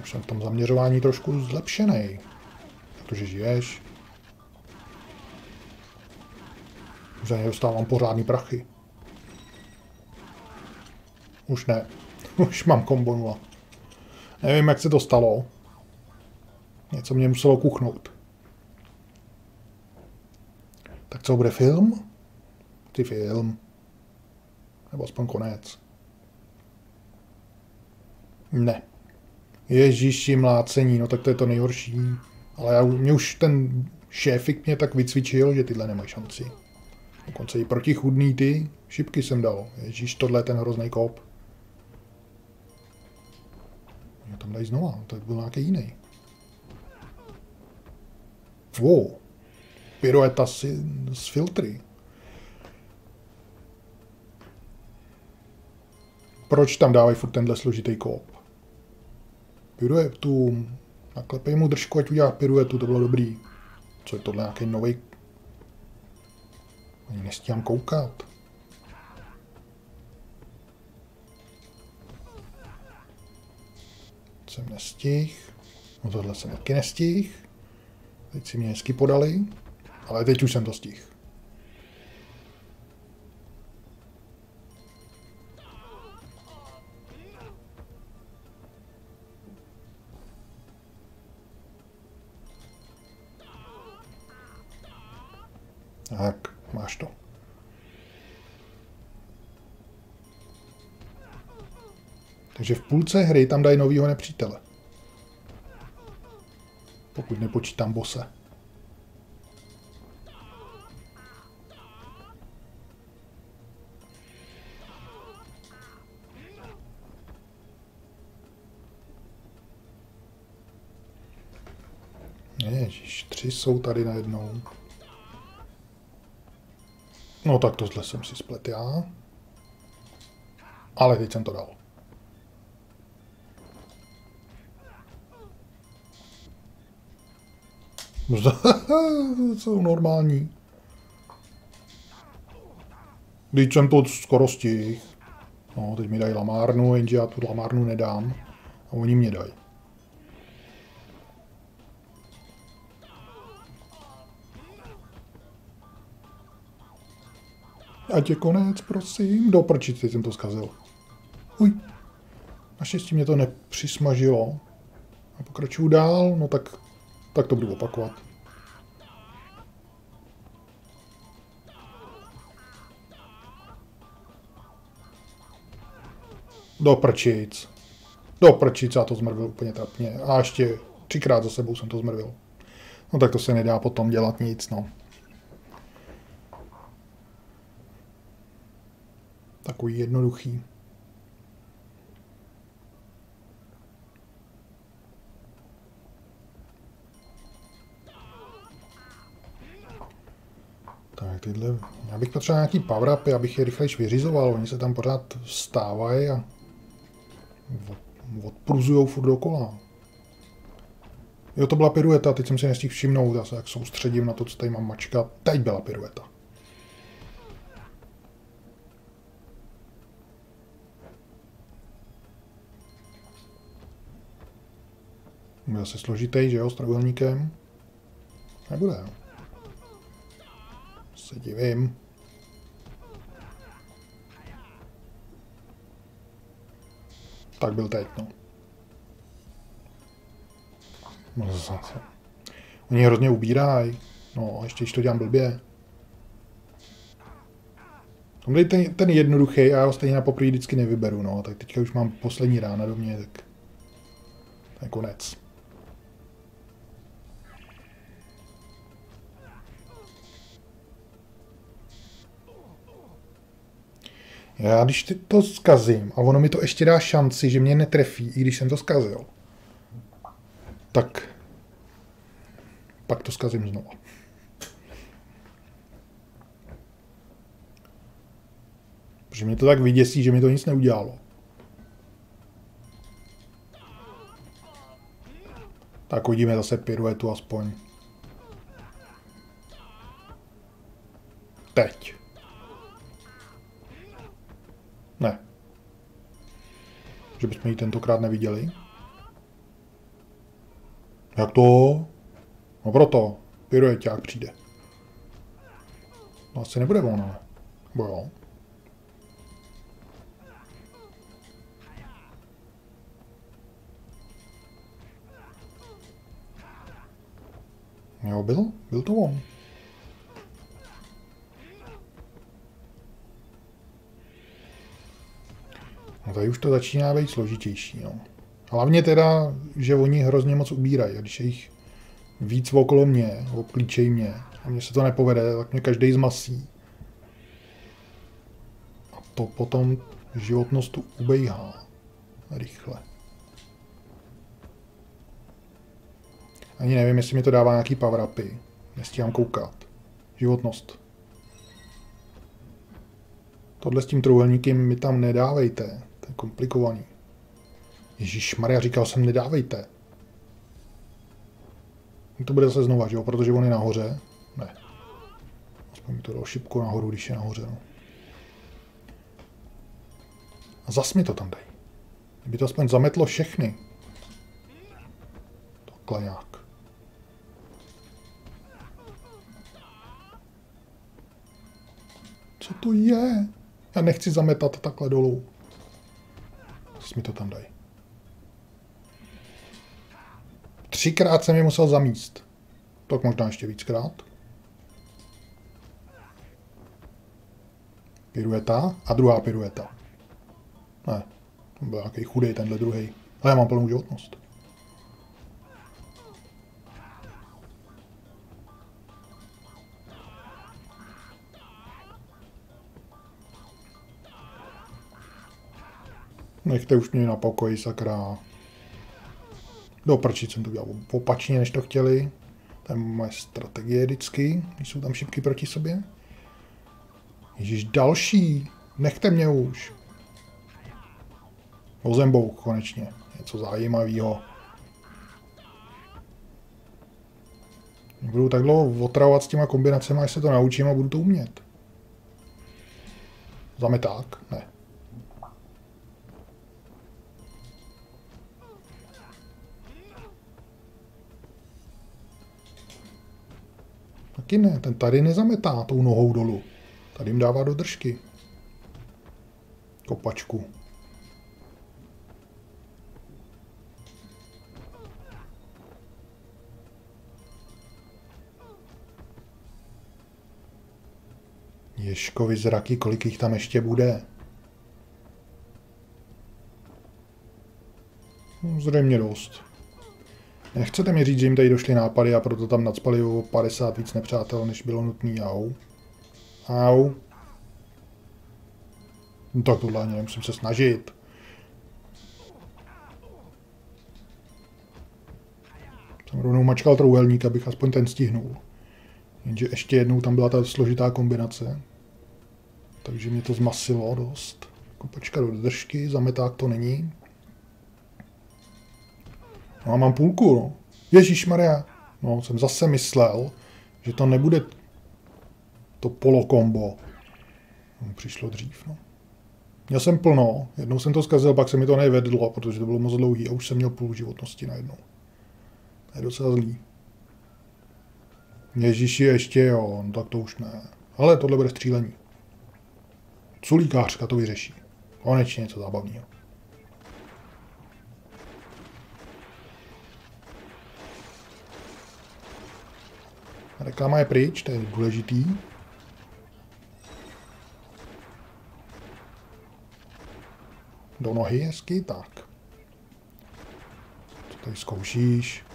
Už jsem v tom zaměřování trošku zlepšený. Protože žiješ. Že nedostávám pořádný prachy. Už ne. [laughs] Už mám kombo nula. Nevím, jak se to stalo. Něco mě muselo kuchnout. Tak co bude film? Ty film. Nebo aspoň konec. Ne. Ježíši, mlácení, no tak to je to nejhorší. Ale já, mě už ten šéfik mě tak vycvičil, že tyhle nemají šanci. Dokonce i protichudný ty šipky jsem dal. Ježíš, tohle je ten hrozný kop. Mě tam dají znova, to byl nějaký jiný. Wow. Pirueta si, s filtry. Proč tam dávají furt tenhle složitý kop? Piruetu. Naklepej mu držku, ať udělá piruetu, to bylo dobrý. Co je tohle, nějaký nový ani nestíhám koukat. Jsem nestih. No tohle jsem taky nestih. Teď si mě hezky podali. Ale teď už jsem to stih. Tak, máš to. Takže v půlce hry tam dají novýho nepřítele. Pokud nepočítám bose. Ježíš, tři jsou tady najednou. No tak tohle jsem si splet já. Ale teď jsem to dal. [laughs] jsou normální. Teď jsem to skoro stihl. No, teď mi dají lamárnu, jenže já tu lamárnu nedám. A oni mě dají. Ať je konec, prosím. Do prčici jsem to zkazil. Uj. Naštěstí mě to nepřismažilo. A pokračuju dál, no tak, tak to budu opakovat. Do prčic. Do prčic, já to zmrvil úplně trapně. A ještě třikrát za sebou jsem to zmrvil. No tak to se nedá potom dělat nic, no. Takový jednoduchý. Tak tyhle, já bych potřeboval nějaký power upy, abych je rychleji vyřizoval. Oni se tam pořád vstávají a odpruzujou furt dokola. Jo, to byla pirueta, teď jsem si nestihl všimnout, já se jak soustředím na to, co tady mám mačka. Teď byla pirueta. Bude zase složitý, že jo, s trojuhelníkem. Nebude. Se divím. Tak byl teď, no. no zase. Oni hrozně ubírají. No, a ještě když to dělám blbě. Tam dej ten, ten jednoduchý já ho stejně na poprvé vždycky nevyberu, no. Tak teďka už mám poslední rána do mě, tak to konec. Já když ty to zkazím a ono mi to ještě dá šanci, že mě netrefí, i když jsem to zkazil, tak pak to zkazím znovu. Protože mě to tak vyděsí, že mi to nic neudělalo. Tak uvidíme zase piruetu aspoň. Teď. Že bychom ji tentokrát neviděli. Jak to? No proto. Pirueťák přijde. No asi nebude on, ale. Nebo jo. Jo, byl? Byl to on. No tady už to začíná být složitější, no. Hlavně teda, že oni hrozně moc ubírají. A když je jich víc okolo mě, obklíčej mě, a mně se to nepovede, tak mě každý zmasí. A to potom životnost tu ubejhá rychle. Ani nevím, jestli mi to dává nějaký power upy. Nestíhám koukat. Životnost. Tohle s tím trouhelníkem mi tam nedávejte. Komplikovaný. Ježíš Maria, říkal jsem, nedávejte. To bude zase znova, že jo? Protože on je nahoře. Ne. Aspoň mi to dalo šipku nahoru, když je nahoře. No. A zas mi to tam dej. Kdyby to aspoň zametlo všechny. Takhle nějak. Co to je? Já nechci zametat takhle dolů. Zas mi to tam dají. Třikrát jsem je musel zamíst. Tak možná ještě víckrát. Pirueta a druhá pirueta. Ne, to byl nějaký chudý tenhle druhý. Ale já mám plnou životnost. Nechte už mě na pokoji, sakra. Do prčit jsem to dělal opačně, než to chtěli. To je moje strategie vždycky, když jsou tam šipky proti sobě. Ježíš, další. Nechte mě už. Ozembouk konečně. Něco zajímavého. Budu tak dlouho otravovat s těma kombinacemi, až se to naučím a budu to umět. Zameták? Ne. Taky ne, ten tady nezametá tou nohou dolů. Tady jim dává do držky. Kopačku. Ješkovi zraky, kolik jich tam ještě bude? No, zřejmě dost. Nechcete mi říct, že jim tady došly nápady a proto tam nadspali o 50 víc nepřátel, než bylo nutný. Au. Au. No tak tohle ani nemusím se snažit. Jsem rovnou mačkal trouhelník, abych aspoň ten stihnul. Jenže ještě jednou tam byla ta složitá kombinace. Takže mě to zmasilo dost. Kopačka do držky, zameták to není. No a mám půlku, no. Ježíš Maria. No, jsem zase myslel, že to nebude to polokombo. No, přišlo dřív, no. Měl jsem plno, jednou jsem to zkazil, pak se mi to nevedlo, protože to bylo moc dlouhý a už jsem měl půl životnosti najednou. To je docela zlý. Ježíši, ještě jo, no tak to už ne. Ale tohle bude střílení. Culíkářka to vyřeší. Konečně něco zábavného. Reklama je pryč, to je důležitý. Do nohy hezky, tak. Co tady zkoušíš?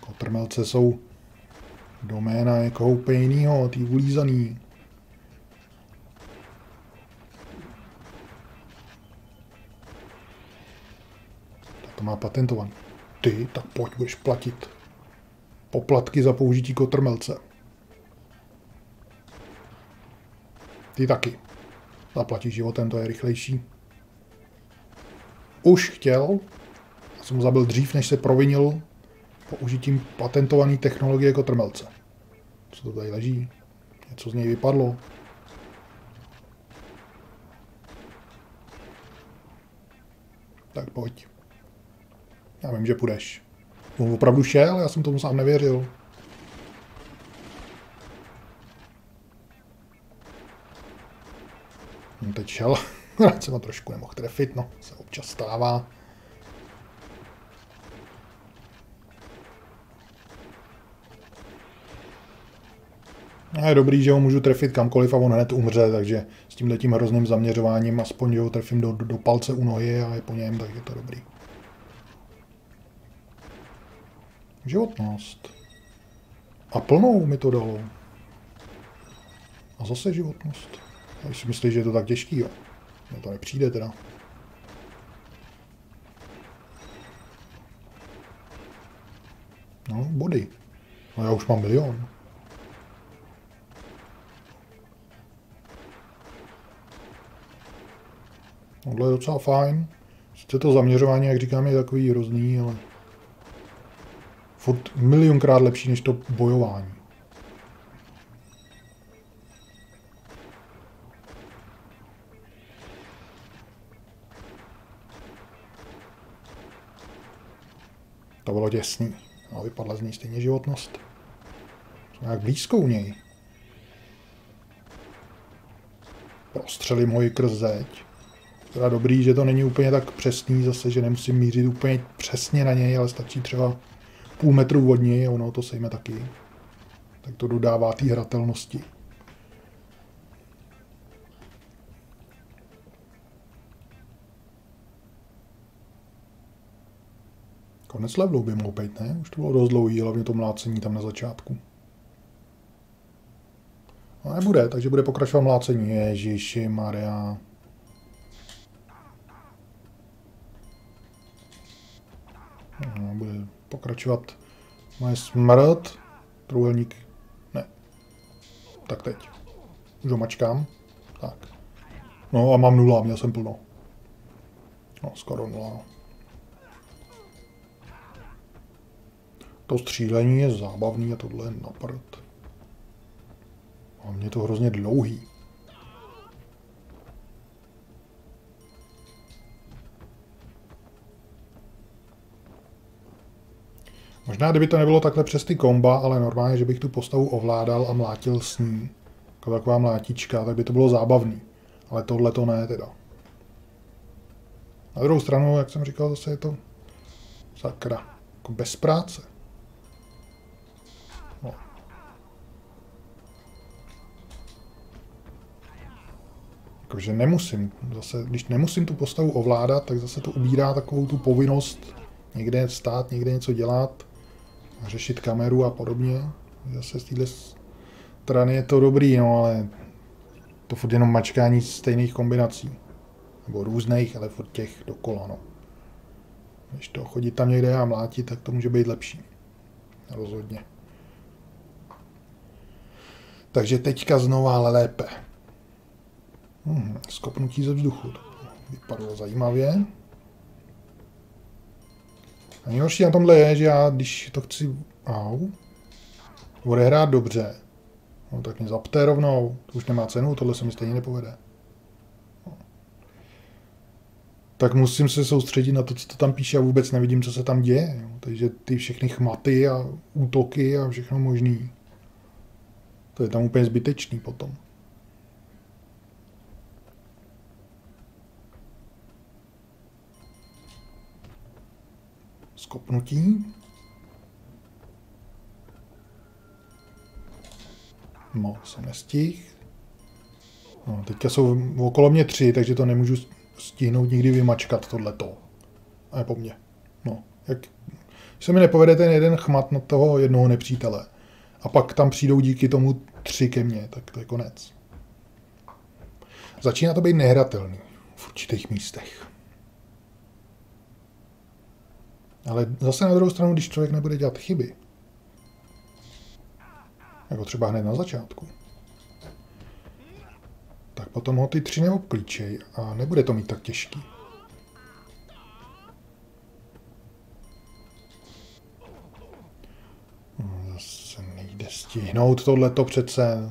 Kotrmelce jsou doména někoho úplně jinýho, ty ulízaný. To má patentovaný. Ty, tak pojď, budeš platit poplatky za použití kotrmelce. Ty taky. Zaplatíš životem, to je rychlejší. Už chtěl, já jsem ho zabil dřív, než se provinil použitím patentované technologie kotrmelce. Co to tady leží? Něco z něj vypadlo. Tak pojď. Já vím, že půjdeš. On opravdu šel, já jsem tomu sám nevěřil. No teď šel. [laughs] Rád jsem ho trošku nemohl trefit, no. Se občas stává. A je dobrý, že ho můžu trefit kamkoliv a on hned umře, takže s tímhle tím hrozným zaměřováním aspoň ho trefím do, do, do palce u nohy a je po něm, takže to je dobrý. Životnost. A plnou mi to dalo. A zase životnost. Když si myslíš, že je to tak těžký, jo. Mně to nepřijde teda. No, body. No já už mám milion. Tohle je docela fajn. Sice to zaměřování, jak říkám, je takový hrozný, ale furt milionkrát lepší než to bojování. To bylo těsný. A vypadla z ní stejně životnost. Jsem nějak blízko u něj. Prostřelím ho i krz zeď. Teda dobrý, že to není úplně tak přesný zase, že nemusím mířit úplně přesně na něj, ale stačí třeba půl metru a ono to sejme taky. Tak to dodává té hratelnosti. Konec levelu by mohl být, ne? Už to bylo dost dlouhý, hlavně to mlácení tam na začátku. No nebude, takže bude pokračovat mlácení. Ježiši Maria. No, bude pokračovat moje smrt. Trůhelník. Ne. Tak teď. Už ho mačkám. Tak. No a mám nula, měl jsem plno. No, skoro nula. To střílení je zábavný a tohle je na prd. A mě to hrozně dlouhý. Možná, kdyby to nebylo takhle přes ty komba, ale normálně, že bych tu postavu ovládal a mlátil s ní, jako taková mlátička, tak by to bylo zábavný. Ale tohle to ne teda. Na druhou stranu, jak jsem říkal, zase je to sakra, jako bez práce. No. Jakože nemusím, zase, když nemusím tu postavu ovládat, tak zase to ubírá takovou tu povinnost někde stát, někde něco dělat, řešit kameru a podobně. Zase z téhle strany je to dobrý, no ale to furt jenom mačkání stejných kombinací. Nebo různých, ale furt těch dokola, no. Když to chodit tam někde a mlátit, tak to může být lepší. Rozhodně. Takže teďka znova, ale lépe. Hmm, skopnutí ze vzduchu. To vypadalo zajímavě. A nejhorší na tomhle je, že já, když to chci au, odehrát dobře, no, tak mě zapte rovnou, to už nemá cenu, tohle se mi stejně nepovede. No. Tak musím se soustředit na to, co to tam píše a vůbec nevidím, co se tam děje. Jo. Takže ty všechny chmaty a útoky a všechno možný. To je tam úplně zbytečný potom. Skopnutí. No, jsem nestih. No, teďka jsou okolo mě tři, takže to nemůžu stihnout nikdy vymačkat tohleto. A je po mně. No, jak se mi nepovede ten jeden chmat na toho jednoho nepřítele. A pak tam přijdou díky tomu tři ke mně, tak to je konec. Začíná to být nehratelný v určitých místech. Ale zase na druhou stranu, když člověk nebude dělat chyby, jako třeba hned na začátku, tak potom ho ty tři neobklíčej a nebude to mít tak těžký. No, Zase nejde stihnout tohleto přece.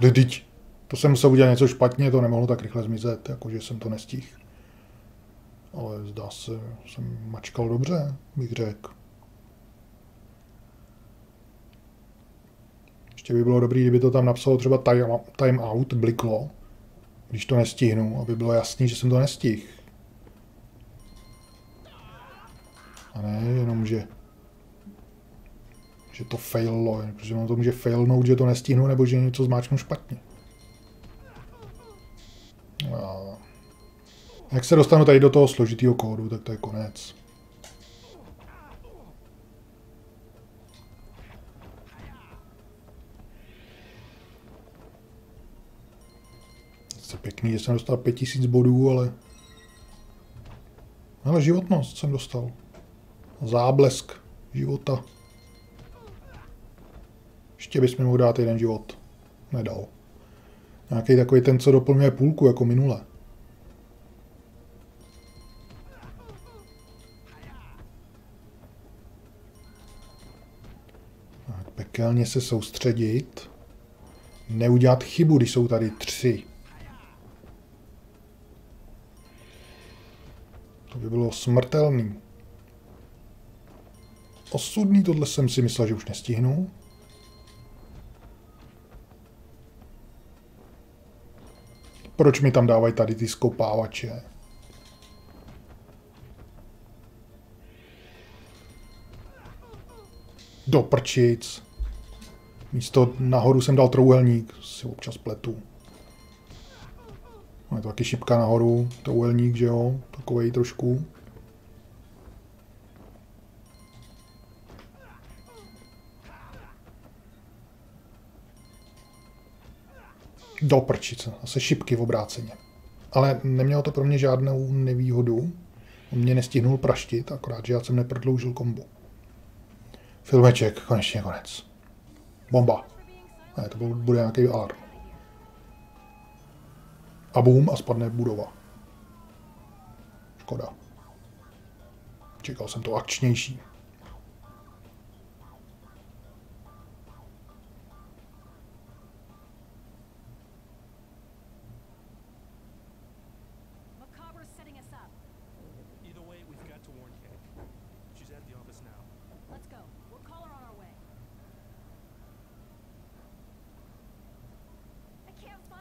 Vždyť, to jsem musel udělat něco špatně, to nemohlo tak rychle zmizet, jakože jsem to nestihl. Ale zdá se, jsem mačkal dobře, bych řekl. Ještě by bylo dobré, kdyby to tam napsalo třeba time, out, bliklo, když to nestihnu, aby bylo jasný, že jsem to nestihl. A ne jenom, že že to faillo, protože ono to může failnout, že to nestihnu, nebo že něco zmáčknu špatně. Jak se dostanu tady do toho složitého kódu, tak to je konec. Je pěkný, že jsem dostal 5000 bodů, ale... Ale životnost jsem dostal. Záblesk života. Ještě bys mi mohl dát jeden život. Nedal. Nějaký takový ten, co doplňuje půlku, jako minule. Pekelně se soustředit. Neudělat chybu, když jsou tady tři. To by bylo smrtelný. Osudný, tohle jsem si myslel, že už nestihnu. Proč mi tam dávají tady ty skopávače? Do prčic. Místo nahoru jsem dal trouhelník, si občas pletu. No, je to taky šipka nahoru, trouhelník, že jo, takovej trošku. Do prčice, zase šipky v obráceně. Ale nemělo to pro mě žádnou nevýhodu. On mě nestihnul praštit, akorát, že já jsem neprodloužil kombo. Filmeček, konečně konec. Bomba. Ne, to bude nějaký alarm. A boom, a spadne budova. Škoda. Čekal jsem to akčnější.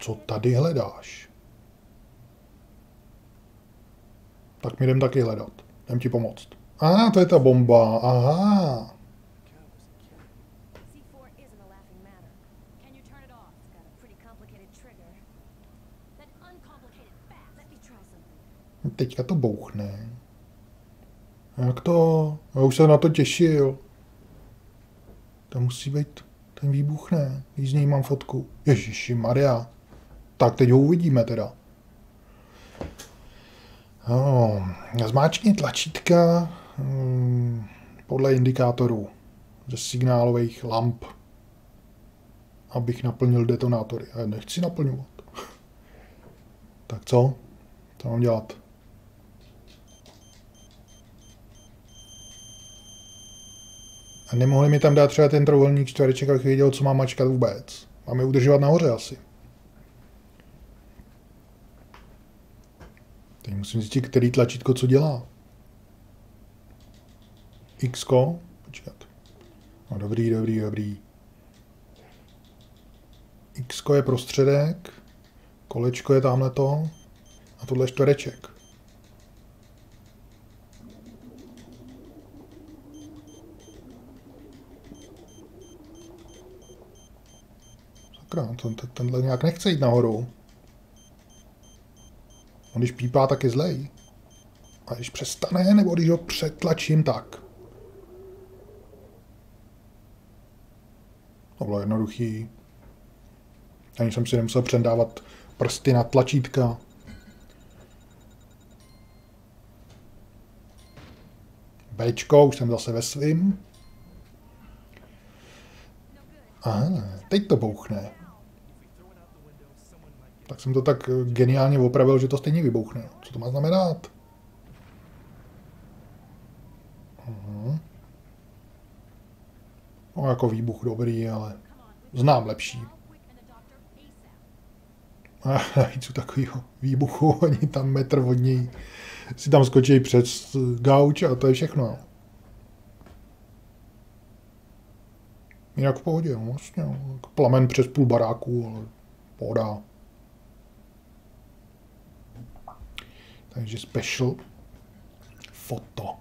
Co tady hledáš? Tak mi jdem taky hledat. Jdem ti pomoct. A, ah, to je ta bomba. Aha. C4 isn't a laughing matter. Can you turn it off? It's got a pretty complicated trigger. Then uncomplicated fast. Let me try something. Teďka to bouchne. Jak to? Já už se na to těšil. To musí být ten výbuch, ne? Z něj mám fotku. Ježiši Maria. Tak teď ho uvidíme teda. No, zmáčkni tlačítka hmm, podle indikátorů ze signálových lamp, abych naplnil detonátory. A nechci naplňovat. [laughs] tak co? Co mám dělat? A nemohli mi tam dát třeba ten trouhelník čtvereček, abych věděl, co mám mačkat vůbec. Máme udržovat nahoře asi. Teď musím zjistit, který tlačítko co dělá. X. Počkat. No dobrý, dobrý, dobrý. X je prostředek, kolečko je tamhle to a tohle je čtvereček. sakra, to, to, tenhle nějak nechce jít nahoru. On když pípá, tak je zlej. A když přestane, nebo když ho přetlačím, tak. To bylo jednoduchý. Ani jsem si nemusel přendávat prsty na tlačítka. Bčko, už jsem zase ve svým. Aha, teď to bouchne. Tak jsem to tak geniálně opravil, že to stejně vybouchne. Co to má znamenat? Mhm. No, jako výbuch dobrý, ale znám lepší. [laughs] A víc takového výbuchu, [laughs] oni tam metr od něj si tam skočí přes gauč a to je všechno. Jinak v pohodě, no, vlastně. no. Jako Plamen přes půl baráku, ale pohoda. Takže special foto.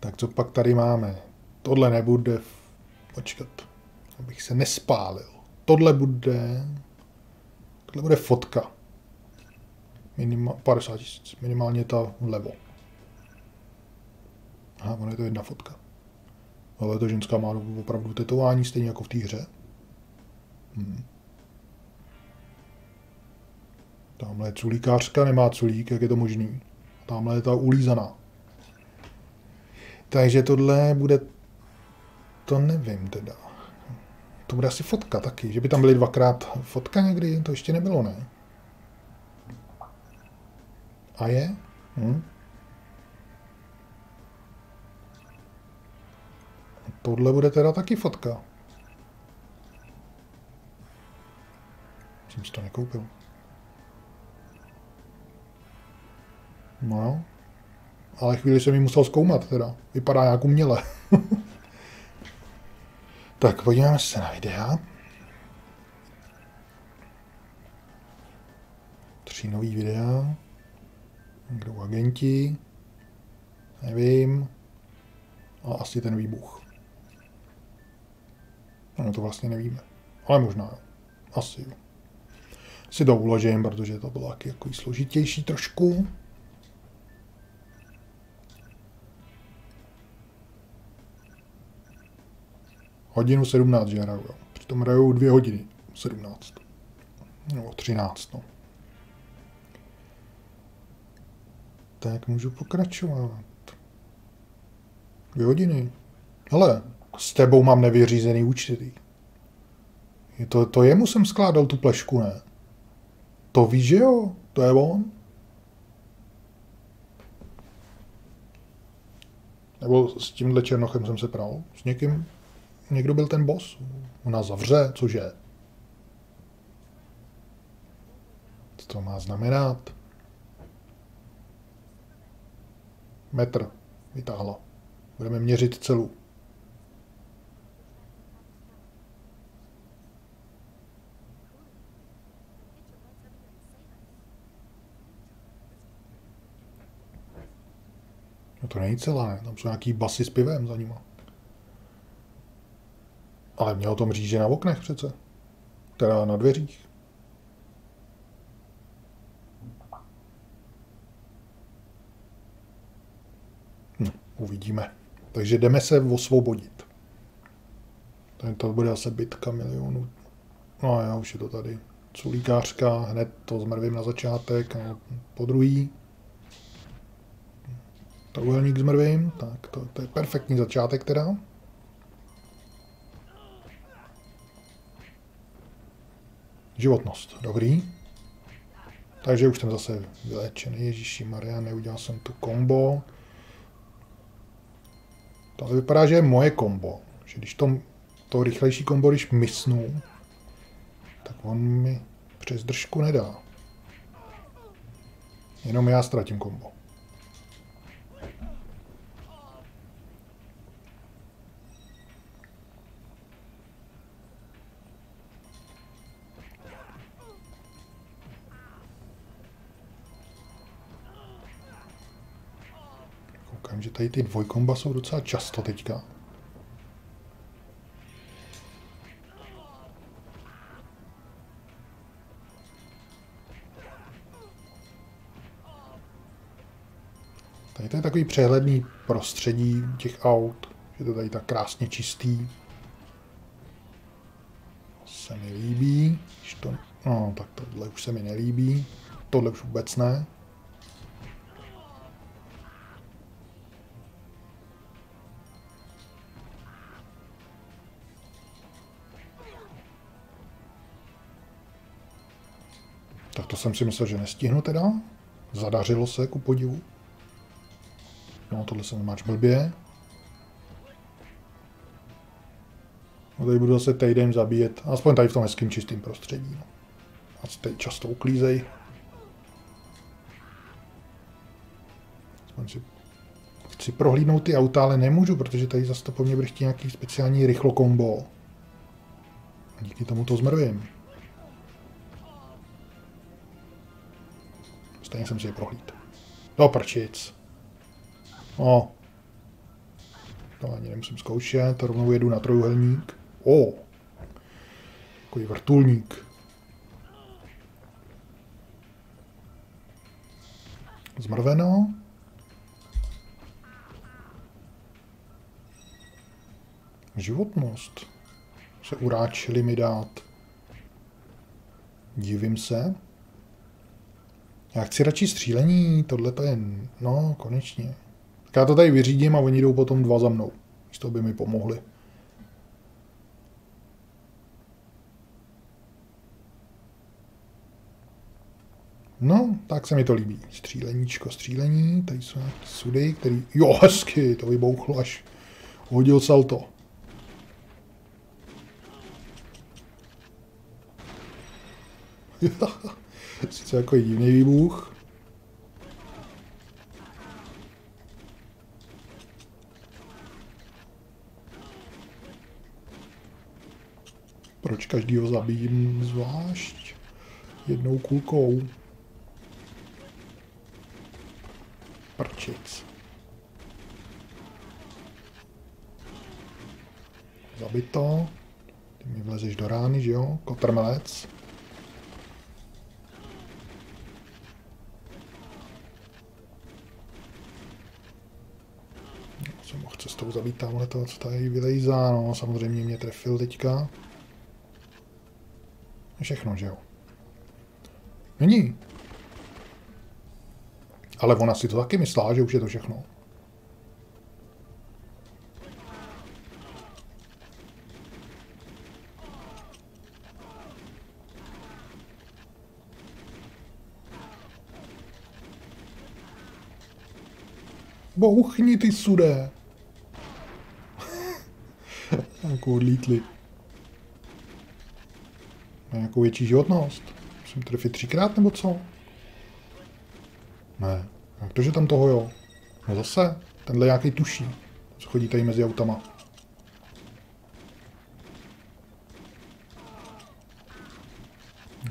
Tak co pak tady máme? Tohle nebude... Počkat, abych se nespálil. Tohle bude... Tohle bude fotka. Minima, 50 tisíc. Minimálně ta vlevo. Aha, ono je to jedna fotka. Ale ta ženská má opravdu tetování, stejně jako v té hře. Hmm. Tamhle je culíkářka, nemá culík, jak je to možný. Tamhle je ta ulízaná. Takže tohle bude... To nevím teda. To bude asi fotka taky, že by tam byly dvakrát fotka někdy, to ještě nebylo, ne? A je? Hm? Tohle bude teda taky fotka. Jsem si to nekoupil. No jo. Ale chvíli jsem ji musel zkoumat teda. Vypadá nějak uměle. [laughs] tak, podíváme se na videa. Tři nový videa. Kdo agenti? Nevím. A asi ten výbuch. No to vlastně nevíme. Ale možná jo. Asi jo. Si to uložím, protože to bylo taky jako složitější trošku. Hodinu 17, že hraju. jo. Přitom hraju dvě hodiny. 17. Nebo 13, no. Tak můžu pokračovat. Dvě hodiny. Hele, s tebou mám nevyřízený účty. Je to, to jemu jsem skládal tu plešku, ne? To víš, že jo? To je on? Nebo s tímhle černochem jsem se pral? S někým? Někdo byl ten boss? On nás zavře? Cože? Co to má znamenat? Metr vytáhla. Budeme měřit celou. No to není celá, tam jsou nějaký basy s pivem za nima. Ale mělo to mříže na oknech přece. Teda na dveřích. No, uvidíme. Takže jdeme se osvobodit. To, to bude zase bitka milionů. No a já už je to tady. Culíkářka, hned to zmrvím na začátek, a po druhý. Trouhelník s mrvým, tak to, to je perfektní začátek teda. Životnost, dobrý. Takže už jsem zase vylečený, Ježíši Maria, neudělal jsem tu kombo. To vypadá, že je moje kombo. Že když to, to rychlejší kombo, když mysnu, tak on mi přes držku nedá. Jenom já ztratím kombo. kombem, že tady ty dvojkomba jsou docela často teďka. Tady to je takový přehledný prostředí těch aut, je to tady tak krásně čistý. Se mi líbí, to... No, tak tohle už se mi nelíbí, tohle už vůbec ne. Tak to jsem si myslel, že nestihnu teda. Zadařilo se, ku podivu. No, tohle jsem máč blbě. No, tady budu zase týden zabíjet, aspoň tady v tom hezkým čistým prostředí. No. A teď často uklízej. Aspoň si chci prohlídnout ty auta, ale nemůžu, protože tady zase to po mně nějaký speciální rychlo kombo. A díky tomu to zmrvím. Stejně jsem si je prohlíd. Do prčic. No. To ani nemusím zkoušet, to rovnou jedu na trojuhelník. O. Takový vrtulník. Zmrveno. Životnost. Se uráčili mi dát. Divím se. Já chci radši střílení, tohle to je, no, konečně. Tak já to tady vyřídím a oni jdou potom dva za mnou. Z by mi pomohli. No, tak se mi to líbí. Stříleníčko, střílení, tady jsou nějaký sudy, který, jo, hezky, to vybouchlo až hodil salto. [laughs] Sice jako divný výbuch. Proč každýho zabijím zvlášť? Jednou kulkou. Prčic. Zabito. Ty mi vlezeš do rány, že jo? Kotrmelec. Jsem mohl cestou zabít tamhle toho, co tady vylejzá. No, samozřejmě mě trefil teďka. Všechno, že jo? Není. Ale ona si to taky myslela, že už je to všechno. Bouchni ty sudé. Jako odlítli. Má nějakou větší životnost. Musím trefit třikrát nebo co? Ne. Jak to, že tam toho jo? No zase. Tenhle nějaký tuší. Co chodí tady mezi autama.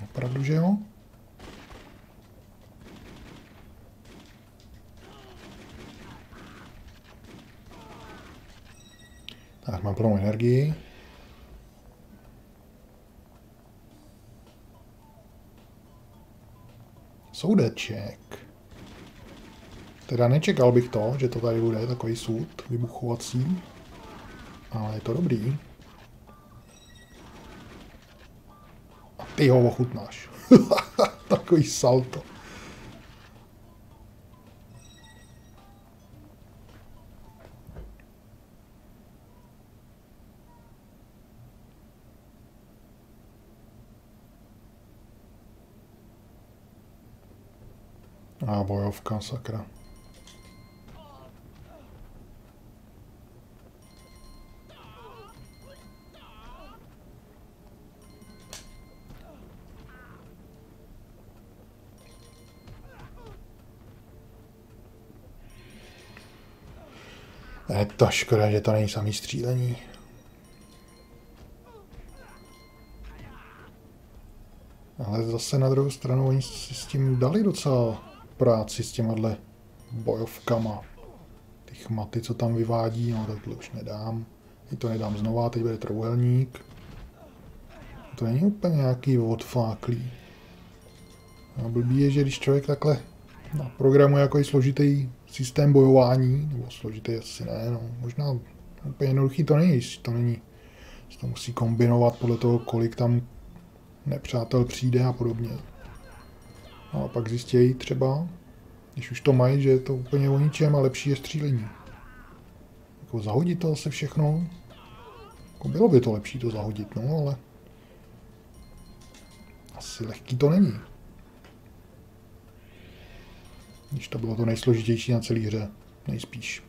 Opravdu, že jo? Tak, mám plnou energii. Soudeček. Teda nečekal bych to, že to tady bude takový soud vybuchovací, ale je to dobrý. A ty ho ochutnáš. [laughs] takový salto. A bojovka, sakra. Je to škoda, že to není samý střílení. Ale zase na druhou stranu oni si s tím dali docela práci s těmahle bojovkama. Ty chmaty, co tam vyvádí, no takhle už nedám. Teď to nedám znova, teď bude trouhelník. To není úplně nějaký odfláklý. A blbý je, že když člověk takhle naprogramuje jako složitý systém bojování, nebo složitý asi ne, no, možná úplně jednoduchý to není, to není. Se To musí kombinovat podle toho, kolik tam nepřátel přijde a podobně. No a pak zjistějí třeba, když už to mají, že je to úplně o ničem a lepší je střílení. Jako zahodit to se všechno. Jako bylo by to lepší to zahodit, no, ale asi lehký to není. Když to bylo to nejsložitější na celé hře, nejspíš.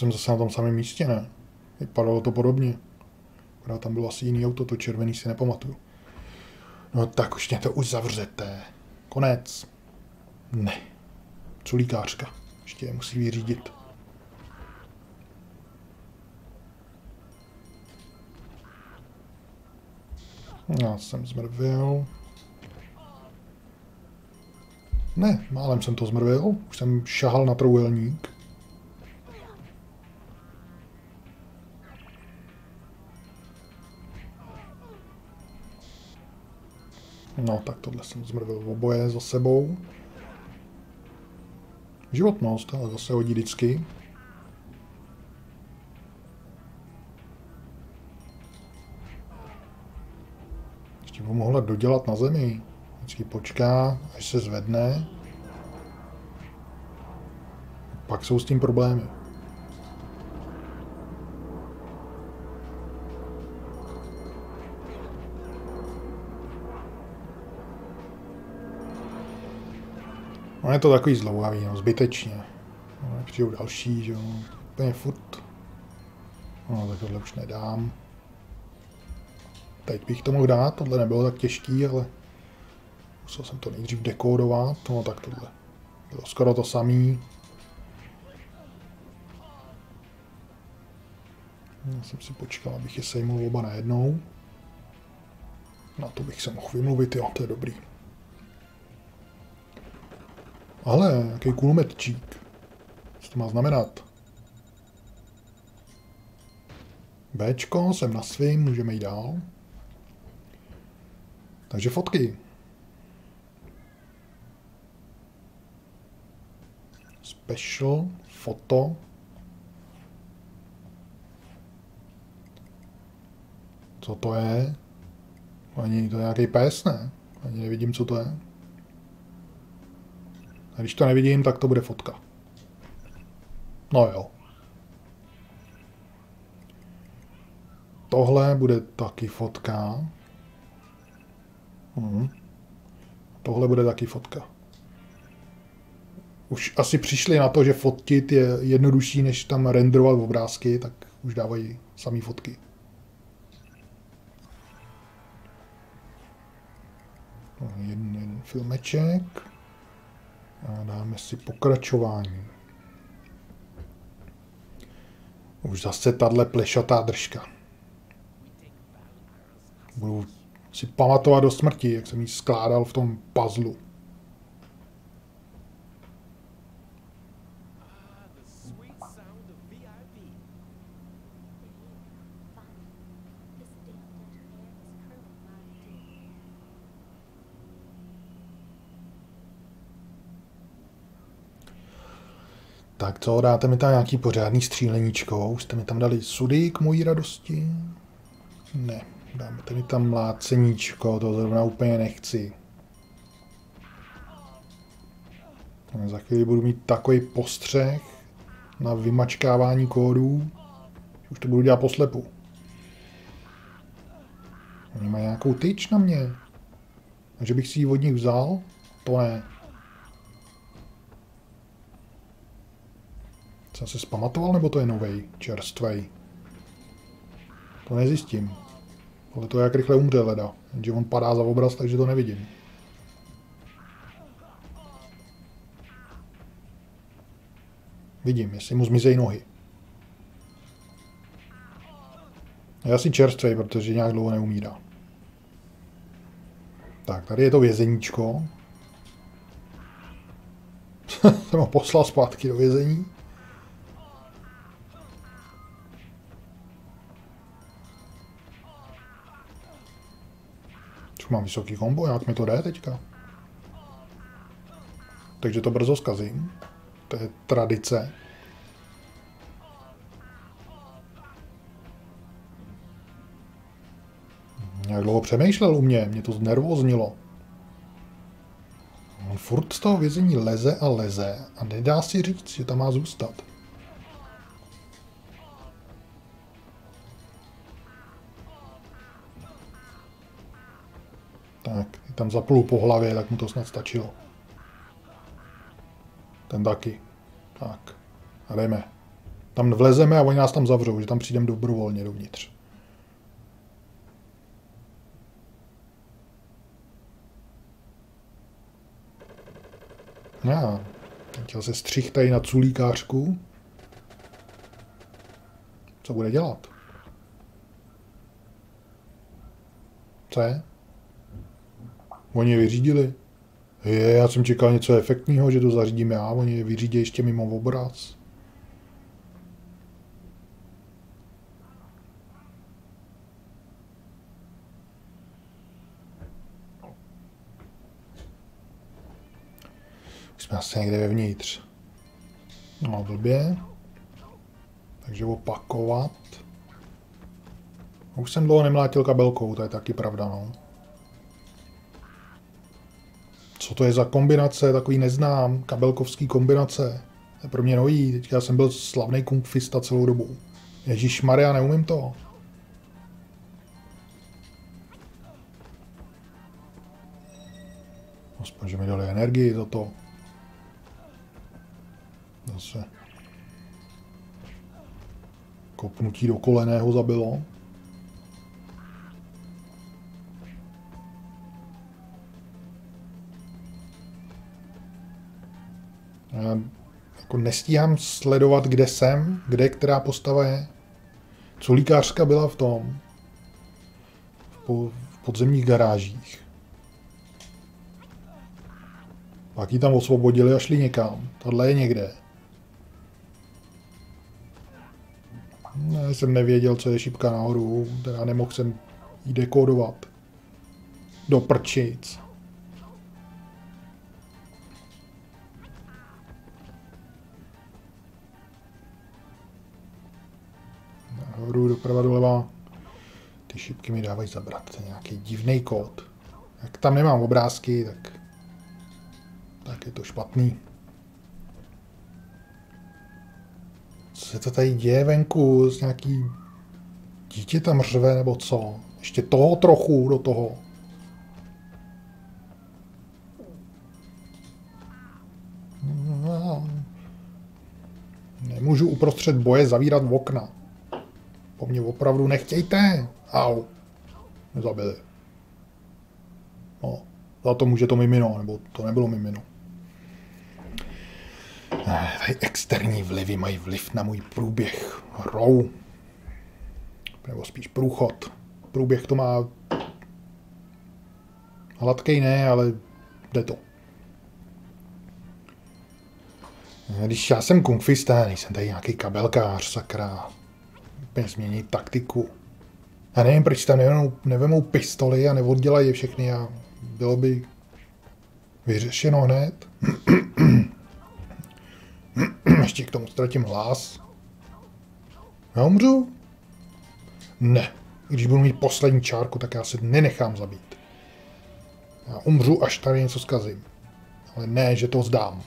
Jsem zase na tom samém místě, ne? Vypadalo to podobně. Akorát tam bylo asi jiný auto, to červený si nepamatuju. No tak už mě to už zavřete. Konec. Ne. Culíkářka. Ještě je musí vyřídit. Já jsem zmrvil. Ne, málem jsem to zmrvil. Už jsem šahal na trouhelník. No, tak tohle jsem zmrvil oboje za sebou. Životnost, ale zase hodí vždycky. Ještě ho mohla dodělat na zemi. Vždycky počká, až se zvedne. Pak jsou s tím problémy. No je to takový zlouhavý, no, zbytečně. No, přijdou další, že jo, úplně furt. No, tak tohle už nedám. Teď bych to mohl dát, tohle nebylo tak těžký, ale musel jsem to nejdřív dekódovat, no tak tohle. Bylo skoro to samý. Já jsem si počkal, abych je sejmul oba najednou. Na to bych se mohl vymluvit, jo, to je dobrý. Ale, jaký kulometčík. Co to má znamenat? Bčko, jsem na svým, můžeme jít dál. Takže fotky. Special, foto. Co to je? Ani to je nějaký pes, ne? Ani nevidím, co to je. A když to nevidím, tak to bude fotka. No jo. Tohle bude taky fotka. Mhm. Tohle bude taky fotka. Už asi přišli na to, že fotit je jednodušší, než tam renderovat obrázky, tak už dávají samý fotky. Jeden, jeden filmeček. A dáme si pokračování. Už zase tahle plešatá držka. Budu si pamatovat do smrti, jak jsem ji skládal v tom puzzlu. Tak co, dáte mi tam nějaký pořádný stříleníčko? Už jste mi tam dali sudy k mojí radosti? Ne, dáme mi tam mláceníčko, to zrovna úplně nechci. A za chvíli budu mít takový postřeh na vymačkávání kódů, už to budu dělat poslepu. Oni mají nějakou tyč na mě. A že bych si ji od nich vzal? To ne. Jsem se zpamatoval, nebo to je novej, čerstvej? To nezjistím. Ale to je jak rychle umře leda. Jenže on padá za obraz, takže to nevidím. Vidím, jestli mu zmizejí nohy. Je asi čerstvej, protože nějak dlouho neumírá. Tak, tady je to vězeníčko. [laughs] jsem ho poslal zpátky do vězení. Mám vysoký kombo, jak mi to jde teďka? Takže to brzo zkazím. To je tradice. Jak dlouho přemýšlel u mě, mě to znervoznilo. On furt z toho vězení leze a leze a nedá si říct, že tam má zůstat. Tak, tam zaplul po hlavě, tak mu to snad stačilo. Ten taky. Tak. A jdeme. Tam vlezeme a oni nás tam zavřou, že tam přijdeme dobrovolně dovnitř. Já. Chtěl se střih tady na culíkářku. Co bude dělat? Co je? Oni je vyřídili. Je, já jsem čekal něco efektního, že to zařídím já, oni je vyřídí ještě mimo obraz. Jsme asi někde vevnitř. No, blbě. Takže opakovat. Už jsem dlouho nemlátil kabelkou, to je taky pravda, no. Co to je za kombinace, takový neznám, kabelkovský kombinace. To je pro mě nový, teďka já jsem byl slavný kungfista celou dobu. Ježíš Maria, neumím to. Aspoň, že mi dali energii za to. Zase. Kopnutí do koleného zabilo. Jako nestíhám sledovat, kde jsem, kde která postava je. Culíkářka byla v tom, v podzemních garážích. Pak ji tam osvobodili a šli někam. Tohle je někde. Ne, jsem nevěděl, co je šipka nahoru, teda nemohl jsem ji dekodovat. Do prčic. Nahoru, doprava, doleva. Ty šipky mi dávají zabrat. To je nějaký divný kód. Jak tam nemám obrázky, tak, tak je to špatný. Co se to tady děje venku? Z nějaký dítě tam řve nebo co? Ještě toho trochu do toho. Nemůžu uprostřed boje zavírat okna. Po mně opravdu nechtějte. Au. Nezabili. No, za to může to mimino, nebo to nebylo mimino. Eh, Tady externí vlivy mají vliv na můj průběh rou. Nebo spíš průchod. Průběh to má hladkej ne, ale jde to. Když já jsem kungfista, nejsem tady nějaký kabelkář, sakra. Úplně změnit taktiku. Já nevím, proč tam nevemou, nevemou pistoli a neoddělají je všechny a bylo by vyřešeno hned. [clears throat] Ještě k tomu ztratím hlas. Já umřu? Ne. Když budu mít poslední čárku, tak já se nenechám zabít. Já umřu, až tady něco zkazím. Ale ne, že to zdám.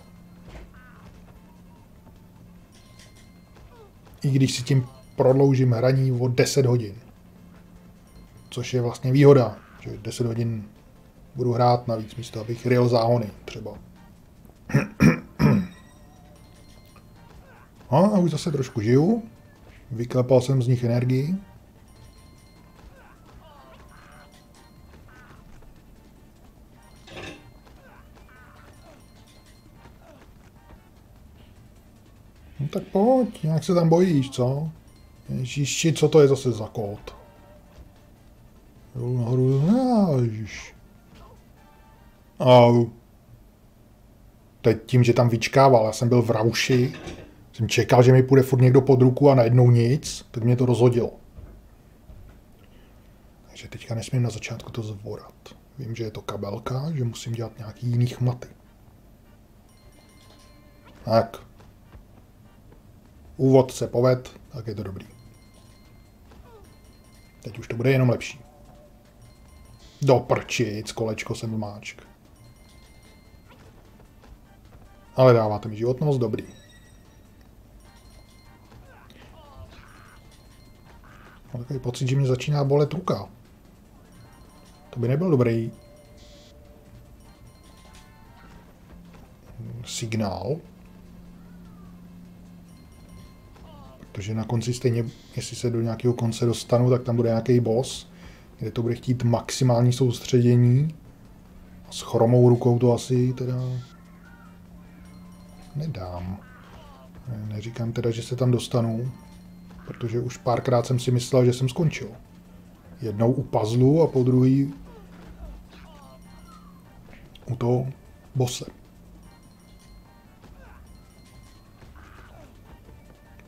I když si tím prodloužím hraní o 10 hodin. Což je vlastně výhoda, že 10 hodin budu hrát navíc místo, abych ryl záhony třeba. No, a už zase trošku žiju. Vyklepal jsem z nich energii. No tak pojď, nějak se tam bojíš, co? Ježiši, co to je zase za kód? Jdu nahoru, ježiš. Au. Teď tím, že tam vyčkával, já jsem byl v rauši, jsem čekal, že mi půjde furt někdo pod ruku a najednou nic, tak mě to rozhodilo. Takže teďka nesmím na začátku to zvorat. Vím, že je to kabelka, že musím dělat nějaký jiný chmaty. Tak. Úvod se poved, tak je to dobrý. Teď už to bude jenom lepší. Do prčic, kolečko jsem máčk. Ale dáváte mi životnost, dobrý. Mám takový pocit, že mě začíná bolet ruka. To by nebyl dobrý signál. Protože na konci stejně, jestli se do nějakého konce dostanu, tak tam bude nějaký boss, kde to bude chtít maximální soustředění. A s chromou rukou to asi teda nedám. Neříkám teda, že se tam dostanu, protože už párkrát jsem si myslel, že jsem skončil. Jednou u puzzlu a po druhý u toho bose.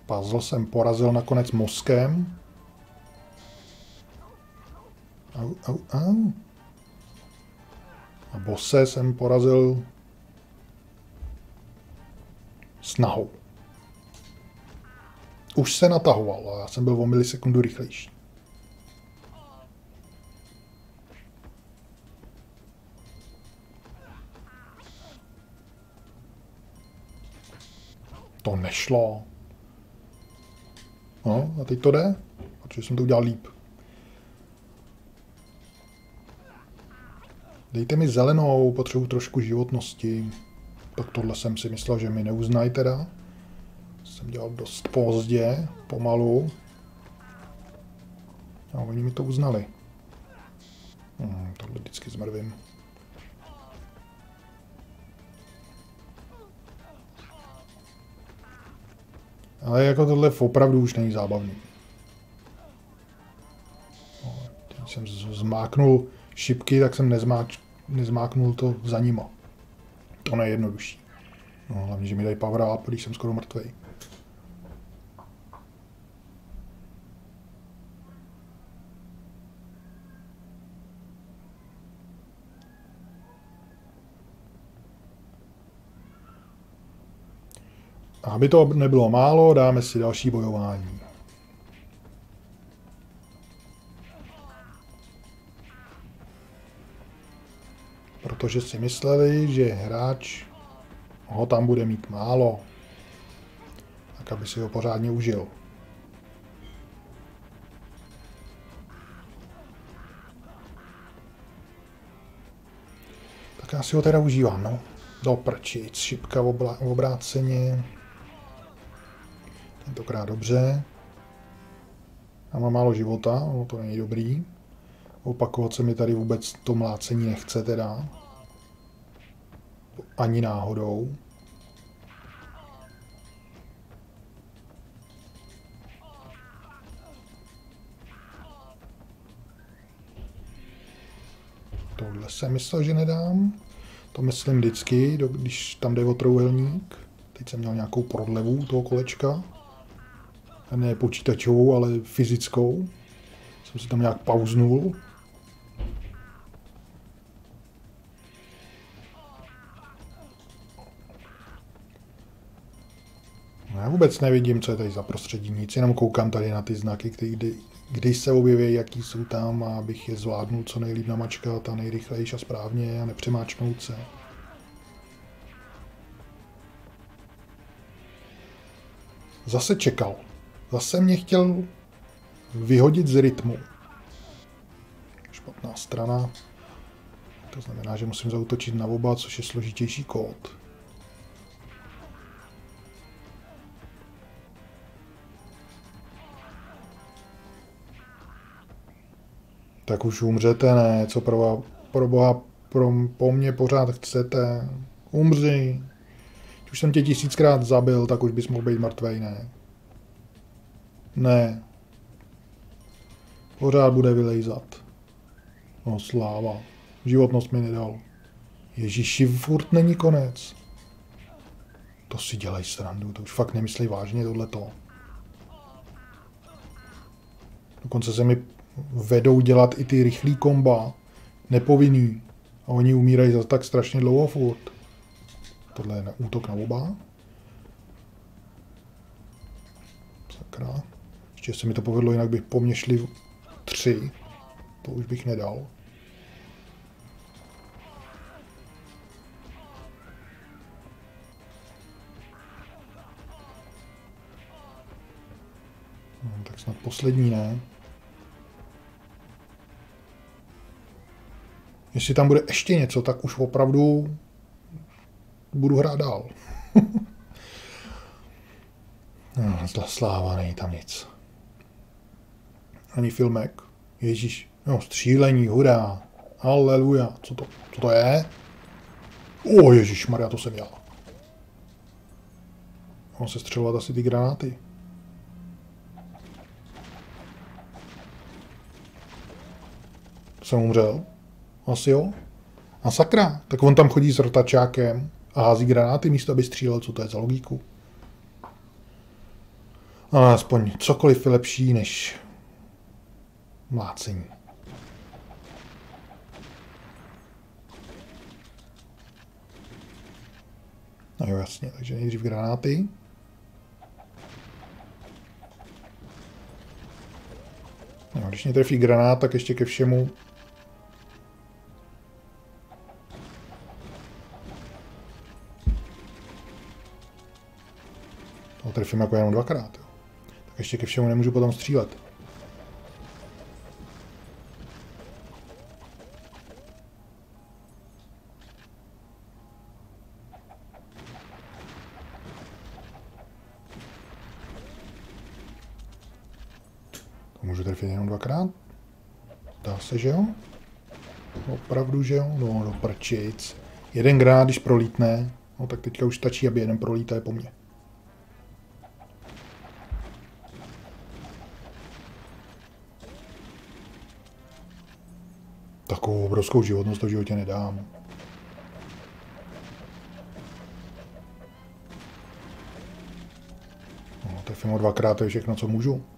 Puzzle jsem porazil nakonec mozkem. Au, au, au. A bose jsem porazil snahou. Už se natahoval a já jsem byl o milisekundu rychlejší. To nešlo. No, a teď to jde, protože jsem to udělal líp. Dejte mi zelenou, potřebuji trošku životnosti. Tak tohle jsem si myslel, že mi neuznají teda. Jsem dělal dost pozdě, pomalu. A oni mi to uznali. Hmm, tohle vždycky zmrvím. Ale jako tohle opravdu už není zábavný. No, Když jsem zmáknul šipky, tak jsem nezmáč, nezmáknul to za nima. To nejjednodušší. No, hlavně, že mi dají power up, když jsem skoro mrtvej. Aby to nebylo málo, dáme si další bojování. Protože si mysleli, že hráč ho tam bude mít málo, tak aby si ho pořádně užil. Tak já si ho teda užívám, no. Do prčic, šipka v, obráceně. Tentokrát dobře. Já mám málo života, no to není dobrý. Opakovat se mi tady vůbec to mlácení nechce teda. Ani náhodou. Tohle jsem myslel, že nedám. To myslím vždycky, když tam jde o trouhelník. Teď jsem měl nějakou prodlevu toho kolečka. Ne počítačovou, ale fyzickou. Jsem si tam nějak pauznul. No, Já vůbec nevidím, co je tady za prostředí, nic, jenom koukám tady na ty znaky, který, kdy, když se objeví, jaký jsou tam, a abych je zvládnul co nejlíp namačkat a nejrychlejš a správně a nepřemáčknout se. Zase čekal. Zase mě chtěl vyhodit z rytmu. Špatná strana. To znamená, že musím zautočit na oba, což je složitější kód. Tak už umřete, ne? Co pro, pro boha pro, po mně pořád chcete? Umři. Už jsem tě tisíckrát zabil, tak už bys mohl být mrtvej, ne? Ne. Pořád bude vylejzat. No sláva. Životnost mi nedal. Ježíši, furt není konec. To si dělej srandu, to už fakt nemyslí vážně tohleto. Dokonce se mi vedou dělat i ty rychlý komba, nepovinný. A oni umírají za tak strašně dlouho furt. Tohle je útok na oba. Sakra. Ještě se mi to povedlo, jinak bych po mně šli tři. To už bych nedal. No, tak snad poslední ne. Jestli tam bude ještě něco, tak už opravdu budu hrát dál. [laughs] no, sláva, není tam nic. Ani filmek. Ježíš. No, střílení, hurá. Haleluja. Co to, co to je? O, Ježíš Maria, to jsem já. Mám se střelovat asi ty granáty. Jsem umřel? Asi jo. A sakra, tak on tam chodí s rotačákem a hází granáty místo, aby střílel, co to je za logiku. Ale aspoň cokoliv je lepší než mlácení. No jo, jasně, takže nejdřív granáty. No, když mě trefí granát, tak ještě ke všemu trefím jako jenom dvakrát. Jo. Tak ještě ke všemu nemůžu potom střílet. Trefit jenom dvakrát? Dá se, že jo? Opravdu, že jo? No, no prčic. Jeden granát, když prolítne, no tak teďka už stačí, aby jeden prolítá je po mně. Takovou obrovskou životnost to v životě nedám. No, trefím ho dvakrát, to je všechno, co můžu.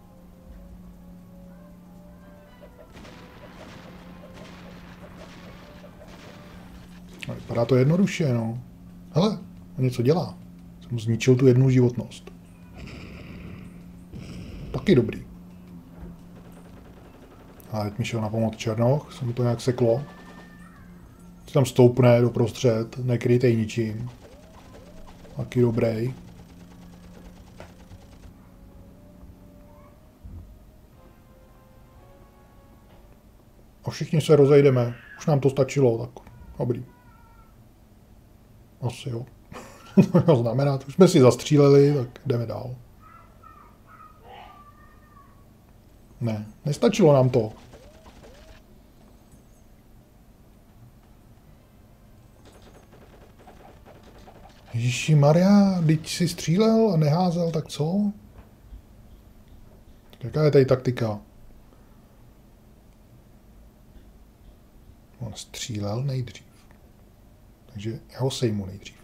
Vypadá to jednoduše, no. Hele, on něco dělá. Jsem zničil tu jednu životnost. Taky dobrý. A teď mi šel na pomoc Černoch, se mu to nějak seklo. Si tam stoupne do prostřed, nekrytej ničím. Taky dobrý. A všichni se rozejdeme. Už nám to stačilo, tak dobrý. Asi jo. [laughs] to znamená, už jsme si zastříleli, tak jdeme dál. Ne, nestačilo nám to. Ježíši Maria, teď si střílel a neházel, tak co? Jaká je tady taktika? On střílel nejdřív. Takže já ho sejmu nejdřív.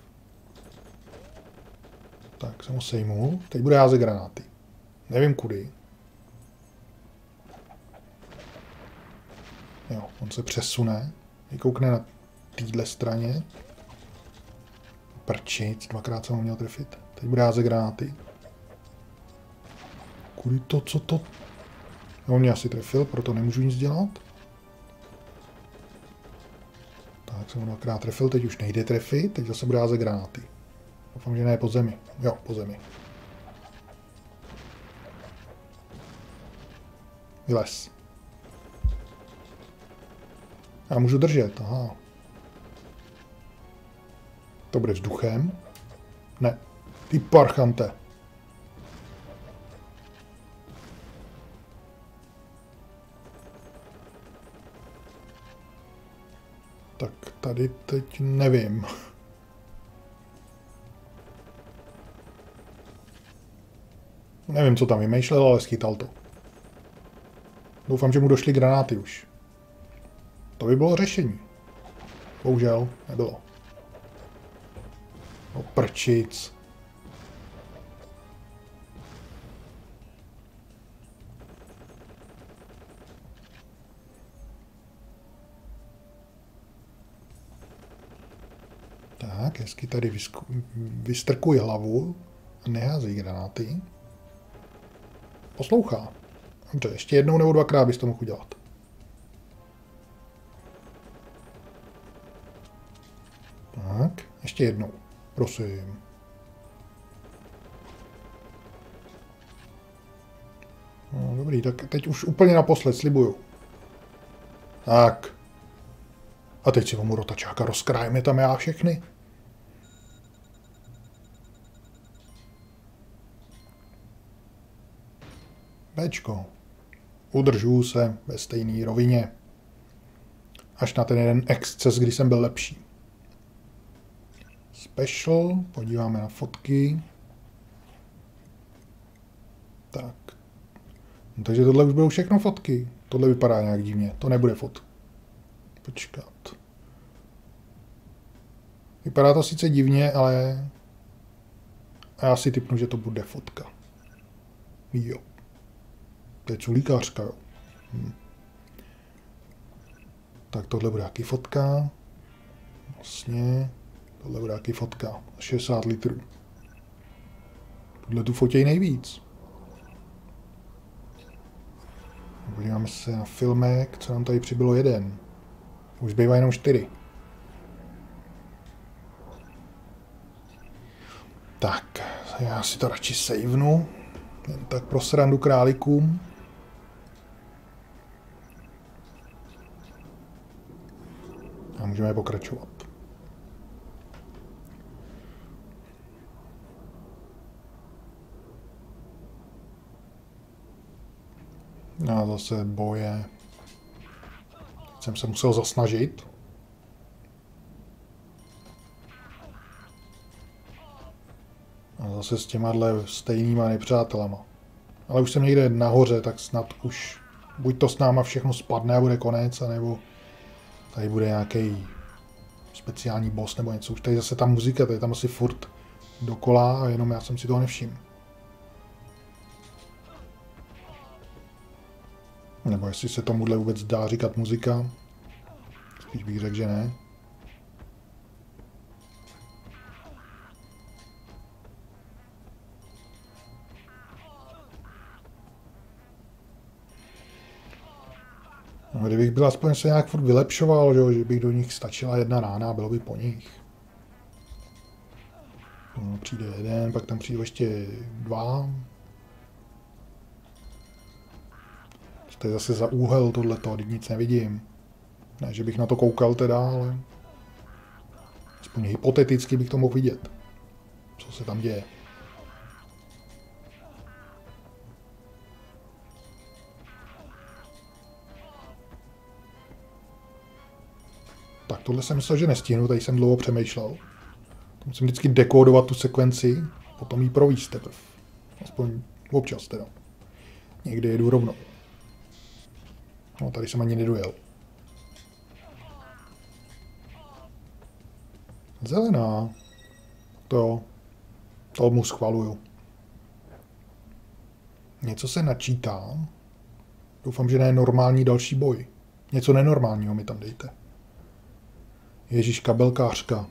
Tak jsem ho sejmul. Teď bude házet granáty. Nevím kudy. Jo, on se přesune. Vykoukne na téhle straně. Prčic, dvakrát jsem ho měl trefit. Teď bude házet granáty. Kudy to, co to? On mě asi trefil, proto nemůžu nic dělat. Tak jsem ho trefil, teď už nejde trefit, teď zase bude házet granáty. Doufám, že ne po zemi. Jo, po zemi. Vylez. Já můžu držet, aha. To bude vzduchem. Ne. Ty parchante. Tak tady teď nevím. Nevím, co tam vymýšlel, ale schytal to. Doufám, že mu došly granáty už. To by bylo řešení. Bohužel nebylo. No Tak, hezky tady vystrkuj hlavu a neházej granáty. Poslouchá. Dobře, ještě jednou nebo dvakrát bys to mohl udělat. Tak, ještě jednou. Prosím. No, dobrý, tak teď už úplně naposled, slibuju. Tak. A teď si tomu rotačáka rozkrájeme tam já všechny. Bčko. Udržu se ve stejné rovině. Až na ten jeden exces, kdy jsem byl lepší. Special, podíváme na fotky. Tak. No, takže tohle už budou všechno fotky. Tohle vypadá nějak divně. To nebude fot. Počkat. Vypadá to sice divně, ale já si typnu, že to bude fotka. Jo. Je čulíkářka. Hm. Tak tohle bude jaký fotka. Vlastně. Tohle bude jaký fotka. 60 litrů. Tohle tu fotěj nejvíc. Podíváme se na filmek, co nám tady přibylo jeden. Už zbývá jenom čtyři. Tak, já si to radši savenu. Jen tak pro srandu králíkům. A můžeme pokračovat. A zase boje. Jsem se musel zasnažit. A zase s těma stejnýma nepřátelama. Ale už jsem někde nahoře, tak snad už buď to s náma všechno spadne a bude konec, anebo tady bude nějaký speciální boss nebo něco. Už tady zase ta muzika, tady tam asi furt dokola a jenom já jsem si toho nevšiml. Nebo jestli se tomuhle vůbec dá říkat muzika. Spíš bych řekl, že ne. No, kdybych byl aspoň se nějak furt vylepšoval, že, že bych do nich stačila jedna rána, bylo by po nich. No, přijde jeden, pak tam přijde ještě dva. To je zase za úhel tohleto, teď nic nevidím. Ne, že bych na to koukal teda, ale... Aspoň hypoteticky bych to mohl vidět. Co se tam děje. Tak tohle jsem myslel, že nestihnu, tady jsem dlouho přemýšlel. Musím vždycky dekodovat tu sekvenci, potom ji províst teprve. Aspoň občas teda. Někdy jedu rovnou. No, tady jsem ani nedojel. Zelená. To jo. To mu schvaluju. Něco se načítá. Doufám, že ne normální další boj. Něco nenormálního mi tam dejte. Ježíš, kabelkářka.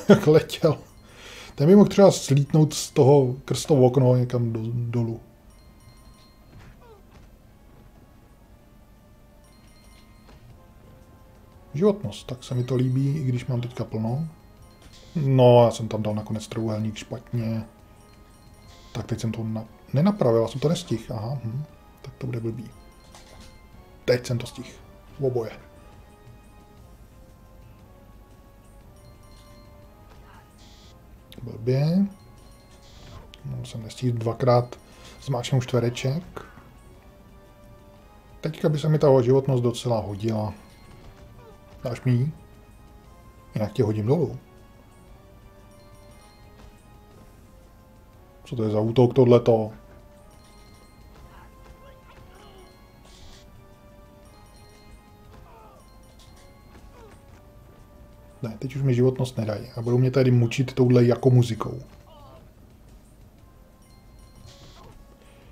[laughs] Jak letěl. Ten by mohl třeba slítnout z toho krstovo okno někam do, dolů. Životnost, tak se mi to líbí, i když mám teďka plno. No, já jsem tam dal nakonec trouhelník špatně. Tak teď jsem to na... nenapravil, já jsem to nestihl. Aha, hm. tak to bude blbý. Teď jsem to stihl. Oboje. Blbě. Jsem nestihl dvakrát zmáčknout čtvereček. Teďka by se mi ta životnost docela hodila. Dáš mi ji? Jinak tě hodím dolů. Co to je za útok tohleto? Ne, teď už mi životnost nedají a budou mě tady mučit touhle jako muzikou.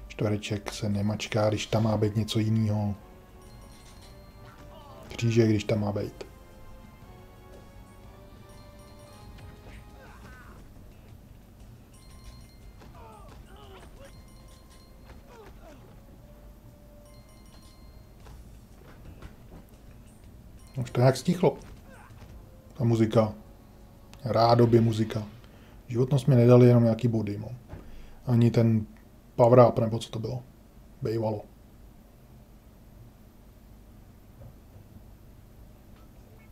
Čtvereček se nemačká, když tam má být něco jiného. Kříže, když tam má být. Už to nějak stichlo. Ta muzika. Rádoby muzika. Životnost mi nedali jenom nějaký body. No. Ani ten power up, nebo co to bylo. Bejvalo.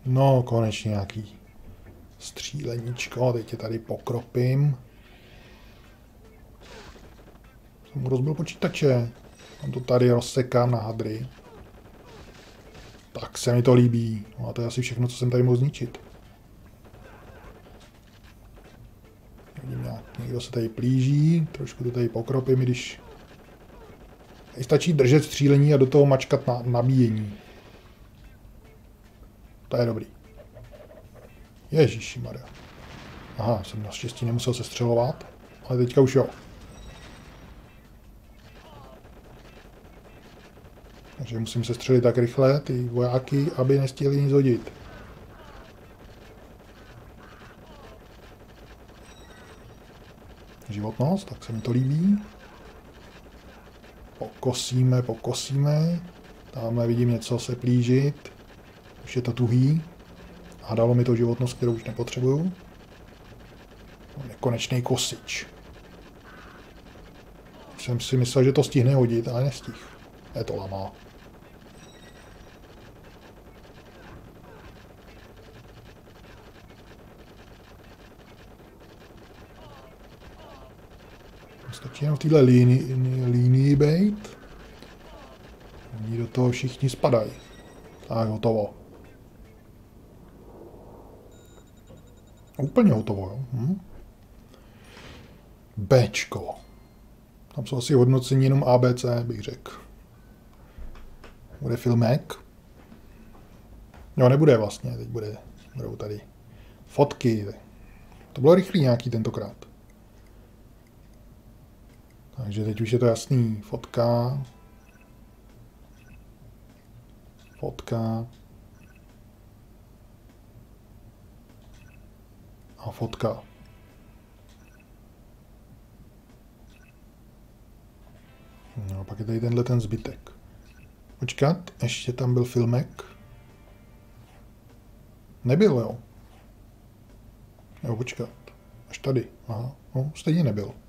No, konečně nějaký stříleníčko. Teď tě tady pokropím. Jsem mu rozbil počítače. On to tady rozsekám na hadry. Tak se mi to líbí. No a to je asi všechno, co jsem tady mohl zničit. Někdo se tady plíží, trošku to tady pokropím, když... Tady stačí držet střílení a do toho mačkat na nabíjení. To je dobrý. Ježíši Maria. Aha, jsem naštěstí nemusel sestřelovat, ale teďka už jo. Takže musím se střelit tak rychle, ty vojáky, aby nestihli nic hodit. Životnost, tak se mi to líbí. Pokosíme, pokosíme. Tamhle vidím něco se plížit. Už je to tuhý. A dalo mi to životnost, kterou už nepotřebuju. Nekonečný kosič. Jsem si myslel, že to stihne hodit, ale nestih. Je to lama. Stačí jenom v téhle línii, línii být. Oni do toho všichni spadají. Tak, hotovo. Úplně hotovo, jo. Hm? Bčko. Tam jsou asi hodnocení jenom ABC, bych řekl. Bude filmek. No, nebude vlastně, teď bude, budou tady fotky. To bylo rychlý nějaký tentokrát. Takže teď už je to jasný. Fotka. Fotka. A fotka. No, pak je tady tenhle ten zbytek. Počkat, ještě tam byl filmek. Nebyl, jo. Jo, počkat. Až tady. Aha, no, stejně nebyl.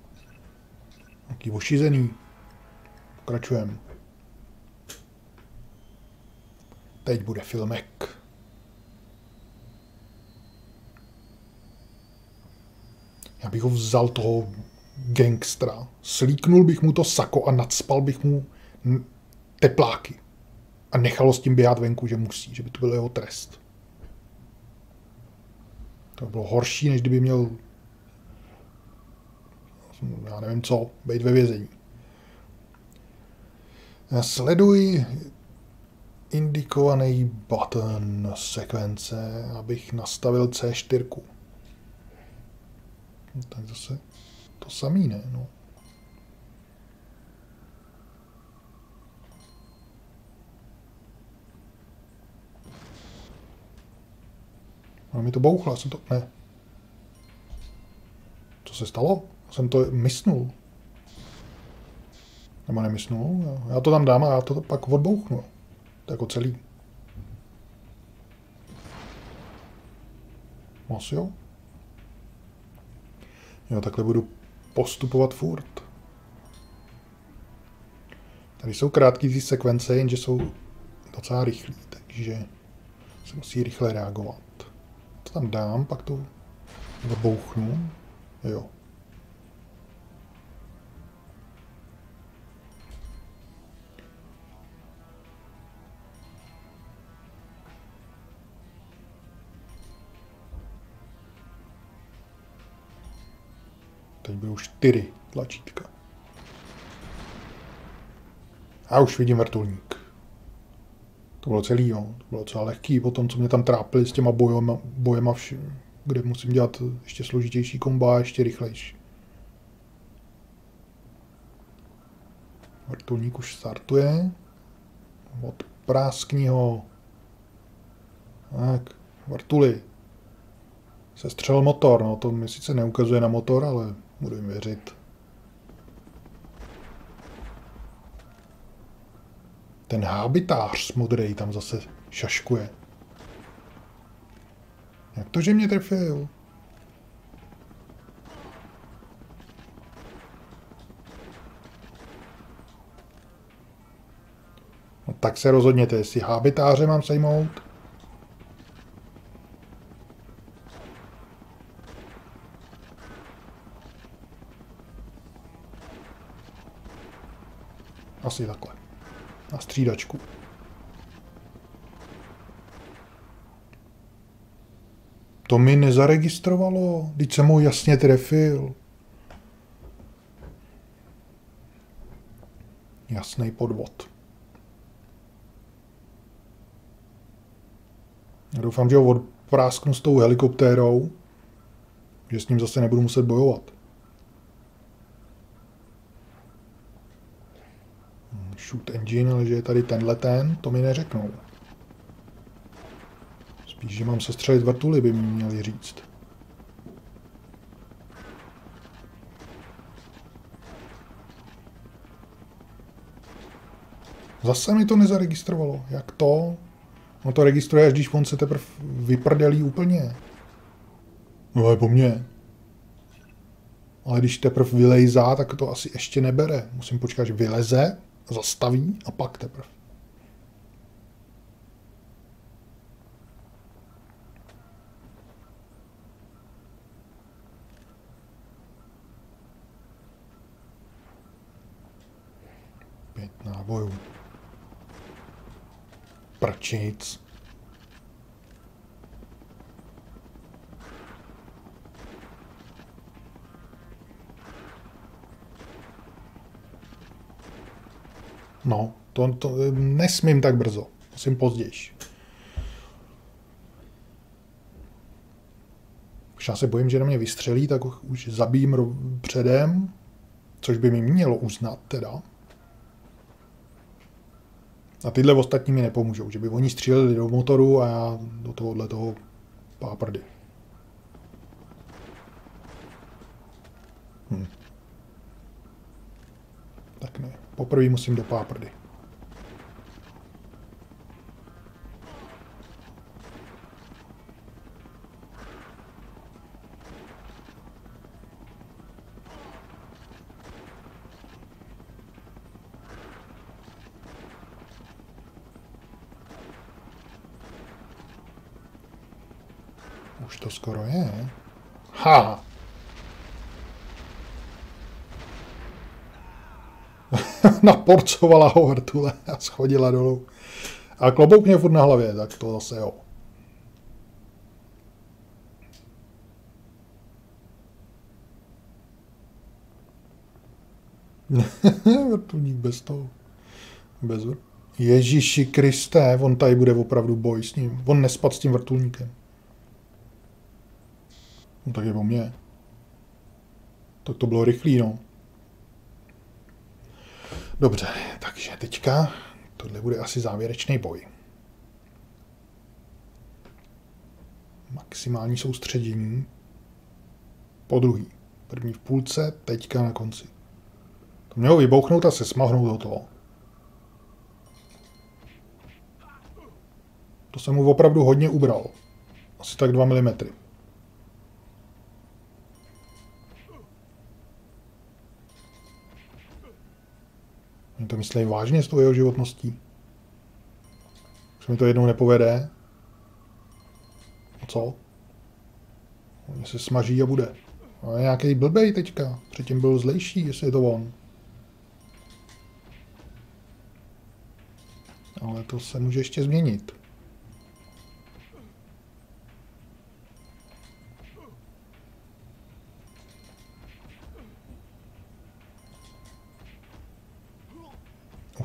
Jaký ošizený. Pokračujeme. Teď bude filmek. Já bych ho vzal toho gangstra, slíknul bych mu to sako a nadspal bych mu tepláky. A nechalo s tím běhat venku, že musí, že by to byl jeho trest. To by bylo horší, než kdyby měl já nevím co, být ve vězení. Sleduj indikovaný button sekvence, abych nastavil C4. No, tak zase to samý, ne? No. Ale mi to bouchlo, jsem to... Ne. Co se stalo? Jsem to mysnul. Nebo nemysnul. Já to tam dám a já to pak odbouchnu. To jako celý. Asi jo. Jo, takhle budu postupovat furt. Tady jsou krátké ty sekvence, jenže jsou docela rychlé, takže se musí rychle reagovat. To tam dám, pak to odbouchnu. Jo. Teď budou čtyři tlačítka. A už vidím vrtulník. To bylo celý, jo. To bylo docela lehký. Potom, co mě tam trápili s těma bojema, bojema vši, kde musím dělat ještě složitější komba a ještě rychlejší. Vrtulník už startuje. Odpráskni ho. Tak, vrtuli. Sestřel motor, no to mi sice neukazuje na motor, ale Budu jim věřit. Ten hábitář modrý tam zase šaškuje. Jak to, že mě trefil? No tak se rozhodněte, jestli habitáře mám sejmout. Asi takhle. Na střídačku. To mi nezaregistrovalo, teď jsem ho jasně trefil. Jasný podvod. Já doufám, že ho odprásknu s tou helikoptérou, že s ním zase nebudu muset bojovat. Shoot engine, ale že je tady tenhle ten, to mi neřeknou. Spíš, že mám sestřelit vrtuly, by mi měli říct. Zase mi to nezaregistrovalo. Jak to? No to registruje, až když on se teprve vyprdelí úplně. No ale po mně. Ale když teprve vylejzá, tak to asi ještě nebere. Musím počkat, že vyleze, zastaví a pak teprve. Pět nábojů. Prčic. No, to, to nesmím tak brzo. Musím později. Už já se bojím, že na mě vystřelí, tak už zabijím předem, což by mi mělo uznat teda. A tyhle ostatní mi nepomůžou, že by oni stříleli do motoru a já do tohohle toho páprdy. Hm. Tak ne. Poprvé musím do páprdy. Už to skoro je. Ha! [laughs] Naporcovala ho vrtule a schodila dolů. A klobouk mě furt na hlavě, tak to zase jo. [laughs] Vrtulník bez toho. Bez vr... Ježíši Kriste, on tady bude opravdu boj s ním. On nespad s tím vrtulníkem. No tak je po mně. Tak to bylo rychlý, no. Dobře, takže teďka tohle bude asi závěrečný boj. Maximální soustředění. Po druhý. První v půlce, teďka na konci. To mělo vybouchnout a se smahnout do toho. To jsem mu opravdu hodně ubral. Asi tak 2 mm. Oni to myslí vážně s tou jeho životností. Už mi to jednou nepovede. A co? Oni se smaží a bude. A je nějaký blbej teďka. Předtím byl zlejší, jestli je to on. Ale to se může ještě změnit.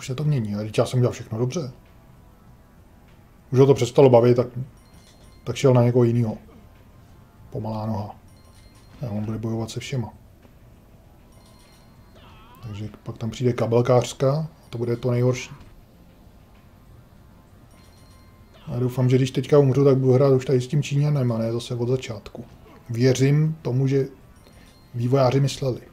Už se to mění, ale já jsem dělal všechno dobře. Už ho to přestalo bavit, tak, tak šel na někoho jiného. Pomalá noha. A on bude bojovat se všema. Takže pak tam přijde kabelkářská a to bude to nejhorší. A doufám, že když teďka umřu, tak budu hrát už tady s tím Číňanem a ne zase od začátku. Věřím tomu, že vývojáři mysleli.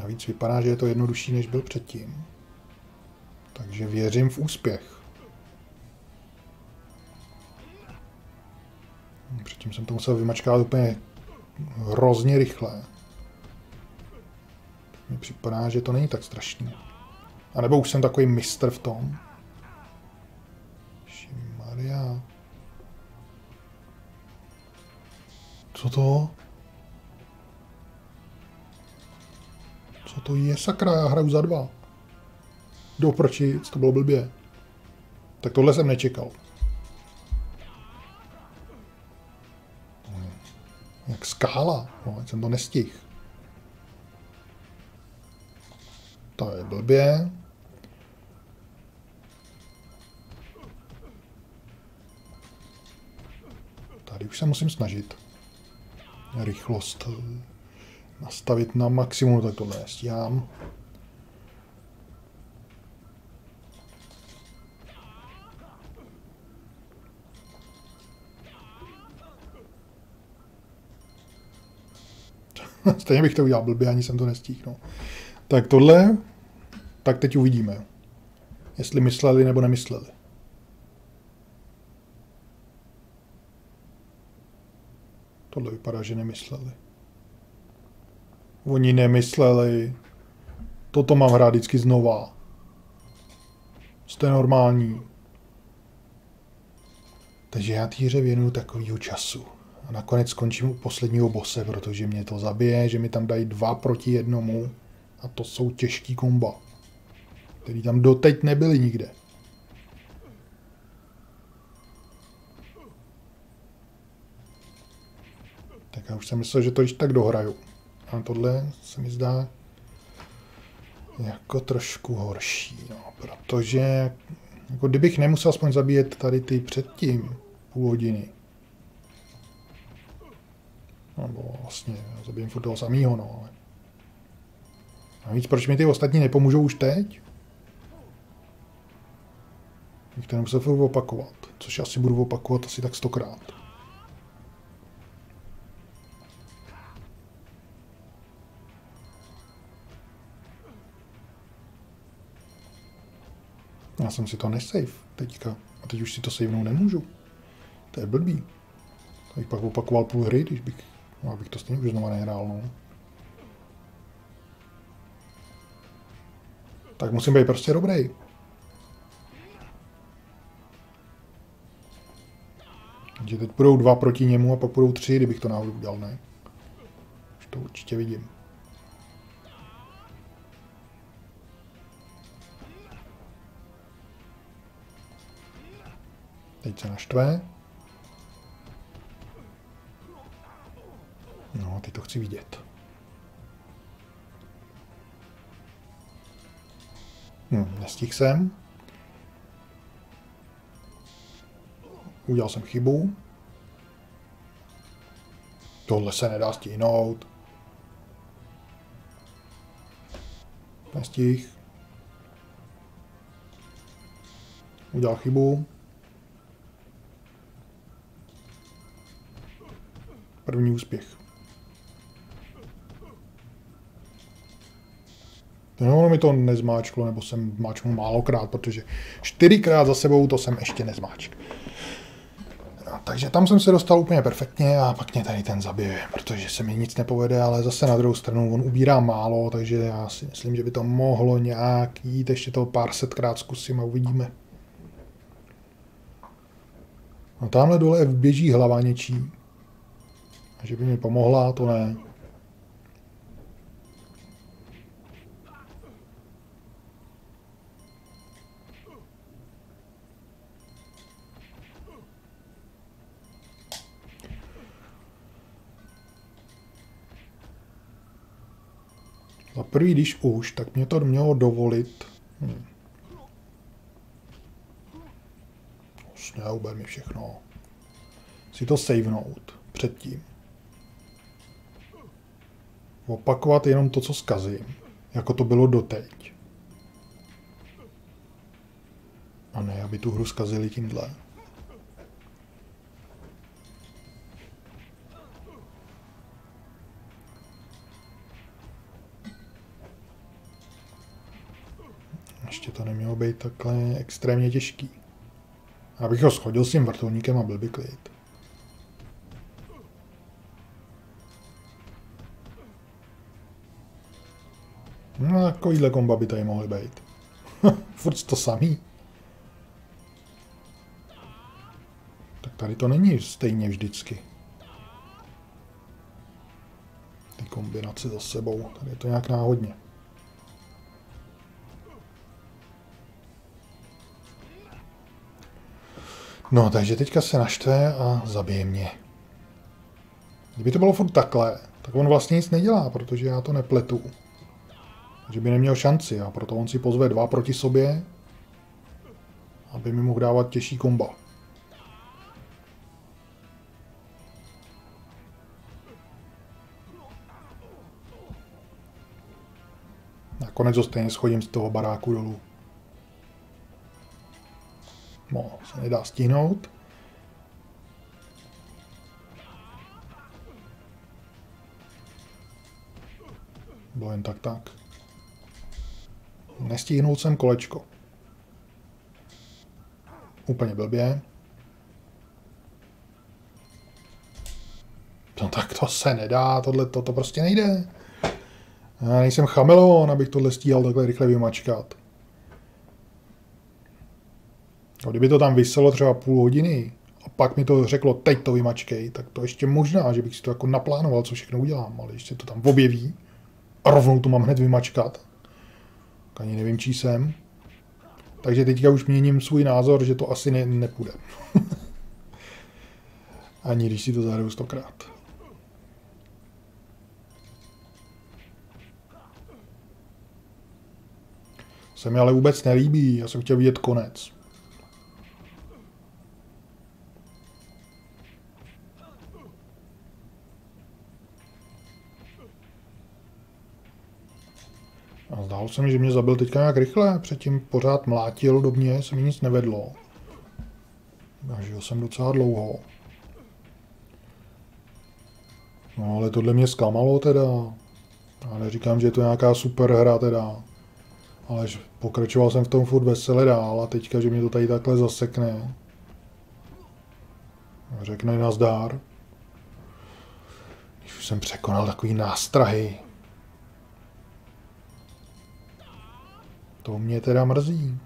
Navíc vypadá, že je to jednodušší, než byl předtím. Takže věřím v úspěch. Předtím jsem to musel vymačkávat úplně hrozně rychle. Mně připadá, že to není tak strašný. A nebo už jsem takový mistr v tom. Maria. Co to? Co to je sakra? Já hraju za dva. Jdu proti, to bylo blbě. Tak tohle jsem nečekal. Jak skála. No, jsem to nestihl. To je blbě. Tady už se musím snažit. Rychlost nastavit na maximum, tak tohle nestíhám. [laughs] Stejně bych to udělal blbě, ani jsem to nestihl. No. Tak tohle, tak teď uvidíme, jestli mysleli nebo nemysleli. Tohle vypadá, že nemysleli. Oni nemysleli. Toto mám hrát vždycky znova. Jste normální. Takže já té hře věnuju takovýho času. A nakonec skončím u posledního bose, protože mě to zabije, že mi tam dají dva proti jednomu. A to jsou těžký komba. Který tam doteď nebyly nikde. Tak já už jsem myslel, že to již tak dohraju. A tohle se mi zdá jako trošku horší, no, protože jako kdybych nemusel aspoň zabíjet tady ty předtím půl hodiny, nebo vlastně zabijem furt toho samýho, no, ale a víc, proč mi ty ostatní nepomůžou už teď? Bych to nemusel opakovat, což asi budu opakovat asi tak stokrát. Já jsem si to nesave teďka. A teď už si to savenout nemůžu. To je blbý. To bych pak opakoval půl hry, když bych, no, abych to stejně už znova nehrál, no. Tak musím být prostě dobrý. Takže teď budou dva proti němu a pak budou tři, kdybych to náhodou udělal, ne? Už to určitě vidím. Teď se naštve. No, teď to chci vidět. Hm, nestihl jsem. Udělal jsem chybu. Tohle se nedá stihnout. Nestih. Udělal chybu. První úspěch. No, mi to nezmáčklo, nebo jsem máčknul málokrát, protože čtyřikrát za sebou to jsem ještě nezmáčk. No, takže tam jsem se dostal úplně perfektně a pak mě tady ten zabije, protože se mi nic nepovede, ale zase na druhou stranu on ubírá málo, takže já si myslím, že by to mohlo nějak jít, ještě to pár setkrát zkusím a uvidíme. No tamhle dole běží hlava něčí. A že by mi pomohla, to ne. Za prvý, když už, tak mě to mělo dovolit. Hm. Neuber mi všechno. Si to savenout předtím. Opakovat jenom to, co zkazím. Jako to bylo doteď. A ne, aby tu hru zkazili tímhle. Ještě to nemělo být takhle extrémně těžký. Abych ho schodil s tím vrtulníkem a byl by klid. No, takovýhle komba by tady mohly být. [laughs] Furt to samý. Tak tady to není stejně vždycky. Ty kombinace za sebou. Tady je to nějak náhodně. No, takže teďka se naštve a zabije mě. Kdyby to bylo furt takhle, tak on vlastně nic nedělá, protože já to nepletu. Takže by neměl šanci a proto on si pozve dva proti sobě, aby mi mohl dávat těžší komba. Nakonec ho stejně schodím z toho baráku dolů. No, se nedá stihnout. Bylo jen tak tak. Nestihnul jsem kolečko. Úplně blbě. No tak to se nedá, tohle to, to prostě nejde. Já nejsem chameleon, abych tohle stíhal takhle rychle vymačkat. No, kdyby to tam vyselo třeba půl hodiny a pak mi to řeklo, teď to vymačkej, tak to ještě možná, že bych si to jako naplánoval, co všechno udělám, ale se to tam objeví a rovnou to mám hned vymačkat, ani nevím, čí jsem. Takže teďka už měním svůj názor, že to asi ne, nepůjde. [laughs] ani když si to zahraju stokrát. Se mi ale vůbec nelíbí, já jsem chtěl vidět konec. A zdálo se mi, že mě zabil teďka nějak rychle, předtím pořád mlátil do mě, se mi nic nevedlo. A žil jsem docela dlouho. No ale tohle mě zklamalo teda. Já neříkám, že je to nějaká super hra teda. Ale pokračoval jsem v tom furt vesele dál a teďka, že mě to tady takhle zasekne. Řekne nazdár. Když už jsem překonal takový nástrahy. To mě teda mrzí.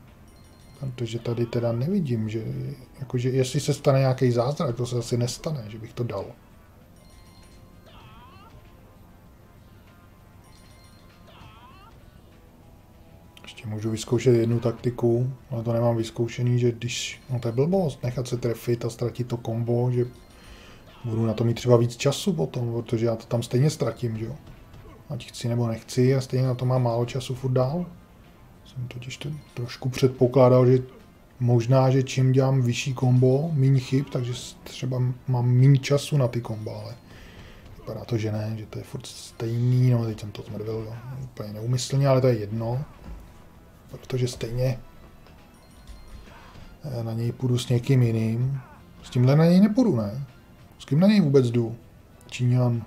Protože tady teda nevidím, že jakože jestli se stane nějaký zázrak, to se asi nestane, že bych to dal. Ještě můžu vyzkoušet jednu taktiku, ale to nemám vyzkoušený, že když, no to je blbost, nechat se trefit a ztratit to kombo, že budu na to mít třeba víc času potom, protože já to tam stejně ztratím, že jo. Ať chci nebo nechci a stejně na to mám málo času furt dál. Jsem totiž to trošku předpokládal, že možná, že čím dělám vyšší kombo, méně chyb, takže třeba mám méně času na ty kombo, ale vypadá to, že ne, že to je furt stejný, no teď jsem to zmrvil no, úplně neumyslně, ale to je jedno, protože stejně eh, na něj půjdu s někým jiným. S tímhle na něj nepůjdu, ne? S kým na něj vůbec jdu? Číňan.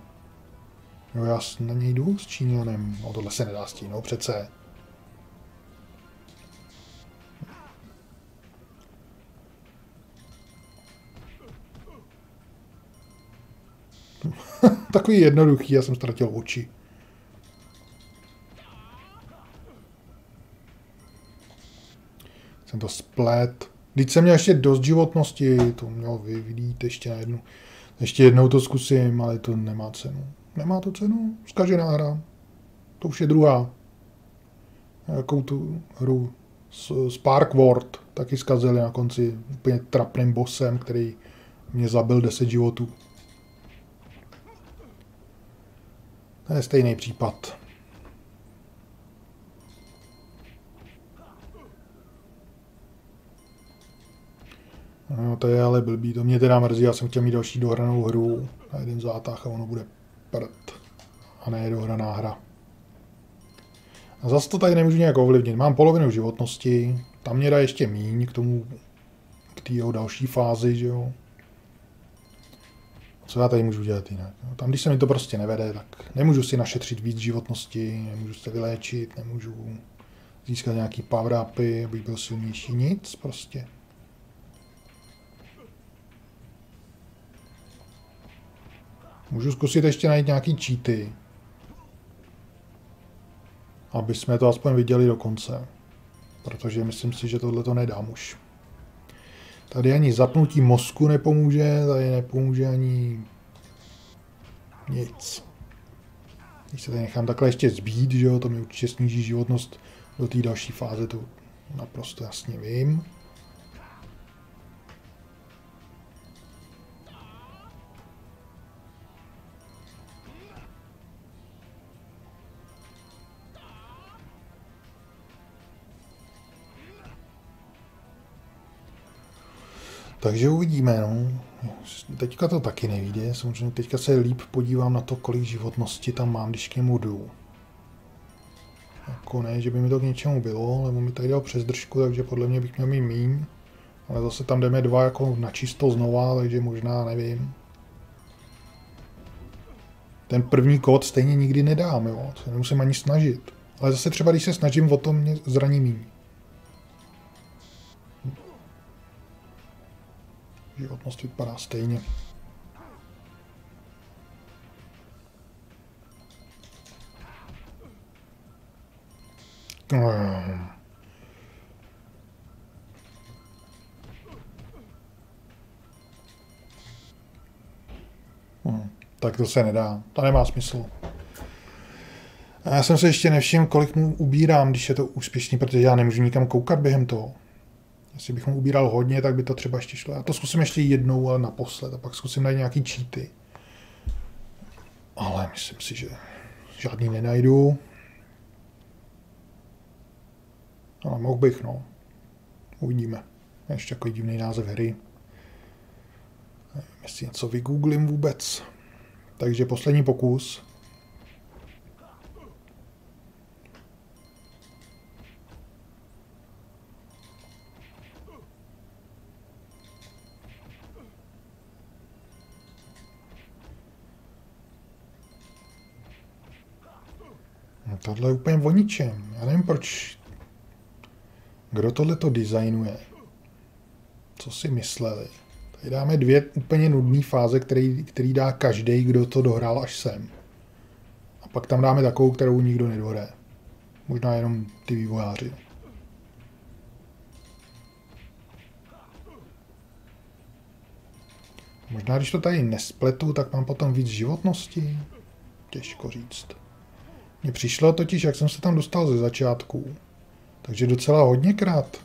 Jo, já na něj jdu s Číňanem. No tohle se nedá stínout přece. [laughs] Takový jednoduchý, já jsem ztratil oči. Jsem to splet. Když jsem měl ještě dost životnosti, to měl vy vidíte ještě na jednu. Ještě jednou to zkusím, ale to nemá cenu. Nemá to cenu, zkažená hra. To už je druhá. Jakou tu hru Spark World taky zkazili na konci úplně trapným bossem, který mě zabil 10 životů. To je stejný případ. No, to je ale blbý, to mě teda mrzí, já jsem chtěl mít další dohranou hru na jeden zátah a ono bude prd. A ne dohraná hra. A zase to tady nemůžu nějak ovlivnit. Mám polovinu životnosti, tam mě dá ještě míň k tomu, k té další fázi, že jo. Co já tady můžu dělat jinak? No, tam, když se mi to prostě nevede, tak nemůžu si našetřit víc životnosti, nemůžu se vyléčit, nemůžu získat nějaký power upy, aby byl silnější. Nic prostě. Můžu zkusit ještě najít nějaký cheaty. Aby jsme to aspoň viděli do konce. Protože myslím si, že tohle to nedám už. Tady ani zapnutí mozku nepomůže, tady nepomůže ani nic. Když se tady nechám takhle ještě zbít, že jo, to mi určitě sníží životnost do té další fáze, to naprosto jasně vím. Takže uvidíme, no. Teďka to taky nevíde, samozřejmě teďka se líp podívám na to, kolik životnosti tam mám, když k němu jdu. Jako ne, že by mi to k něčemu bylo, ale on mi tady dal přes držku, takže podle mě bych měl mít míň. Ale zase tam jdeme dva jako na čisto znova, takže možná nevím. Ten první kód stejně nikdy nedám, jo. Se nemusím ani snažit. Ale zase třeba, když se snažím o to, mě zraní míň. Životnost vypadá stejně. Hmm. Tak to se nedá. To nemá smysl. A já jsem se ještě nevšiml, kolik mu ubírám, když je to úspěšný, protože já nemůžu nikam koukat během toho. Jestli bych mu ubíral hodně, tak by to třeba ještě šlo. Já to zkusím ještě jednou, ale naposled. A pak zkusím najít nějaký cheaty. Ale myslím si, že žádný nenajdu. Ale mohl bych, no. Uvidíme. Ještě takový divný název hry. Nevím, jestli něco vygooglím vůbec. Takže poslední pokus. Tohle je úplně o ničem. Já nevím, proč... Kdo tohle to designuje? Co si mysleli? Tady dáme dvě úplně nudné fáze, který, který dá každý, kdo to dohrál až sem. A pak tam dáme takovou, kterou nikdo nedohraje. Možná jenom ty vývojáři. Možná, když to tady nespletu, tak mám potom víc životnosti. Těžko říct. Mně přišlo totiž, jak jsem se tam dostal ze začátku. Takže docela hodněkrát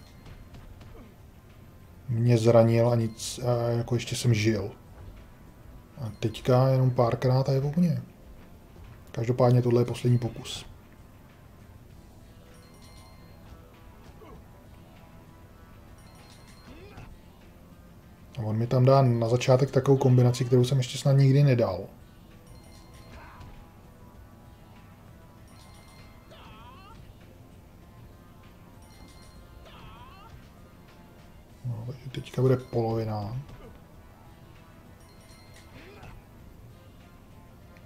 mě zranil a nic, a jako ještě jsem žil. A teďka jenom párkrát a je po mně. Každopádně tohle je poslední pokus. A on mi tam dá na začátek takovou kombinaci, kterou jsem ještě snad nikdy nedal. Teďka bude polovina.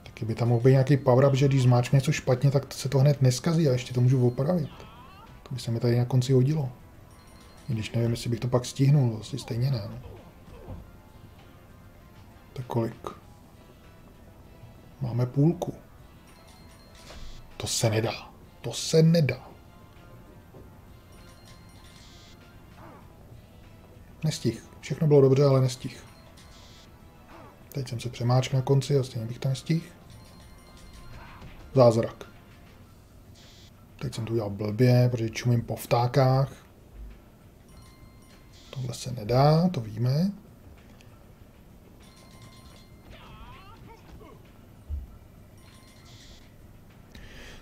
Taky by tam mohl být nějaký power up, že když zmáčkne něco špatně, tak se to hned neskazí a ještě to můžu opravit. To by se mi tady na konci hodilo. I když nevím, jestli bych to pak stihnul, asi stejně ne. No. Tak kolik? Máme půlku. To se nedá. To se nedá. Nestih. Všechno bylo dobře, ale nestih. Teď jsem se přemáčkl na konci a stejně bych to nestih. Zázrak. Teď jsem to udělal blbě, protože čumím po vtákách. Tohle se nedá, to víme.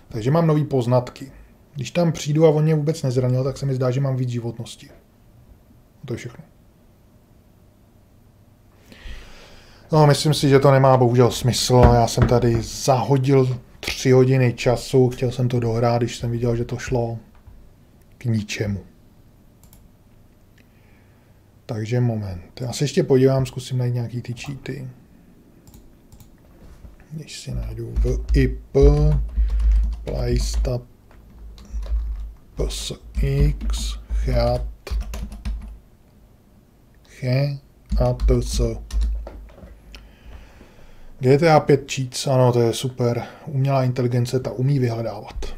Takže mám nové poznatky. Když tam přijdu a on mě vůbec nezranil, tak se mi zdá, že mám víc životnosti. To je všechno. No, myslím si, že to nemá bohužel smysl. Já jsem tady zahodil tři hodiny času, chtěl jsem to dohrát, když jsem viděl, že to šlo k ničemu. Takže moment. Já se ještě podívám, zkusím najít nějaký ty cheaty. Když si najdu VIP, playstat, PSX, chat, che a ts. GTA 5 cheats, ano, to je super. Umělá inteligence ta umí vyhledávat.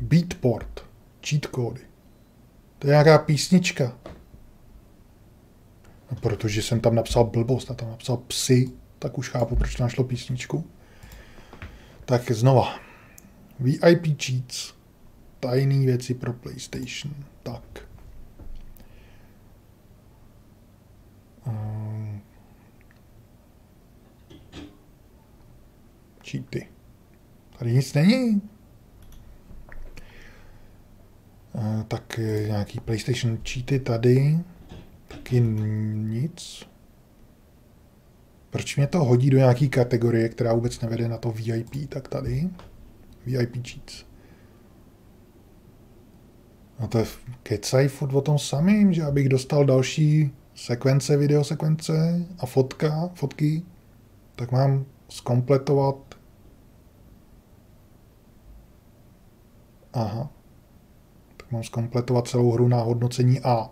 Beatport, cheat kódy. To je nějaká písnička. No, protože jsem tam napsal blbost a tam napsal psy, tak už chápu, proč našlo písničku. Tak znova. VIP cheats. Tajný věci pro PlayStation. Tak. Um, cheaty. Tady nic není. Uh, tak eh, nějaký PlayStation cheaty tady. Taky nic. Proč mě to hodí do nějaký kategorie, která vůbec nevede na to VIP, tak tady. VIP cheats. No to je kecaj furt o tom samým, že abych dostal další sekvence, videosekvence a fotka, fotky, tak mám skompletovat. Aha. Tak mám skompletovat celou hru na hodnocení A.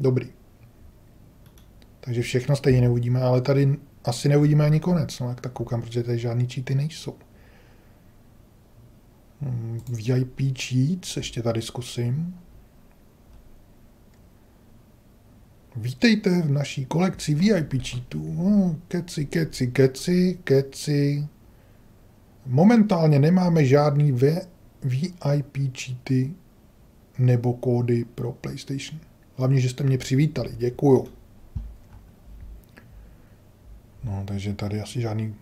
Dobrý. Takže všechno stejně neuvidíme, ale tady asi neuvidíme ani konec, no jak tak koukám, protože tady žádný cheaty nejsou. Hmm, VIP cheats, ještě tady zkusím. Vítejte v naší kolekci VIP cheatů. No, keci, keci, keci, keci. Momentálně nemáme žádný VIP cheaty nebo kódy pro PlayStation. Hlavně, že jste mě přivítali. Děkuju. No, takže tady asi žádný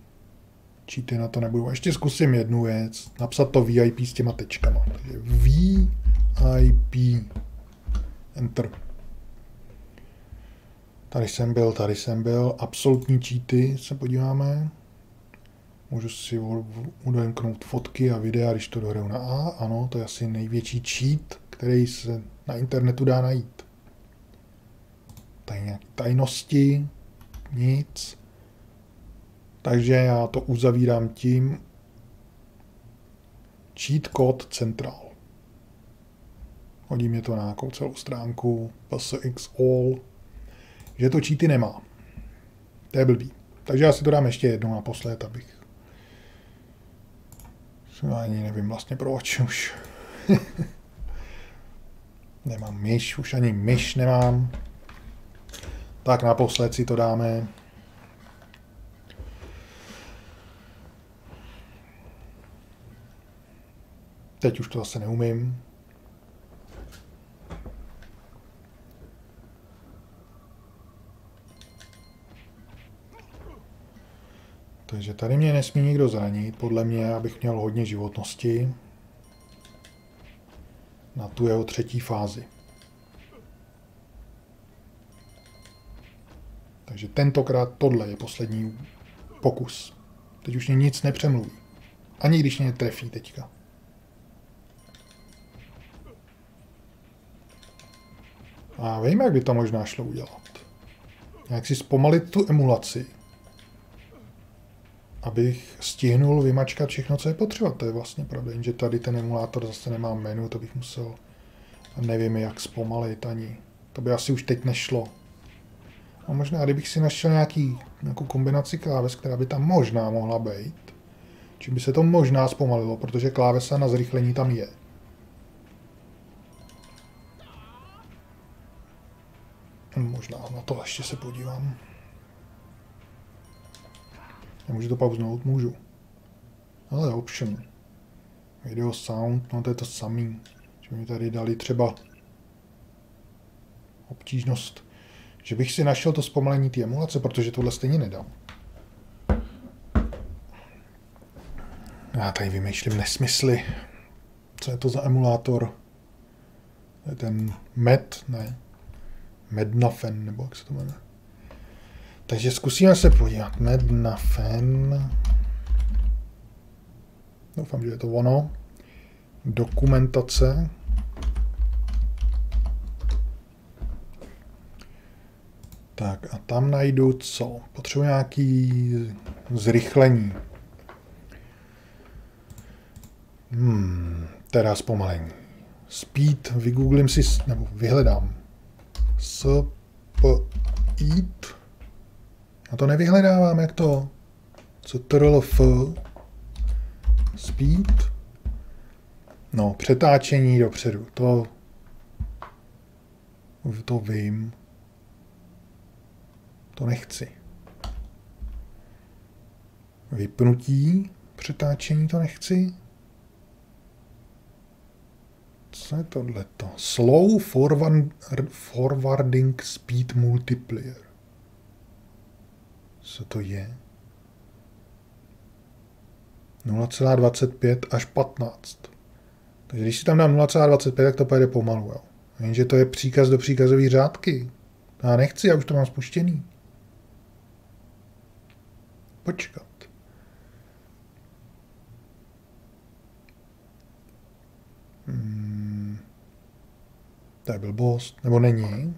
cheaty na to nebudu. Ještě zkusím jednu věc. Napsat to VIP s těma tečkama. Takže VIP. Enter. Tady jsem byl, tady jsem byl. Absolutní cheaty se podíváme. Můžu si udemknout fotky a videa, když to dohraju na A. Ano, to je asi největší cheat, který se na internetu dá najít. Tady nějaké tajnosti, nic. Takže já to uzavírám tím cheat code central. Hodí mě to na nějakou celou stránku, psx all, že to cheaty nemá. To je blbý. Takže já si to dám ještě jednou naposled, abych ani nevím vlastně proč už. [laughs] nemám myš, už ani myš nemám. Tak naposled si to dáme. Teď už to zase neumím. Takže tady mě nesmí nikdo zranit, podle mě, abych měl hodně životnosti na tu jeho třetí fázi. Takže tentokrát tohle je poslední pokus. Teď už mě nic nepřemluví. Ani když mě trefí teďka. A vím, jak by to možná šlo udělat. Jak si zpomalit tu emulaci, abych stihnul vymačkat všechno, co je potřeba. To je vlastně pravda, jenže tady ten emulátor zase nemá menu, to bych musel, nevím jak zpomalit ani. To by asi už teď nešlo. A možná, kdybych si našel nějaký, nějakou kombinaci kláves, která by tam možná mohla být, čím by se to možná zpomalilo, protože klávesa na zrychlení tam je. Možná na to ještě se podívám. Já můžu to pauznout? Můžu. Ale option. Video sound, no to je to samý. Že mi tady dali třeba obtížnost. Že bych si našel to zpomalení té emulace, protože tohle stejně nedám. Já tady vymýšlím nesmysly. Co je to za emulátor? To je ten Med, ne? Mednafen, nebo jak se to jmenuje. Takže zkusíme se podívat. Mednafen. Doufám, že je to ono. Dokumentace. Tak a tam najdu co? Potřebuji nějaký zrychlení. Hmm, teda zpomalení. Speed, vygooglím si, nebo vyhledám. S, Já to nevyhledávám, jak to? Co f? Speed. No, přetáčení dopředu. To, to vím. To nechci. Vypnutí přetáčení to nechci. Co je tohleto? Slow forward, forwarding speed multiplier. Co to je? 0,25 až 15. Takže když si tam dám 0,25, tak to pojede pomalu. Jo. Jenže to je příkaz do příkazové řádky. Já nechci, já už to mám spuštěný. Počkat. Hmm. To je blbost. Nebo není?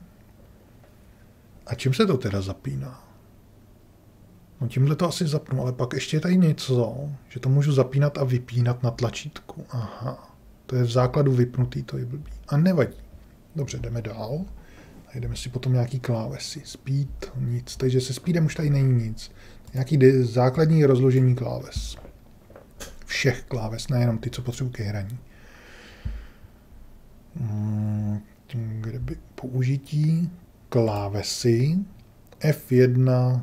A čím se to teda zapíná? No tímhle to asi zapnu, ale pak ještě je tady něco, že to můžu zapínat a vypínat na tlačítku. Aha, to je v základu vypnutý, to je blbý. A nevadí. Dobře, jdeme dál. A jdeme si potom nějaký klávesy. Speed, nic. Takže se speedem už tady není nic. Nějaký základní rozložení kláves. Všech kláves, nejenom ty, co potřebuji ke hraní. Hmm, kde by použití klávesy F1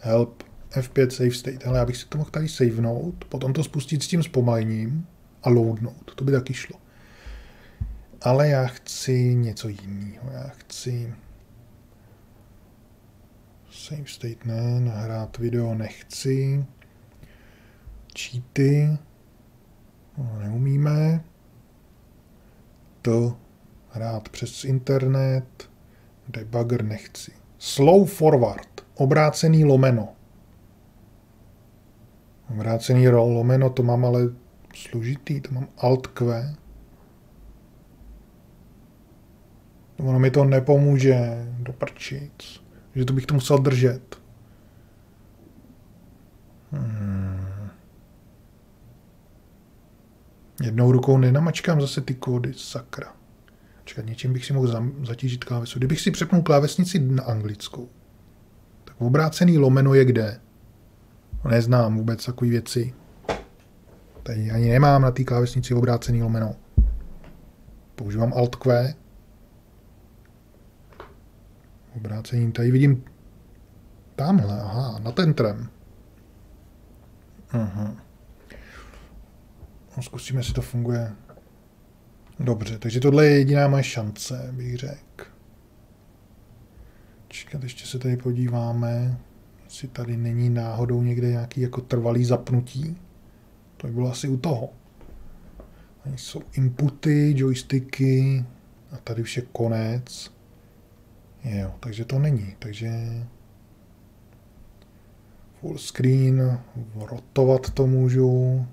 help F5 save state. Ale já bych si to mohl tady savenout, potom to spustit s tím zpomalením a loadnout. To by taky šlo. Ale já chci něco jiného. Já chci save state ne, nahrát video nechci. Cheaty no, neumíme. To hrát přes internet. Debugger nechci. Slow forward. Obrácený lomeno. Obrácený ro- lomeno, to mám ale složitý, to mám alt Q. Ono mi to nepomůže do prčic. Že to bych to musel držet. Hmm. Jednou rukou nenamačkám zase ty kódy, sakra. Čekat, něčím bych si mohl zatížit klávesu. Kdybych si přepnul klávesnici na anglickou, tak obrácený lomeno je kde? Neznám vůbec takové věci. Tady ani nemám na té klávesnici obrácený lomeno. Používám Alt Q. Obrácení, tady vidím tamhle, aha, na tentrem. Aha. No, zkusíme, jestli to funguje. Dobře, takže tohle je jediná moje šance, bych řekl. Čekat, ještě se tady podíváme, jestli tady není náhodou někde nějaký jako trvalý zapnutí. To by bylo asi u toho. Tady jsou inputy, joysticky a tady už je konec. Jo, takže to není. Takže full screen, rotovat to můžu.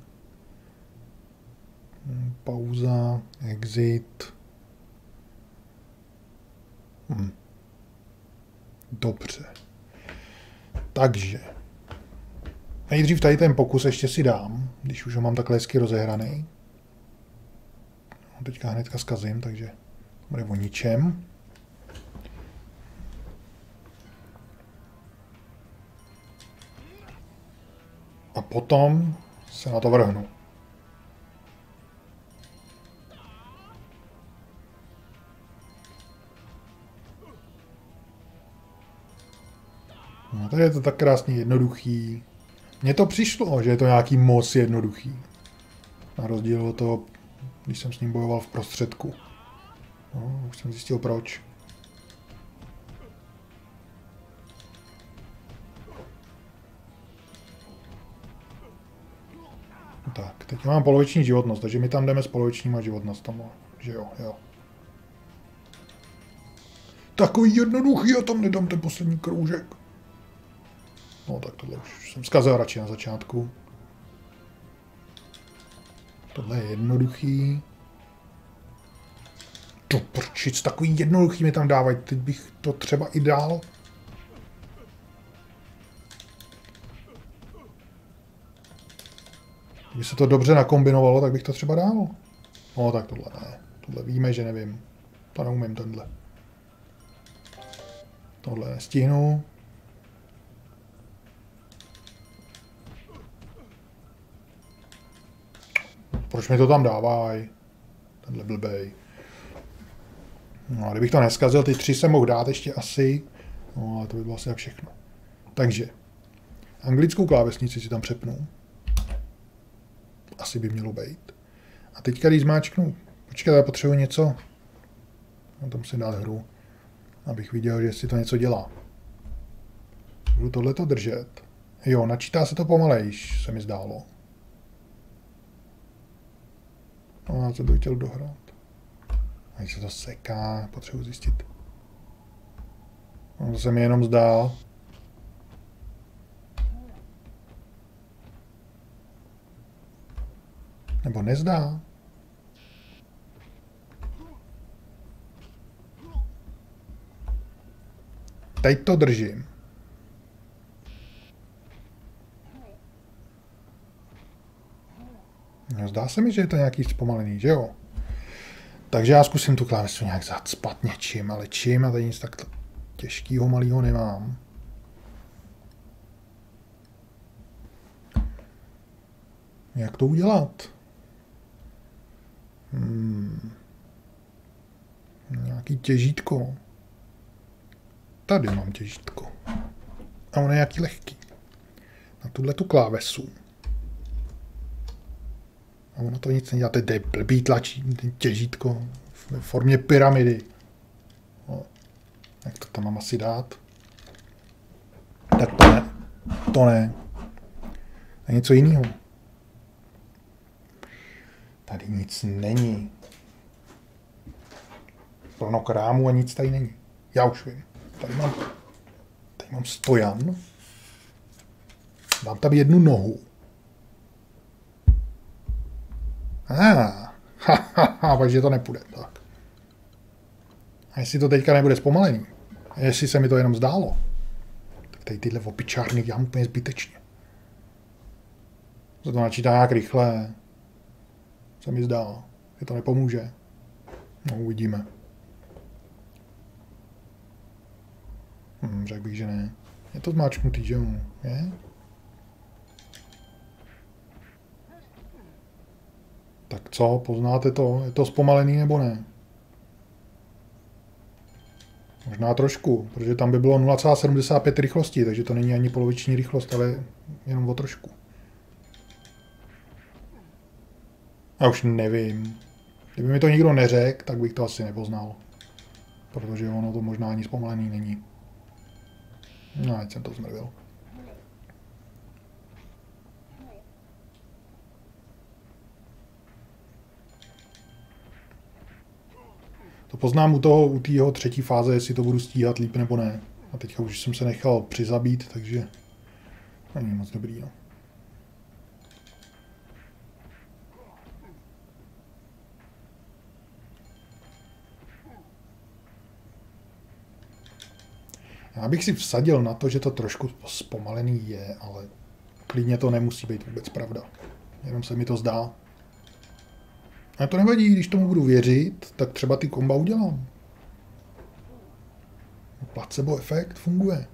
Pauza, exit. Hm. Dobře. Takže. Nejdřív tady ten pokus ještě si dám, když už ho mám takhle hezky rozehraný. No, teďka hnedka zkazím, takže bude o ničem. A potom se na to vrhnu. No, tady je to tak krásně jednoduchý. Mně to přišlo, že je to nějaký moc jednoduchý. Na rozdíl od toho, když jsem s ním bojoval v prostředku. No, už jsem zjistil proč. Tak, teď mám poloviční životnost, takže my tam jdeme s polovičníma životnostama. Že jo, jo. Takový jednoduchý, já tam nedám ten poslední kroužek. No tak tohle už jsem zkazil radši na začátku. Tohle je jednoduchý. To prčic, takový jednoduchý mi tam dávají. Teď bych to třeba i dál. Kdyby se to dobře nakombinovalo, tak bych to třeba dál. No tak tohle ne. Tohle víme, že nevím. To neumím, tenhle. Tohle nestihnu. Proč mi to tam dávají? Tenhle blbej. No a kdybych to neskazil, ty tři jsem mohl dát ještě asi. No ale to by bylo asi jak všechno. Takže, anglickou klávesnici si tam přepnu. Asi by mělo být. A teďka, když zmáčknu, počkej, já potřebuji něco. No, tam si dát hru, abych viděl, že si to něco dělá. Budu tohleto držet. Jo, načítá se to pomalejš, se mi zdálo. No, já to bych chtěl dohrát. A se to seká, potřebuji zjistit. No, se mi jenom zdá. Nebo nezdá. Teď to držím. No, zdá se mi, že je to nějaký zpomalený, že jo? Takže já zkusím tu klávesu nějak zacpat něčím, ale čím, já tady nic tak těžkého malého nemám. Jak to udělat? Hmm. Nějaký těžítko. Tady mám těžítko. A on je nějaký lehký. Na tuhle tu klávesu. A ono to nic nedělá, to je blbý tlačí, těžítko ve formě pyramidy. No, jak to tam mám asi dát? Tak to ne. To ne. A něco jiného. Tady nic není. Plno krámu a nic tady není. Já už vím. Tady mám, tady mám stojan. Dám tam jednu nohu. Ah, [laughs] ha, ha, ha, takže to nepůjde. Tak. A jestli to teďka nebude zpomalený, jestli se mi to jenom zdálo, tak tady tyhle opičárny dělám úplně zbytečně. Se to načítá nějak rychle, se mi zdá, že to nepomůže. No, uvidíme. Hm, řekl bych, že ne. Je to zmáčknutý, že jo? Je? Tak co, poznáte to? Je to zpomalený nebo ne? Možná trošku, protože tam by bylo 0,75 rychlosti, takže to není ani poloviční rychlost, ale jenom o trošku. Já už nevím. Kdyby mi to nikdo neřekl, tak bych to asi nepoznal. Protože ono to možná ani zpomalený není. No, ať jsem to zmrvil. To poznám u toho, u té jeho třetí fáze, jestli to budu stíhat líp nebo ne. A teďka už jsem se nechal přizabít, takže není moc dobrý. No. Já bych si vsadil na to, že to trošku zpomalený je, ale klidně to nemusí být vůbec pravda. Jenom se mi to zdá. A to nevadí, když tomu budu věřit, tak třeba ty komba udělám. Placebo efekt funguje.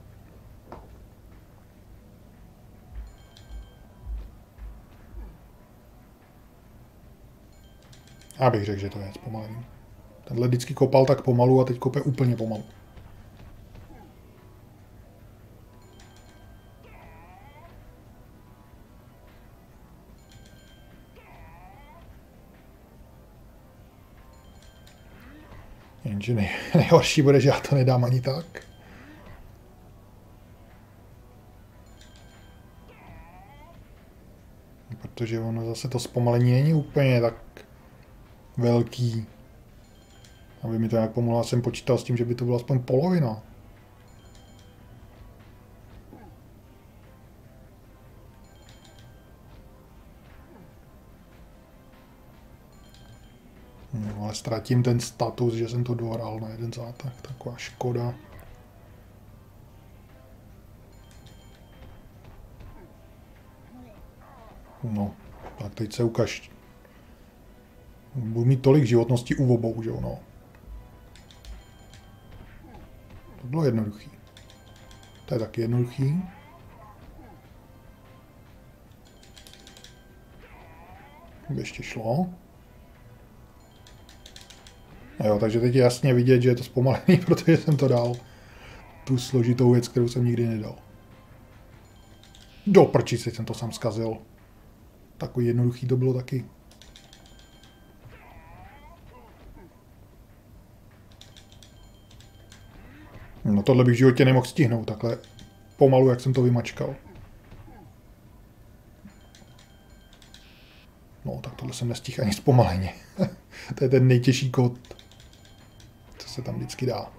Já bych řekl, že to je zpomalený. Tenhle vždycky kopal tak pomalu a teď kope úplně pomalu. Jenže nej, [laughs] nejhorší bude, že já to nedám ani tak. Protože ono zase to zpomalení není úplně tak velký. Aby mi to nějak pomohlo, jsem počítal s tím, že by to byla aspoň polovina. No, ale ztratím ten status, že jsem to dohrál na jeden zátah. Taková škoda. No, tak teď se ukaž. Budu mít tolik životnosti u obou, že jo, no. To bylo jednoduchý. To je taky jednoduchý. Ještě šlo. Jo, takže teď je jasně vidět, že je to zpomalený, [laughs] protože jsem to dal. Tu složitou věc, kterou jsem nikdy nedal. Do prčice jsem to sám zkazil. Takový jednoduchý to bylo taky. No tohle bych v životě nemohl stihnout, takhle pomalu, jak jsem to vymačkal. No, tak tohle jsem nestihl ani zpomaleně. [laughs] to je ten nejtěžší kód, se tam vždycky dá.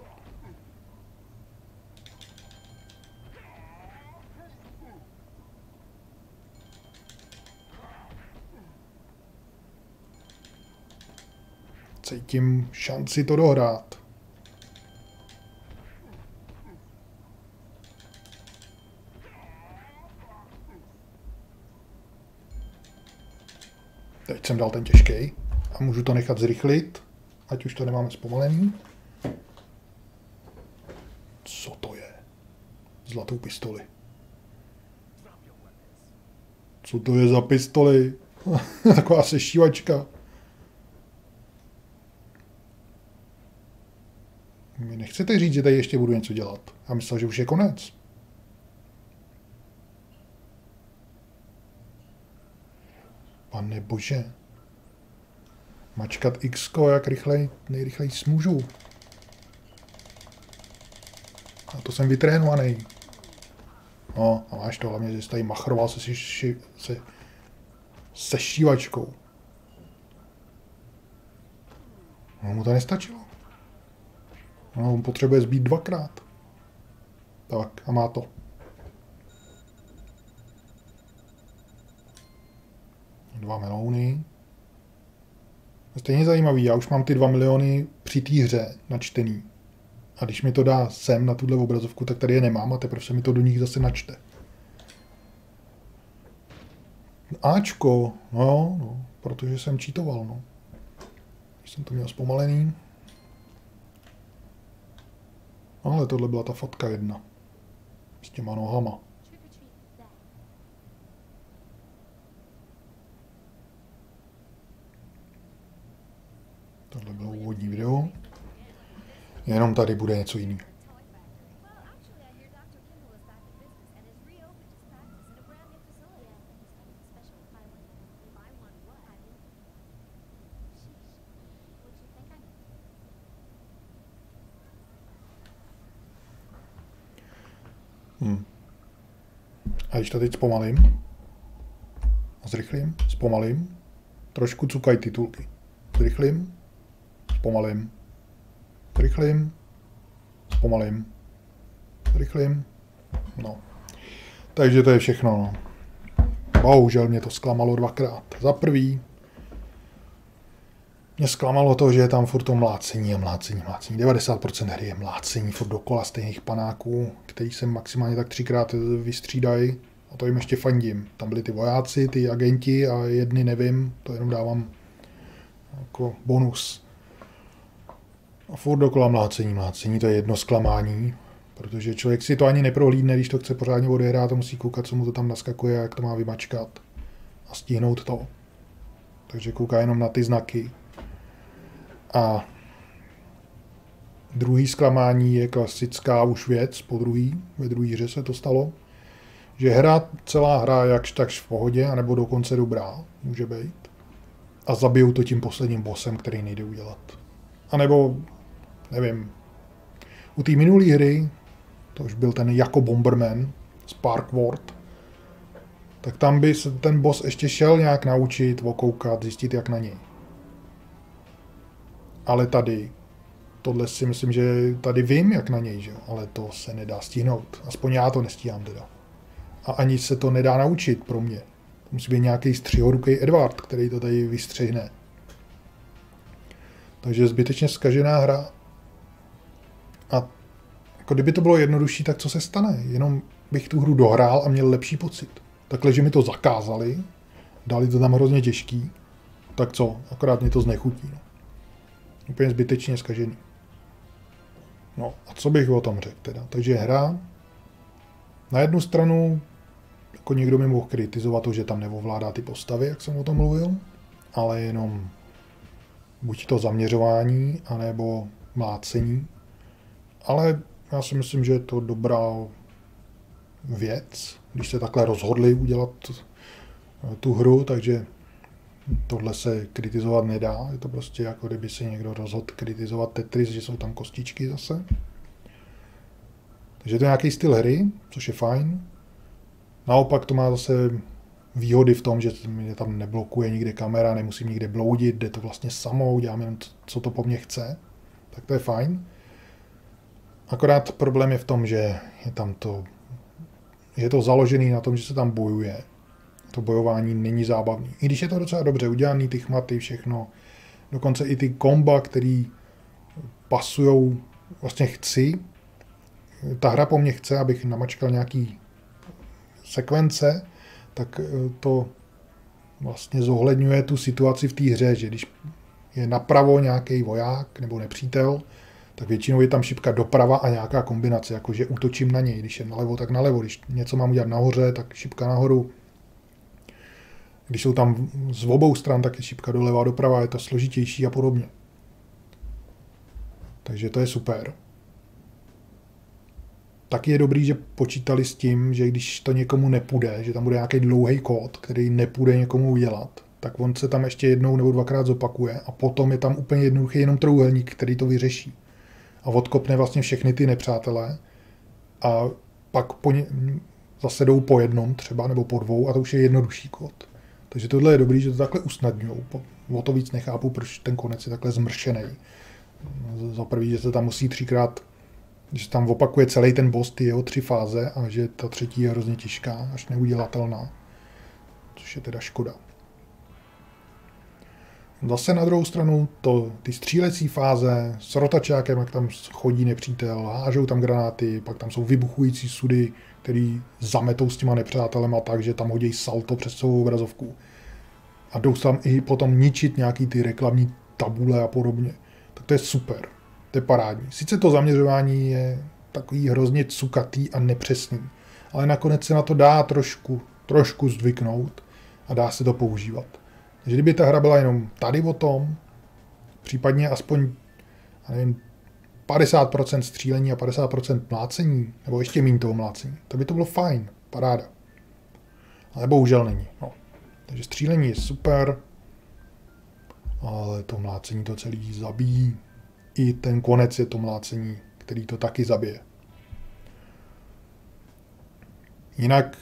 Cítím šanci to dohrát. Teď jsem dal ten těžký a můžu to nechat zrychlit, ať už to nemáme zpomalený. Co to je? Zlatou pistoli. Co to je za pistoli? [laughs] Taková sešívačka. Mi nechcete říct, že tady ještě budu něco dělat. Já myslel, že už je konec. Pane bože. Mačkat X, jak rychlej, nejrychleji smůžu. A to jsem vytrénovaný. No, a máš to hlavně, že jsi tady machroval se, se, se, se šívačkou. No, mu to nestačilo. No, on potřebuje zbít dvakrát. Tak, a má to. Dva melouny. Stejně zajímavý, já už mám ty dva miliony při té hře načtený. A když mi to dá sem na tuhle obrazovku, tak tady je nemám a teprve se mi to do nich zase načte. Ačko, no, no, protože jsem čítoval, no. Když jsem to měl zpomalený. Ale tohle byla ta fotka jedna. S těma nohama. Tohle bylo úvodní video. Jenom tady bude něco jiného. In a když to teď zpomalím, zrychlím, zpomalím, trošku cukají titulky. Zrychlím, zpomalím, zrychlím, zpomalím, zrychlím, no. Takže to je všechno, no. Bohužel mě to zklamalo dvakrát. Za prvý, mě zklamalo to, že je tam furt to mlácení a mlácení, mlácení. 90% hry je mlácení furt dokola stejných panáků, který se maximálně tak třikrát vystřídají. A to jim ještě fandím. Tam byli ty vojáci, ty agenti a jedny nevím, to jenom dávám jako bonus. A furt dokola mlácení, mlácení, to je jedno zklamání, protože člověk si to ani neprohlídne, když to chce pořádně odehrát a musí koukat, co mu to tam naskakuje, jak to má vymačkat a stihnout to. Takže kouká jenom na ty znaky. A druhý zklamání je klasická už věc, po druhý, ve druhé hře se to stalo, že hra, celá hra jakž takž v pohodě, anebo dokonce dobrá, může být. A zabijou to tím posledním bossem, který nejde udělat. A nebo, nevím, u té minulé hry, to už byl ten jako Bomberman, Sparkward, tak tam by se ten boss ještě šel nějak naučit, okoukat, zjistit jak na něj. Ale tady, tohle si myslím, že tady vím, jak na něj, že? ale to se nedá stihnout. Aspoň já to nestíhám teda. A ani se to nedá naučit pro mě. Musí být nějaký střihoruký Edward, který to tady vystřihne. Takže zbytečně zkažená hra. Jako kdyby to bylo jednodušší, tak co se stane? Jenom bych tu hru dohrál a měl lepší pocit. Takhle, že mi to zakázali, dali to tam hrozně těžký tak co, akorát mě to znechutí. No. Úplně zbytečně zkažený. No a co bych o tom řekl teda? Takže hra na jednu stranu jako někdo mi mohl kritizovat to, že tam neovládá ty postavy, jak jsem o tom mluvil, ale jenom buď to zaměřování, anebo mlácení. Ale já si myslím, že je to dobrá věc, když se takhle rozhodli udělat tu hru, takže tohle se kritizovat nedá. Je to prostě jako kdyby se někdo rozhodl kritizovat Tetris, že jsou tam kostičky zase. Takže to je nějaký styl hry, což je fajn. Naopak to má zase výhody v tom, že mě tam neblokuje nikde kamera, nemusím nikde bloudit, jde to vlastně samo, udělám jen co to po mně chce. Tak to je fajn. Akorát problém je v tom, že je tam to, je to založený na tom, že se tam bojuje. To bojování není zábavný. I když je to docela dobře udělaný, ty chmaty, všechno. Dokonce i ty komba, který pasujou, vlastně chci. Ta hra po mně chce, abych namačkal nějaký sekvence, tak eh, to vlastně zohledňuje tu situaci v té hře, že když je napravo nějaký voják nebo nepřítel, tak většinou je tam šipka doprava a nějaká kombinace, jakože útočím na něj, když je nalevo, tak nalevo, když něco mám udělat nahoře, tak šipka nahoru. Když jsou tam z obou stran, tak je šipka doleva a doprava, je to složitější a podobně. Takže to je super. Taky je dobrý, že počítali s tím, že když to někomu nepůjde, že tam bude nějaký dlouhý kód, který nepůjde někomu udělat, tak on se tam ještě jednou nebo dvakrát zopakuje a potom je tam úplně jednoduchý jenom trouhelník, který to vyřeší. A odkopne vlastně všechny ty nepřátelé a pak po ně, zase jdou po jednom třeba nebo po dvou a to už je jednodušší kód. Takže tohle je dobrý, že to takhle usnadňují. O to víc nechápu, proč ten konec je takhle zmršený. Za prvý, že se tam musí třikrát že tam opakuje celý ten boss, ty jeho tři fáze a že ta třetí je hrozně těžká, až neudělatelná. Což je teda škoda. Zase na druhou stranu to, ty střílecí fáze s rotačákem, jak tam chodí nepřítel, hážou tam granáty, pak tam jsou vybuchující sudy, který zametou s těma nepřátelema tak, že tam hodí salto přes celou obrazovku. A jdou tam i potom ničit nějaký ty reklamní tabule a podobně. Tak to je super. To je parádní. Sice to zaměřování je takový hrozně cukatý a nepřesný, ale nakonec se na to dá trošku, trošku zvyknout a dá se to používat. Takže kdyby ta hra byla jenom tady o tom, případně aspoň, nevím, 50% střílení a 50% mlácení, nebo ještě méně toho mlácení, to by to bylo fajn, paráda. Ale bohužel není. No. Takže střílení je super, ale to mlácení to celý zabíjí i ten konec je to mlácení, který to taky zabije. Jinak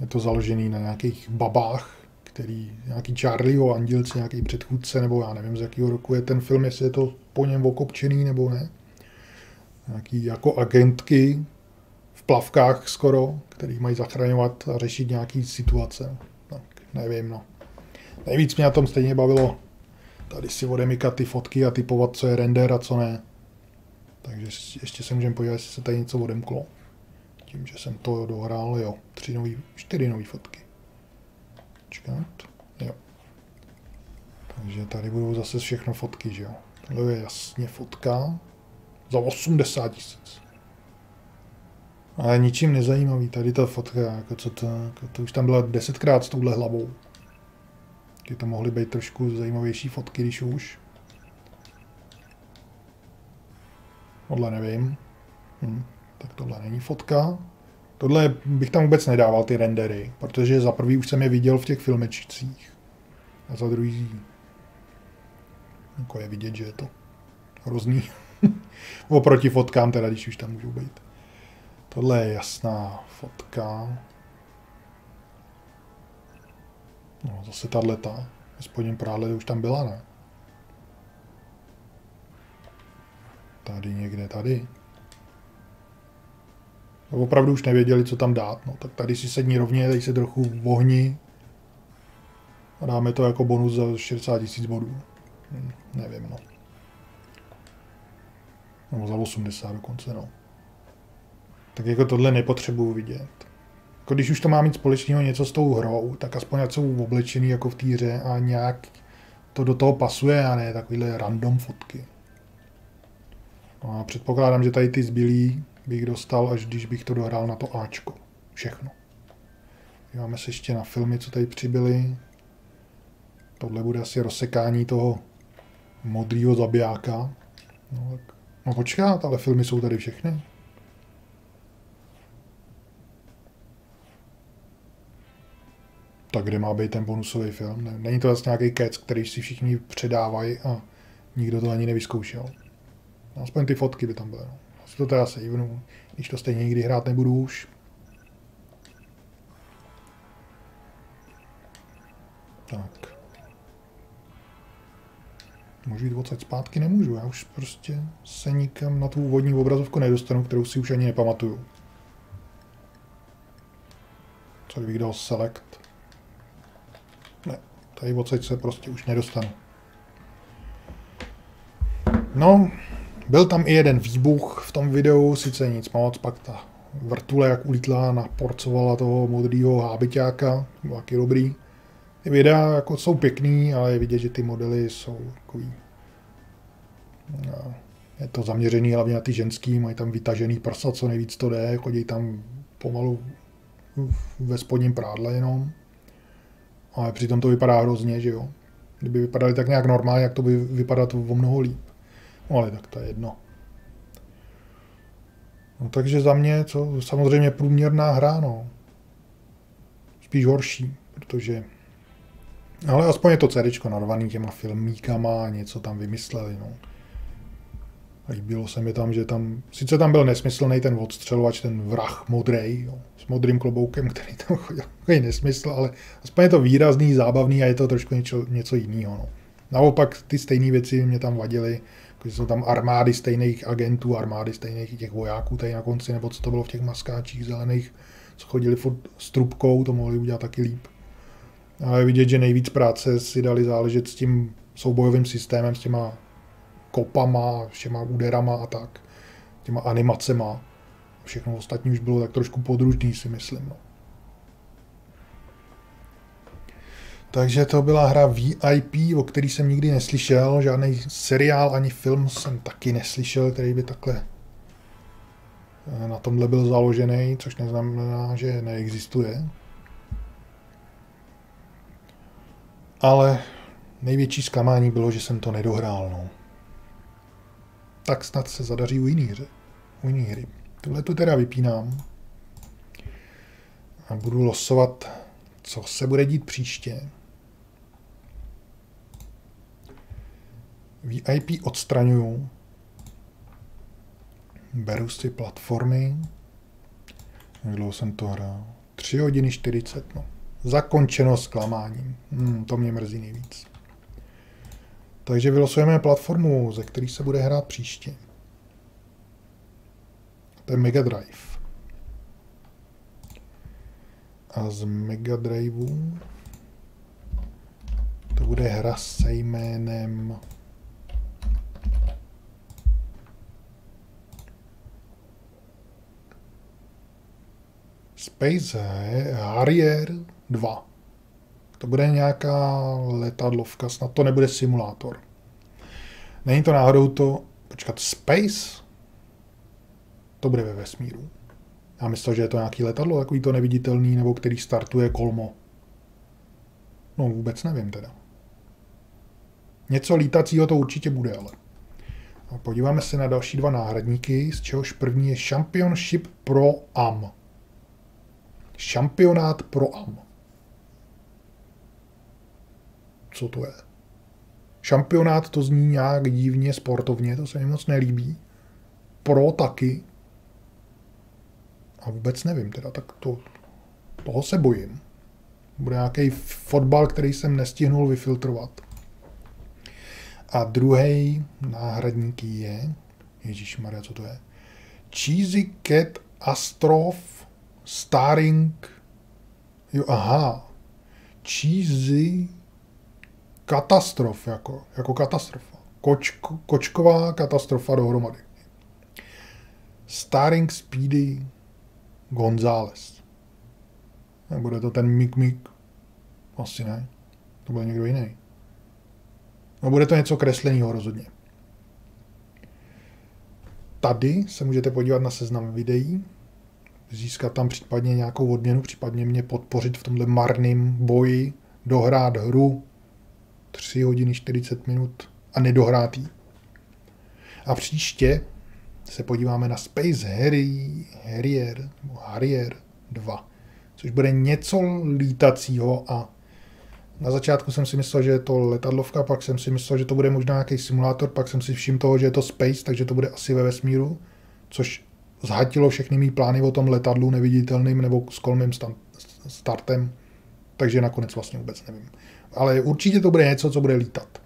je to založený na nějakých babách, který, nějaký Charlieho andělce, nějaký předchůdce, nebo já nevím, z jakého roku je ten film, jestli je to po něm okopčený nebo ne. Nějaký jako agentky v plavkách skoro, který mají zachraňovat a řešit nějaký situace. Tak nevím, no. Nejvíc mě na tom stejně bavilo tady si odemykat ty fotky a typovat, co je render a co ne. Takže ještě se můžeme podívat, jestli se tady něco odemklo. Tím, že jsem to dohrál, jo, tři nový, čtyři nové fotky. Čekat, jo. Takže tady budou zase všechno fotky, že jo. Tohle je jasně fotka za 80 tisíc. Ale ničím nezajímavý, tady ta fotka, jako co to, jako to už tam byla desetkrát s touhle hlavou. Taky to mohly být trošku zajímavější fotky, když už. Tohle nevím. Hm, tak tohle není fotka. Tohle bych tam vůbec nedával ty rendery, protože za prvý už jsem je viděl v těch filmečcích. A za druhý jako je vidět, že je to hrozný. [laughs] Oproti fotkám teda, když už tam můžou být. Tohle je jasná fotka. No, zase tato. Ve spodním prádle už tam byla, ne? Tady někde, tady. Opravdu už nevěděli, co tam dát. No, tak tady si sední rovně, tady se trochu ohni. A dáme to jako bonus za 60 tisíc bodů. Hm, nevím, no. Nebo za 80 dokonce, no. Tak jako tohle nepotřebuju vidět jako když už to má mít společného něco s tou hrou, tak aspoň ať jsou oblečený jako v té hře a nějak to do toho pasuje a ne takovýhle random fotky. No a předpokládám, že tady ty zbylý bych dostal, až když bych to dohrál na to Ačko. Všechno. Díváme se ještě na filmy, co tady přibyly. Tohle bude asi rozsekání toho modrýho zabijáka. No, tak, no počkat, ale filmy jsou tady všechny. Tak kde má být ten bonusový film? Ne- Není to vlastně nějaký kec, který si všichni předávají a nikdo to ani nevyzkoušel. Aspoň ty fotky by tam byly. No. Asi to teda savenu, když to stejně nikdy hrát nebudu už. Tak. Můžu jít odsaď zpátky? Nemůžu. Já už prostě se nikam na tu úvodní obrazovku nedostanu, kterou si už ani nepamatuju. Co kdybych dal select? Ne, tady odsaď se prostě už nedostanu. No, byl tam i jeden výbuch v tom videu, sice nic moc, pak ta vrtule jak ulítla, naporcovala toho modrýho hábiťáka, bylo taky dobrý. Ty videa jako jsou pěkný, ale je vidět, že ty modely jsou takový... No, je to zaměřený hlavně na ty ženský, mají tam vytažený prsa, co nejvíc to jde, chodí tam pomalu ve spodním prádle jenom. Ale přitom to vypadá hrozně, že jo. Kdyby vypadali tak nějak normálně, jak to by vypadat o mnoho líp. Ale tak to je jedno. No takže za mě, co samozřejmě průměrná hra, no. Spíš horší, protože... Ale aspoň je to CD narvaný těma filmíkama, něco tam vymysleli, no. Líbilo se mi tam, že tam, sice tam byl nesmyslný ten odstřelovač, ten vrah modrej, jo, s modrým kloboukem, [laughs] který tam chodil, takový nesmysl, ale aspoň je to výrazný, zábavný a je to trošku něco, něco jiného. No. Naopak ty stejné věci mě tam vadily, jako že jsou tam armády stejných agentů, armády stejných těch vojáků tady na konci, nebo co to bylo v těch maskáčích zelených, co chodili furt s trubkou, to mohli udělat taky líp. Ale vidět, že nejvíc práce si dali záležet s tím soubojovým systémem, s těma kopama, všema úderama a tak, těma animacema. Všechno ostatní už bylo tak trošku podružný, si myslím. No. Takže to byla hra VIP, o který jsem nikdy neslyšel, žádný seriál ani film jsem taky neslyšel, který by takhle eh, na tomhle byl založený, což neznamená, že neexistuje. Ale největší zklamání bylo, že jsem to nedohrál. No. Tak snad se zadaří u jiný, hře, u jiný hry. Tuhle tu teda vypínám a budu losovat, co se bude dít příště. VIP odstraňuju. Beru si platformy. Jak dlouho jsem to hrál? 3 hodiny 40, no. Zakončeno zklamáním. Hmm, to mě mrzí nejvíc. Takže vylosujeme platformu, ze který se bude hrát příště. To je Mega Drive. A z Mega Driveu to bude hra se jménem Space Harrier 2. To bude nějaká letadlovka, snad to nebude simulátor. Není to náhodou to, počkat, Space? To bude ve vesmíru. Já myslel, že je to nějaký letadlo, takový to neviditelný, nebo který startuje kolmo. No vůbec nevím teda. Něco lítacího to určitě bude, ale. A podíváme se na další dva náhradníky, z čehož první je Championship Pro Am. Šampionát pro Am. Co to je? Šampionát to zní nějak divně sportovně, to se mi moc nelíbí. Pro taky. A vůbec nevím teda, tak to, toho se bojím. Bude nějaký fotbal, který jsem nestihnul vyfiltrovat. A druhý náhradník je, Ježíš Maria, co to je? Cheesy Cat Astrof Starring, jo, aha, cheesy katastrof, jako, jako katastrofa. Kočko, kočková katastrofa dohromady. Starring Speedy González. Nebude to ten Mik Mik? Asi ne. To byl někdo jiný. No bude to něco kresleného rozhodně. Tady se můžete podívat na seznam videí, získat tam případně nějakou odměnu, případně mě podpořit v tomhle marném boji, dohrát hru 3 hodiny 40 minut a nedohrát jí. A příště se podíváme na Space Harry, Harrier, Harrier 2, což bude něco lítacího a na začátku jsem si myslel, že je to letadlovka, pak jsem si myslel, že to bude možná nějaký simulátor, pak jsem si všiml toho, že je to space, takže to bude asi ve vesmíru, což zhatilo všechny mý plány o tom letadlu neviditelným nebo s kolmým startem, takže nakonec vlastně vůbec nevím. Ale určitě to bude něco, co bude lítat.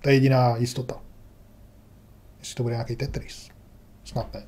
To je jediná jistota. Jestli to bude nějaký Tetris. Snad ne.